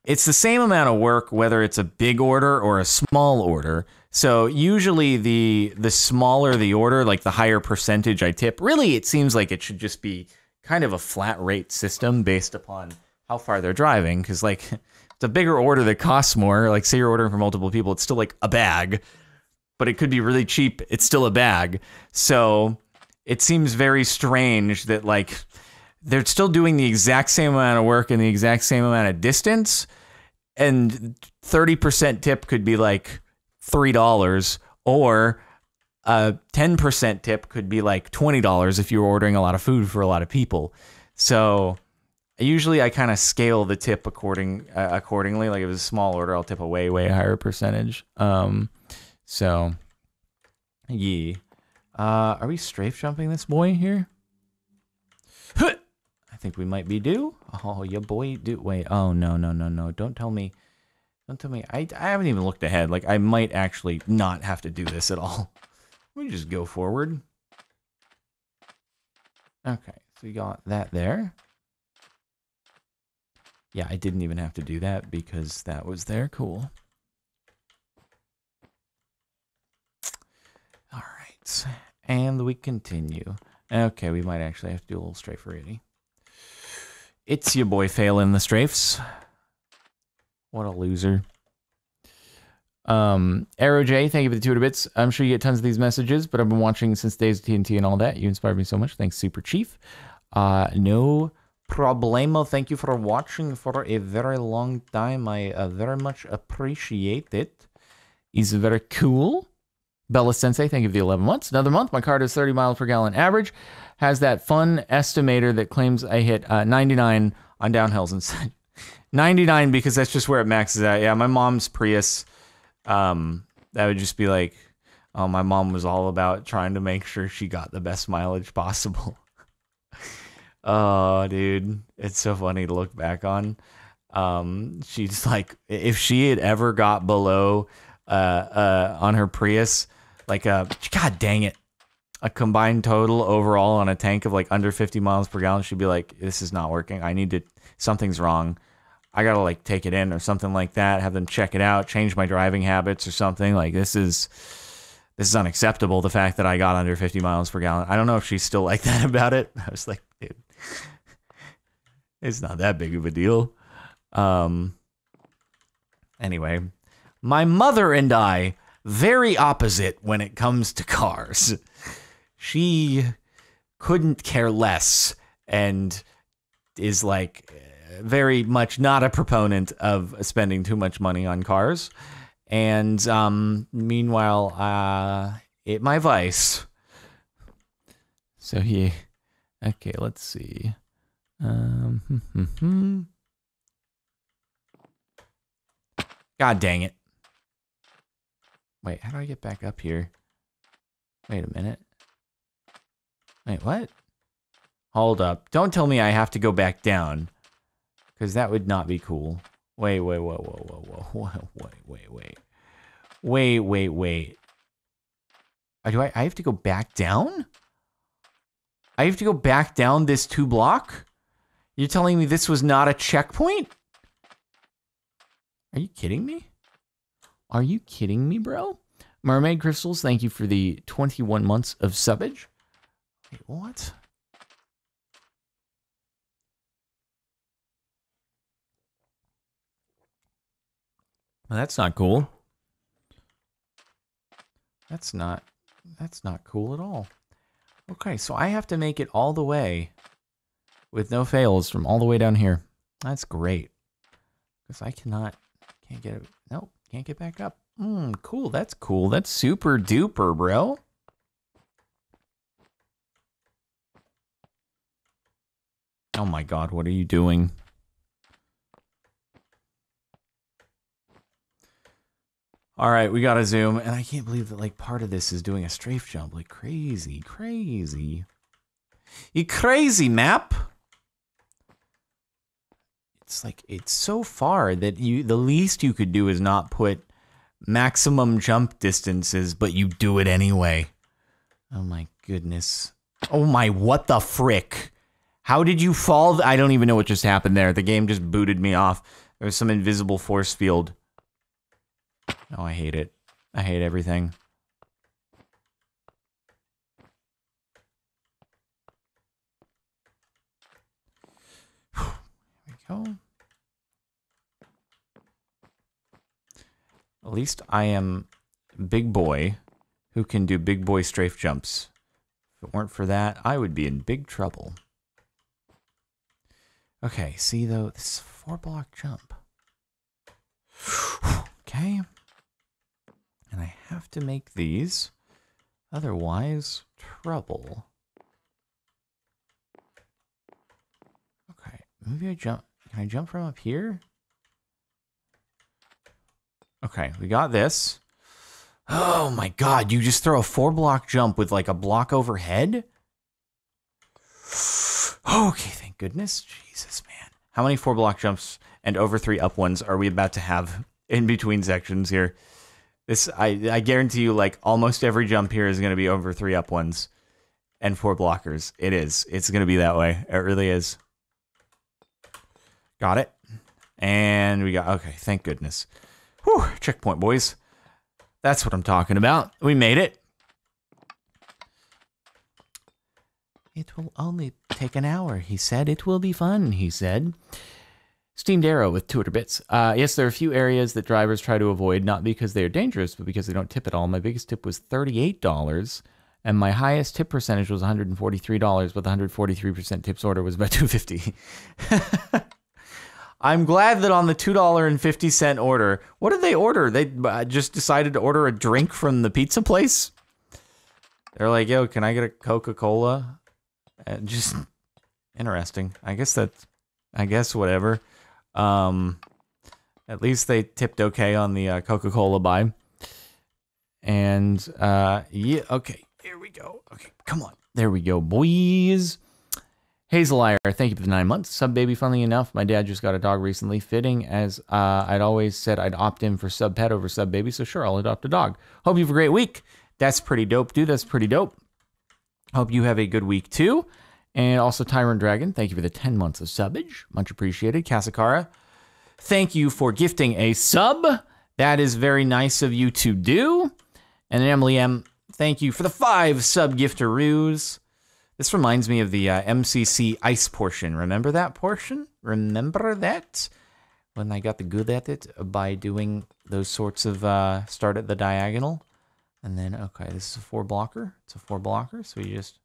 Speaker 1: It's the same amount of work whether it's a big order or a small order. So usually the the smaller the order, like the higher percentage I tip. Really, it seems like it should just be kind of a flat rate system based upon how far they're driving. Because like it's a bigger order that costs more. Like say you're ordering for multiple people, it's still like a bag but it could be really cheap. It's still a bag. So it seems very strange that like they're still doing the exact same amount of work and the exact same amount of distance and 30% tip could be like $3 or a 10% tip could be like $20 if you're ordering a lot of food for a lot of people. So usually I kind of scale the tip according uh, accordingly. Like if it's a small order, I'll tip a way way higher percentage. Um, so yeah. Uh, are we strafe jumping this boy here? I think we might be due. Oh, your boy do. Wait. Oh no no no no! Don't tell me. Don't tell me. I I haven't even looked ahead. Like I might actually not have to do this at all. We just go forward. Okay, so we got that there. Yeah, I didn't even have to do that because that was there. Cool. All and we continue. Okay, we might actually have to do a little strafe already. It's your boy Fail in the strafes. What a loser. Um, Arrow J, thank you for the two bits. I'm sure you get tons of these messages, but I've been watching since days of TNT and all that. You inspired me so much. Thanks, Super Chief. Uh, no problemo. Thank you for watching for a very long time. I uh, very much appreciate it. He's very cool. Bella Sensei, thank you for the 11 months. Another month. My car does 30 miles per gallon average. Has that fun estimator that claims I hit uh, 99 on downhills and 99 because that's just where it maxes out. Yeah, my mom's Prius um, that would just be like, oh, my mom was all about trying to make sure she got the best mileage possible. oh, dude, it's so funny to look back on. Um, she's like, if she had ever got below, uh, uh, on her Prius, like, uh, god dang it, a combined total overall on a tank of like under 50 miles per gallon, she'd be like, this is not working. I need to, something's wrong. I gotta like take it in or something like that. Have them check it out, change my driving habits or something. Like this is this is unacceptable. The fact that I got under 50 miles per gallon. I don't know if she's still like that about it. I was like, dude, it's not that big of a deal. Um. Anyway, my mother and I very opposite when it comes to cars. She couldn't care less and is like very much not a proponent of spending too much money on cars. And um, meanwhile, uh, it my vice. So he, okay, let's see. Um, hmm, hmm, hmm. God dang it. Wait, how do I get back up here? Wait a minute. Wait, what? Hold up. Don't tell me I have to go back down. Because that would not be cool. Wait, wait, whoa, whoa, whoa, whoa, whoa, wait, wait, wait. Wait, wait, wait. Uh, do I, I have to go back down? I have to go back down this two block? You're telling me this was not a checkpoint? Are you kidding me? Are you kidding me, bro? Mermaid Crystals, thank you for the 21 months of subbage. Wait, what? Well, that's not cool. That's not that's not cool at all. Okay, so I have to make it all the way with no fails from all the way down here. That's great. Because I cannot can't get it. Can't get back up. Hmm, cool. That's cool. That's super duper, bro. Oh my god, what are you doing? All right, we gotta zoom, and I can't believe that like part of this is doing a strafe jump, like crazy, crazy. You crazy map. It's like it's so far that you the least you could do is not put maximum jump distances, but you do it anyway. Oh my goodness. Oh my what the frick? How did you fall? I don't even know what just happened there. The game just booted me off. There was some invisible force field. Oh, I hate it. I hate everything. At least I am big boy who can do big boy strafe jumps. If it weren't for that, I would be in big trouble. Okay, see though, this is a four block jump. okay. And I have to make these Otherwise, trouble. Okay, maybe I jump. Can I jump from up here? Okay, we got this. Oh my god, you just throw a four block jump with like a block overhead? Okay, thank goodness. Jesus, man. How many four block jumps and over three up ones are we about to have in between sections here? This I I guarantee you like almost every jump here is gonna be over three up ones and four blockers. It is. It's gonna be that way. It really is. Got it. And we got okay, thank goodness. Whew, checkpoint boys. That's what I'm talking about. We made it. It will only take an hour, he said. It will be fun, he said. Steamed Arrow with 200 bits. Uh, yes, there are a few areas that drivers try to avoid, not because they are dangerous, but because they don't tip at all. My biggest tip was $38, and my highest tip percentage was $143, but the 143% tips order was about 250 I'm glad that on the $2.50 order, what did they order? They uh, just decided to order a drink from the pizza place? They're like, yo, can I get a Coca Cola? And just interesting. I guess that. I guess whatever. Um, at least they tipped okay on the uh, Coca Cola buy. And uh, yeah, okay, here we go. Okay, come on. There we go, boys. Hazelire, thank you for the nine months. Sub baby, funnily enough, my dad just got a dog recently, fitting as uh, I'd always said I'd opt in for sub pet over sub baby, so sure, I'll adopt a dog. Hope you have a great week. That's pretty dope, dude. That's pretty dope. Hope you have a good week too. And also, Tyrant Dragon, thank you for the 10 months of subbage. Much appreciated. Kasakara, thank you for gifting a sub. That is very nice of you to do. And Emily M, thank you for the five sub gifteroos. This reminds me of the uh, MCC ice portion. Remember that portion? Remember that? When I got the good at it by doing those sorts of uh, start at the diagonal. And then, okay, this is a four blocker. It's a four blocker. So you just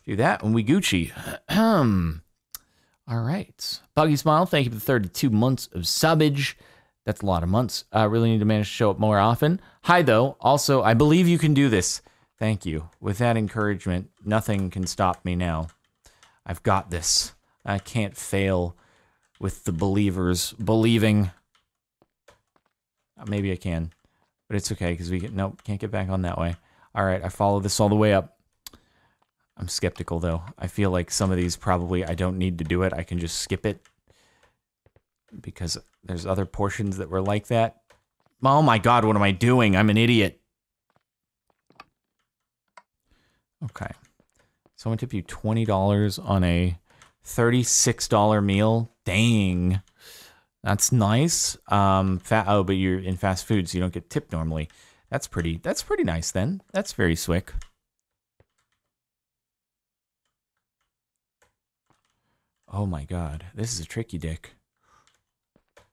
Speaker 1: do that and we Gucci. All right. Buggy Smile, thank you for the 32 months of subbage. That's a lot of months. I uh, really need to manage to show up more often. Hi, though. Also, I believe you can do this. Thank you. With that encouragement, nothing can stop me now. I've got this. I can't fail with the believers believing. Uh, maybe I can, but it's okay because we get nope, can't get back on that way. All right, I follow this all the way up. I'm skeptical though. I feel like some of these probably I don't need to do it. I can just skip it because there's other portions that were like that. Oh my god, what am I doing? I'm an idiot. Okay. Someone tip you $20 on a $36 meal. Dang. That's nice. Um, fat, oh, but you're in fast food, so you don't get tipped normally. That's pretty, that's pretty nice then. That's very swick. Oh my god, this is a tricky dick.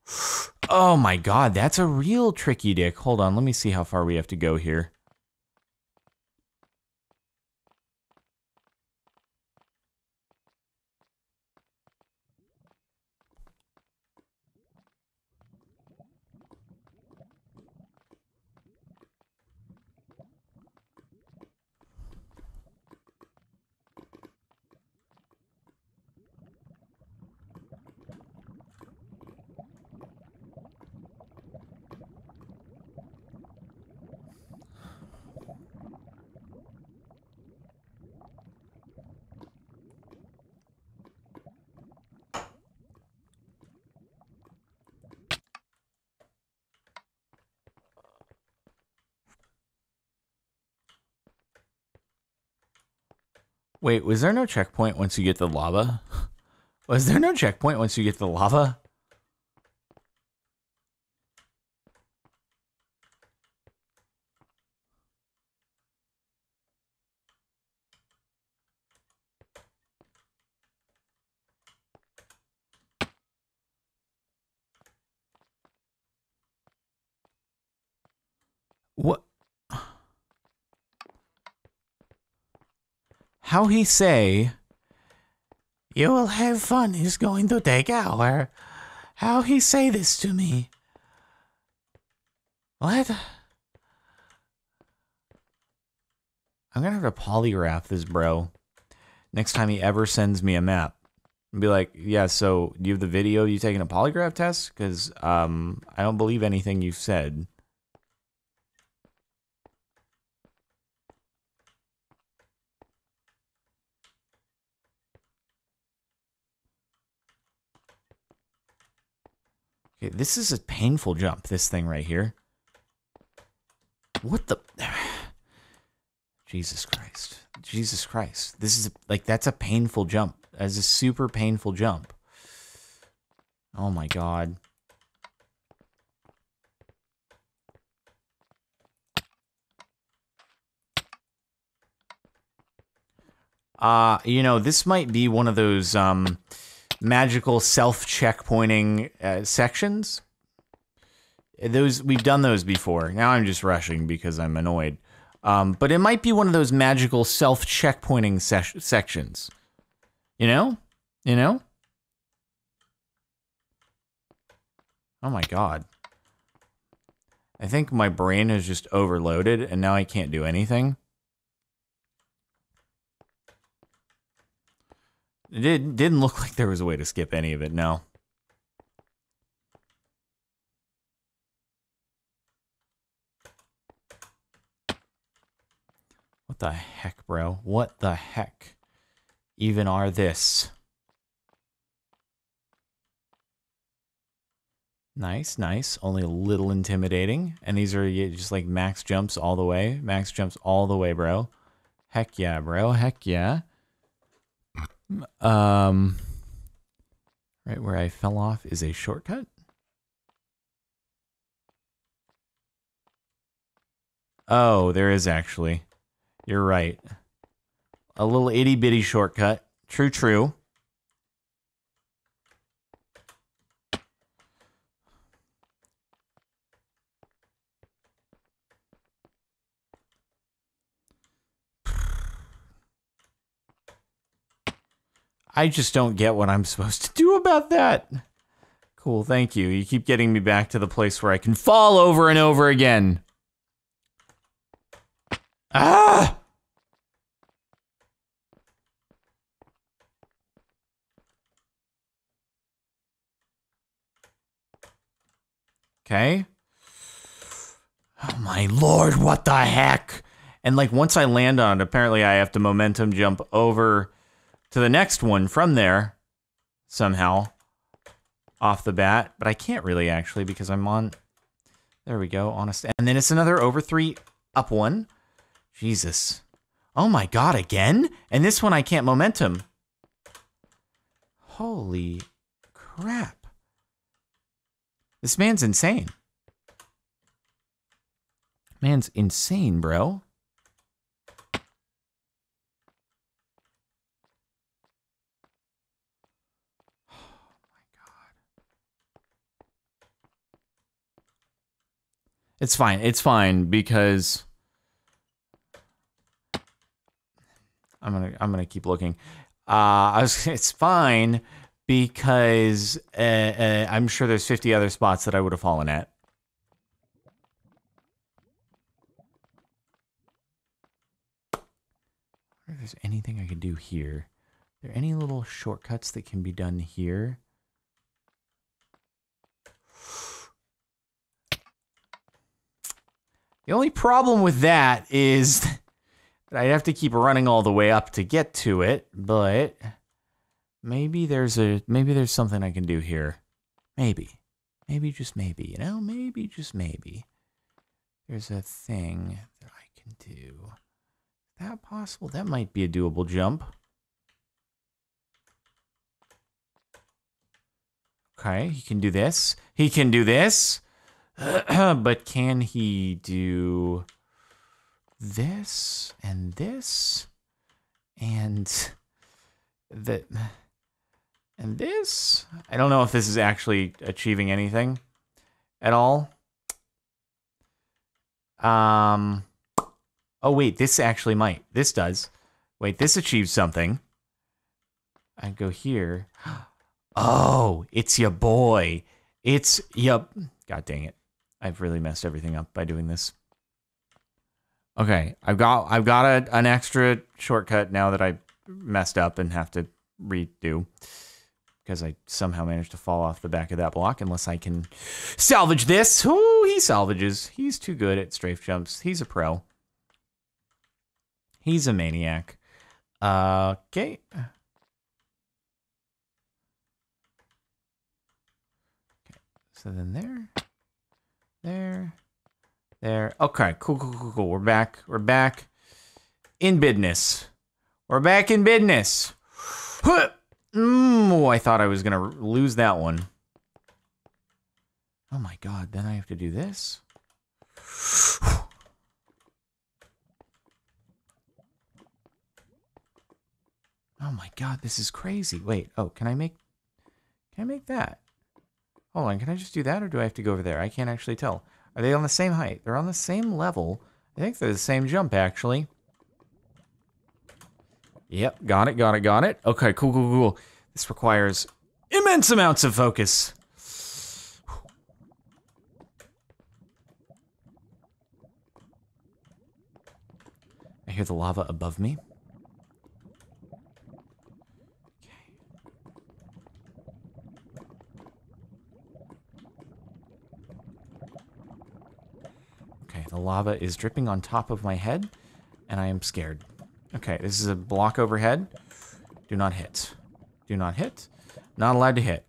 Speaker 1: Oh my god, that's a real tricky dick. Hold on, let me see how far we have to go here. Wait, was there no checkpoint once you get the lava? Was there no checkpoint once you get the lava? What? How he say, You will have fun is going to take hour. How he say this to me? What? I'm gonna have to polygraph this bro next time he ever sends me a map. And be like, yeah, so you have the video you taking a polygraph test? Because um, I don't believe anything you've said. Okay, this is a painful jump, this thing right here. What the... Jesus Christ. Jesus Christ. This is, like, that's a painful jump. That's a super painful jump. Oh my god. Uh, you know, this might be one of those, um magical self checkpointing uh, sections. Those we've done those before. Now I'm just rushing because I'm annoyed. Um, but it might be one of those magical self checkpointing se sections. You know, you know. Oh my god. I think my brain is just overloaded and now I can't do anything. It did, didn't look like there was a way to skip any of it, no. What the heck, bro? What the heck even are this? Nice, nice. Only a little intimidating. And these are just like max jumps all the way. Max jumps all the way, bro. Heck yeah, bro. Heck yeah. Um, right where I fell off is a shortcut. Oh, there is actually. You're right. A little itty bitty shortcut. True, true. I just don't get what I'm supposed to do about that. Cool, thank you. You keep getting me back to the place where I can fall over and over again. Ah! Okay. Oh my lord, what the heck? And like once I land on it, apparently I have to momentum jump over to the next one from there somehow off the bat, but I can't really actually because I'm on. There we go, honest. And then it's another over three up one. Jesus. Oh my god, again? And this one I can't momentum. Holy crap. This man's insane. Man's insane, bro. It's fine. It's fine because I'm gonna I'm gonna keep looking. Uh, I was. It's fine because uh, uh, I'm sure there's 50 other spots that I would have fallen at. If there's anything I could do here. Are there any little shortcuts that can be done here? The only problem with that is that I'd have to keep running all the way up to get to it, but maybe there's a maybe there's something I can do here. Maybe. Maybe just maybe, you know? Maybe just maybe. There's a thing that I can do. Is that possible? That might be a doable jump. Okay, he can do this. He can do this. but can he do this and this and that and this? I don't know if this is actually achieving anything at all. Um Oh wait, this actually might. This does. Wait, this achieves something. I go here. Oh, it's your boy. It's yep. God dang it. I've really messed everything up by doing this. Okay, I've got I've got a, an extra shortcut now that I messed up and have to redo because I somehow managed to fall off the back of that block unless I can salvage this. Ooh, he salvages. He's too good at strafe jumps. He's a pro. He's a maniac. Okay. So then there, there, there. Okay, cool, cool, cool, cool. We're back. We're back in business. We're back in business. Mm, I thought I was going to lose that one. Oh my god, then I have to do this? Oh my god, this is crazy. Wait, oh, can I make... Can I make that? Hold on, can I just do that or do I have to go over there? I can't actually tell. Are they on the same height? They're on the same level. I think they're the same jump, actually. Yep, got it, got it, got it. Okay, cool, cool, cool. This requires immense amounts of focus. I hear the lava above me. Okay, the lava is dripping on top of my head, and I am scared. Okay, this is a block overhead. Do not hit. Do not hit. Not allowed to hit.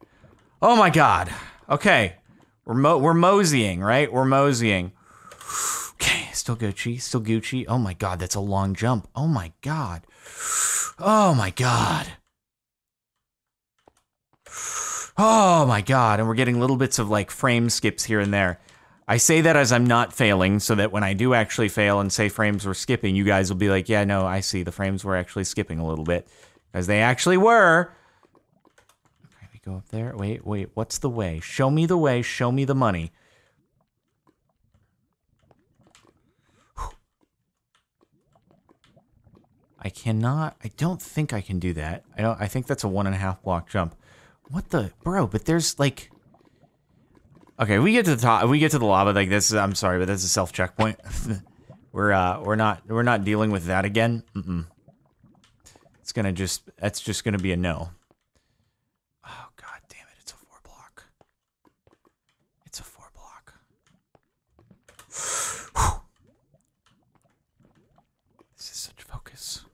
Speaker 1: Oh my god. Okay. We're mo we're moseying, right? We're moseying. Okay, still Gucci, still Gucci. Oh my god, that's a long jump. Oh my god. Oh my god. Oh my god, and we're getting little bits of like frame skips here and there. I say that as I'm not failing, so that when I do actually fail and say frames were skipping, you guys will be like, yeah, no, I see. The frames were actually skipping a little bit. Because they actually were. Okay, we go up there. Wait, wait, what's the way? Show me the way, show me the money. I cannot, I don't think I can do that. I don't, I think that's a one and a half block jump. What the, bro, but there's like, Okay, we get to the top. We get to the lava like this. I'm sorry, but that's a self checkpoint. we're uh, we're not we're not dealing with that again. Mm -mm. It's gonna just that's just gonna be a no. Oh god damn it! It's a four block. It's a four block. this is such focus.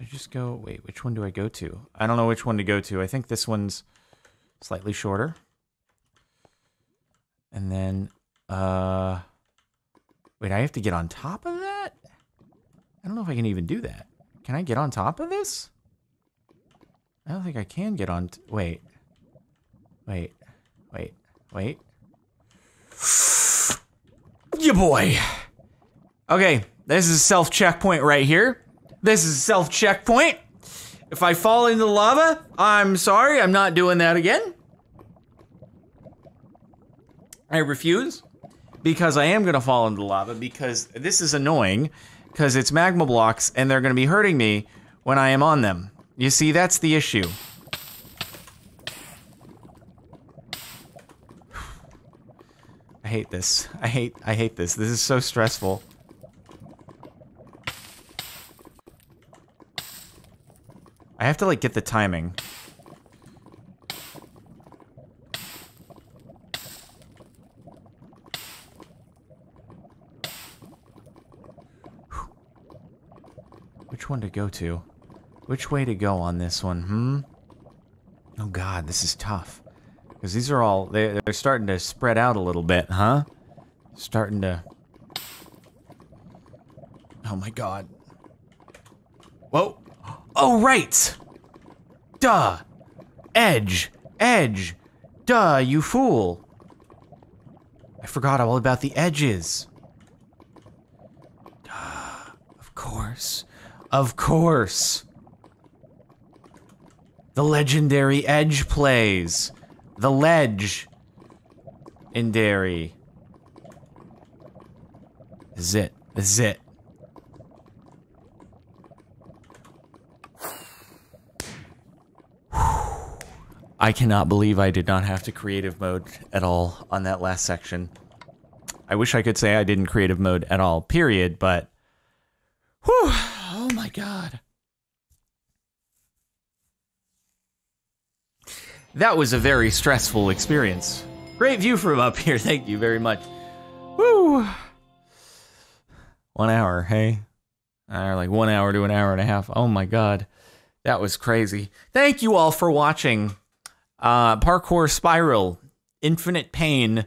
Speaker 1: I just go, wait, which one do I go to? I don't know which one to go to. I think this one's slightly shorter. And then, uh, wait, I have to get on top of that? I don't know if I can even do that. Can I get on top of this? I don't think I can get on, wait, wait, wait, wait. Yeah, boy. Okay, this is a self checkpoint right here. This is a self checkpoint. If I fall into the lava, I'm sorry, I'm not doing that again. I refuse because I am gonna fall into the lava because this is annoying because it's magma blocks and they're gonna be hurting me when I am on them. You see, that's the issue. I hate this. I hate I hate this. This is so stressful. I have to like get the timing. Which one to go to? Which way to go on this one, hmm? Oh god, this is tough. Because these are all, they're, they're starting to spread out a little bit, huh? Starting to... Oh my god. Whoa! Oh, right! Duh! Edge! Edge! Duh, you fool! I forgot all about the edges. Duh. Of course. Of course. The legendary Edge plays. The Ledge. In Dairy. This is it. This is it. I cannot believe I did not have to creative mode at all on that last section. I wish I could say I didn't creative mode at all, period, but whew, oh my god. That was a very stressful experience. Great view from up here. Thank you very much. Woo! One hour, hey? Or like one hour to an hour and a half. Oh my god. That was crazy. Thank you all for watching. Uh, Parkour Spiral, Infinite Pain,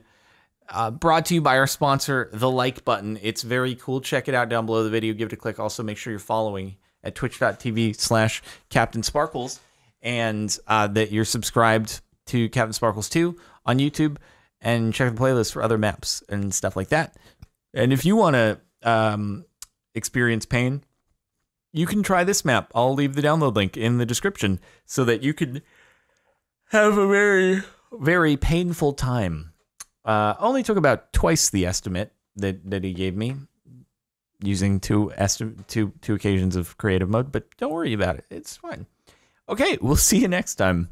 Speaker 1: uh, brought to you by our sponsor, the like button. It's very cool. Check it out down below the video. Give it a click. Also, make sure you're following at twitch.tv slash Captain Sparklez and uh, that you're subscribed to Captain Sparklez 2 on YouTube and check the playlist for other maps and stuff like that. And if you want to um, experience pain, you can try this map. I'll leave the download link in the description so that you can have a very, very painful time. Uh, only took about twice the estimate that, that he gave me using two, esti- two, two occasions of creative mode, but don't worry about it. It's fine. Okay, we'll see you next time.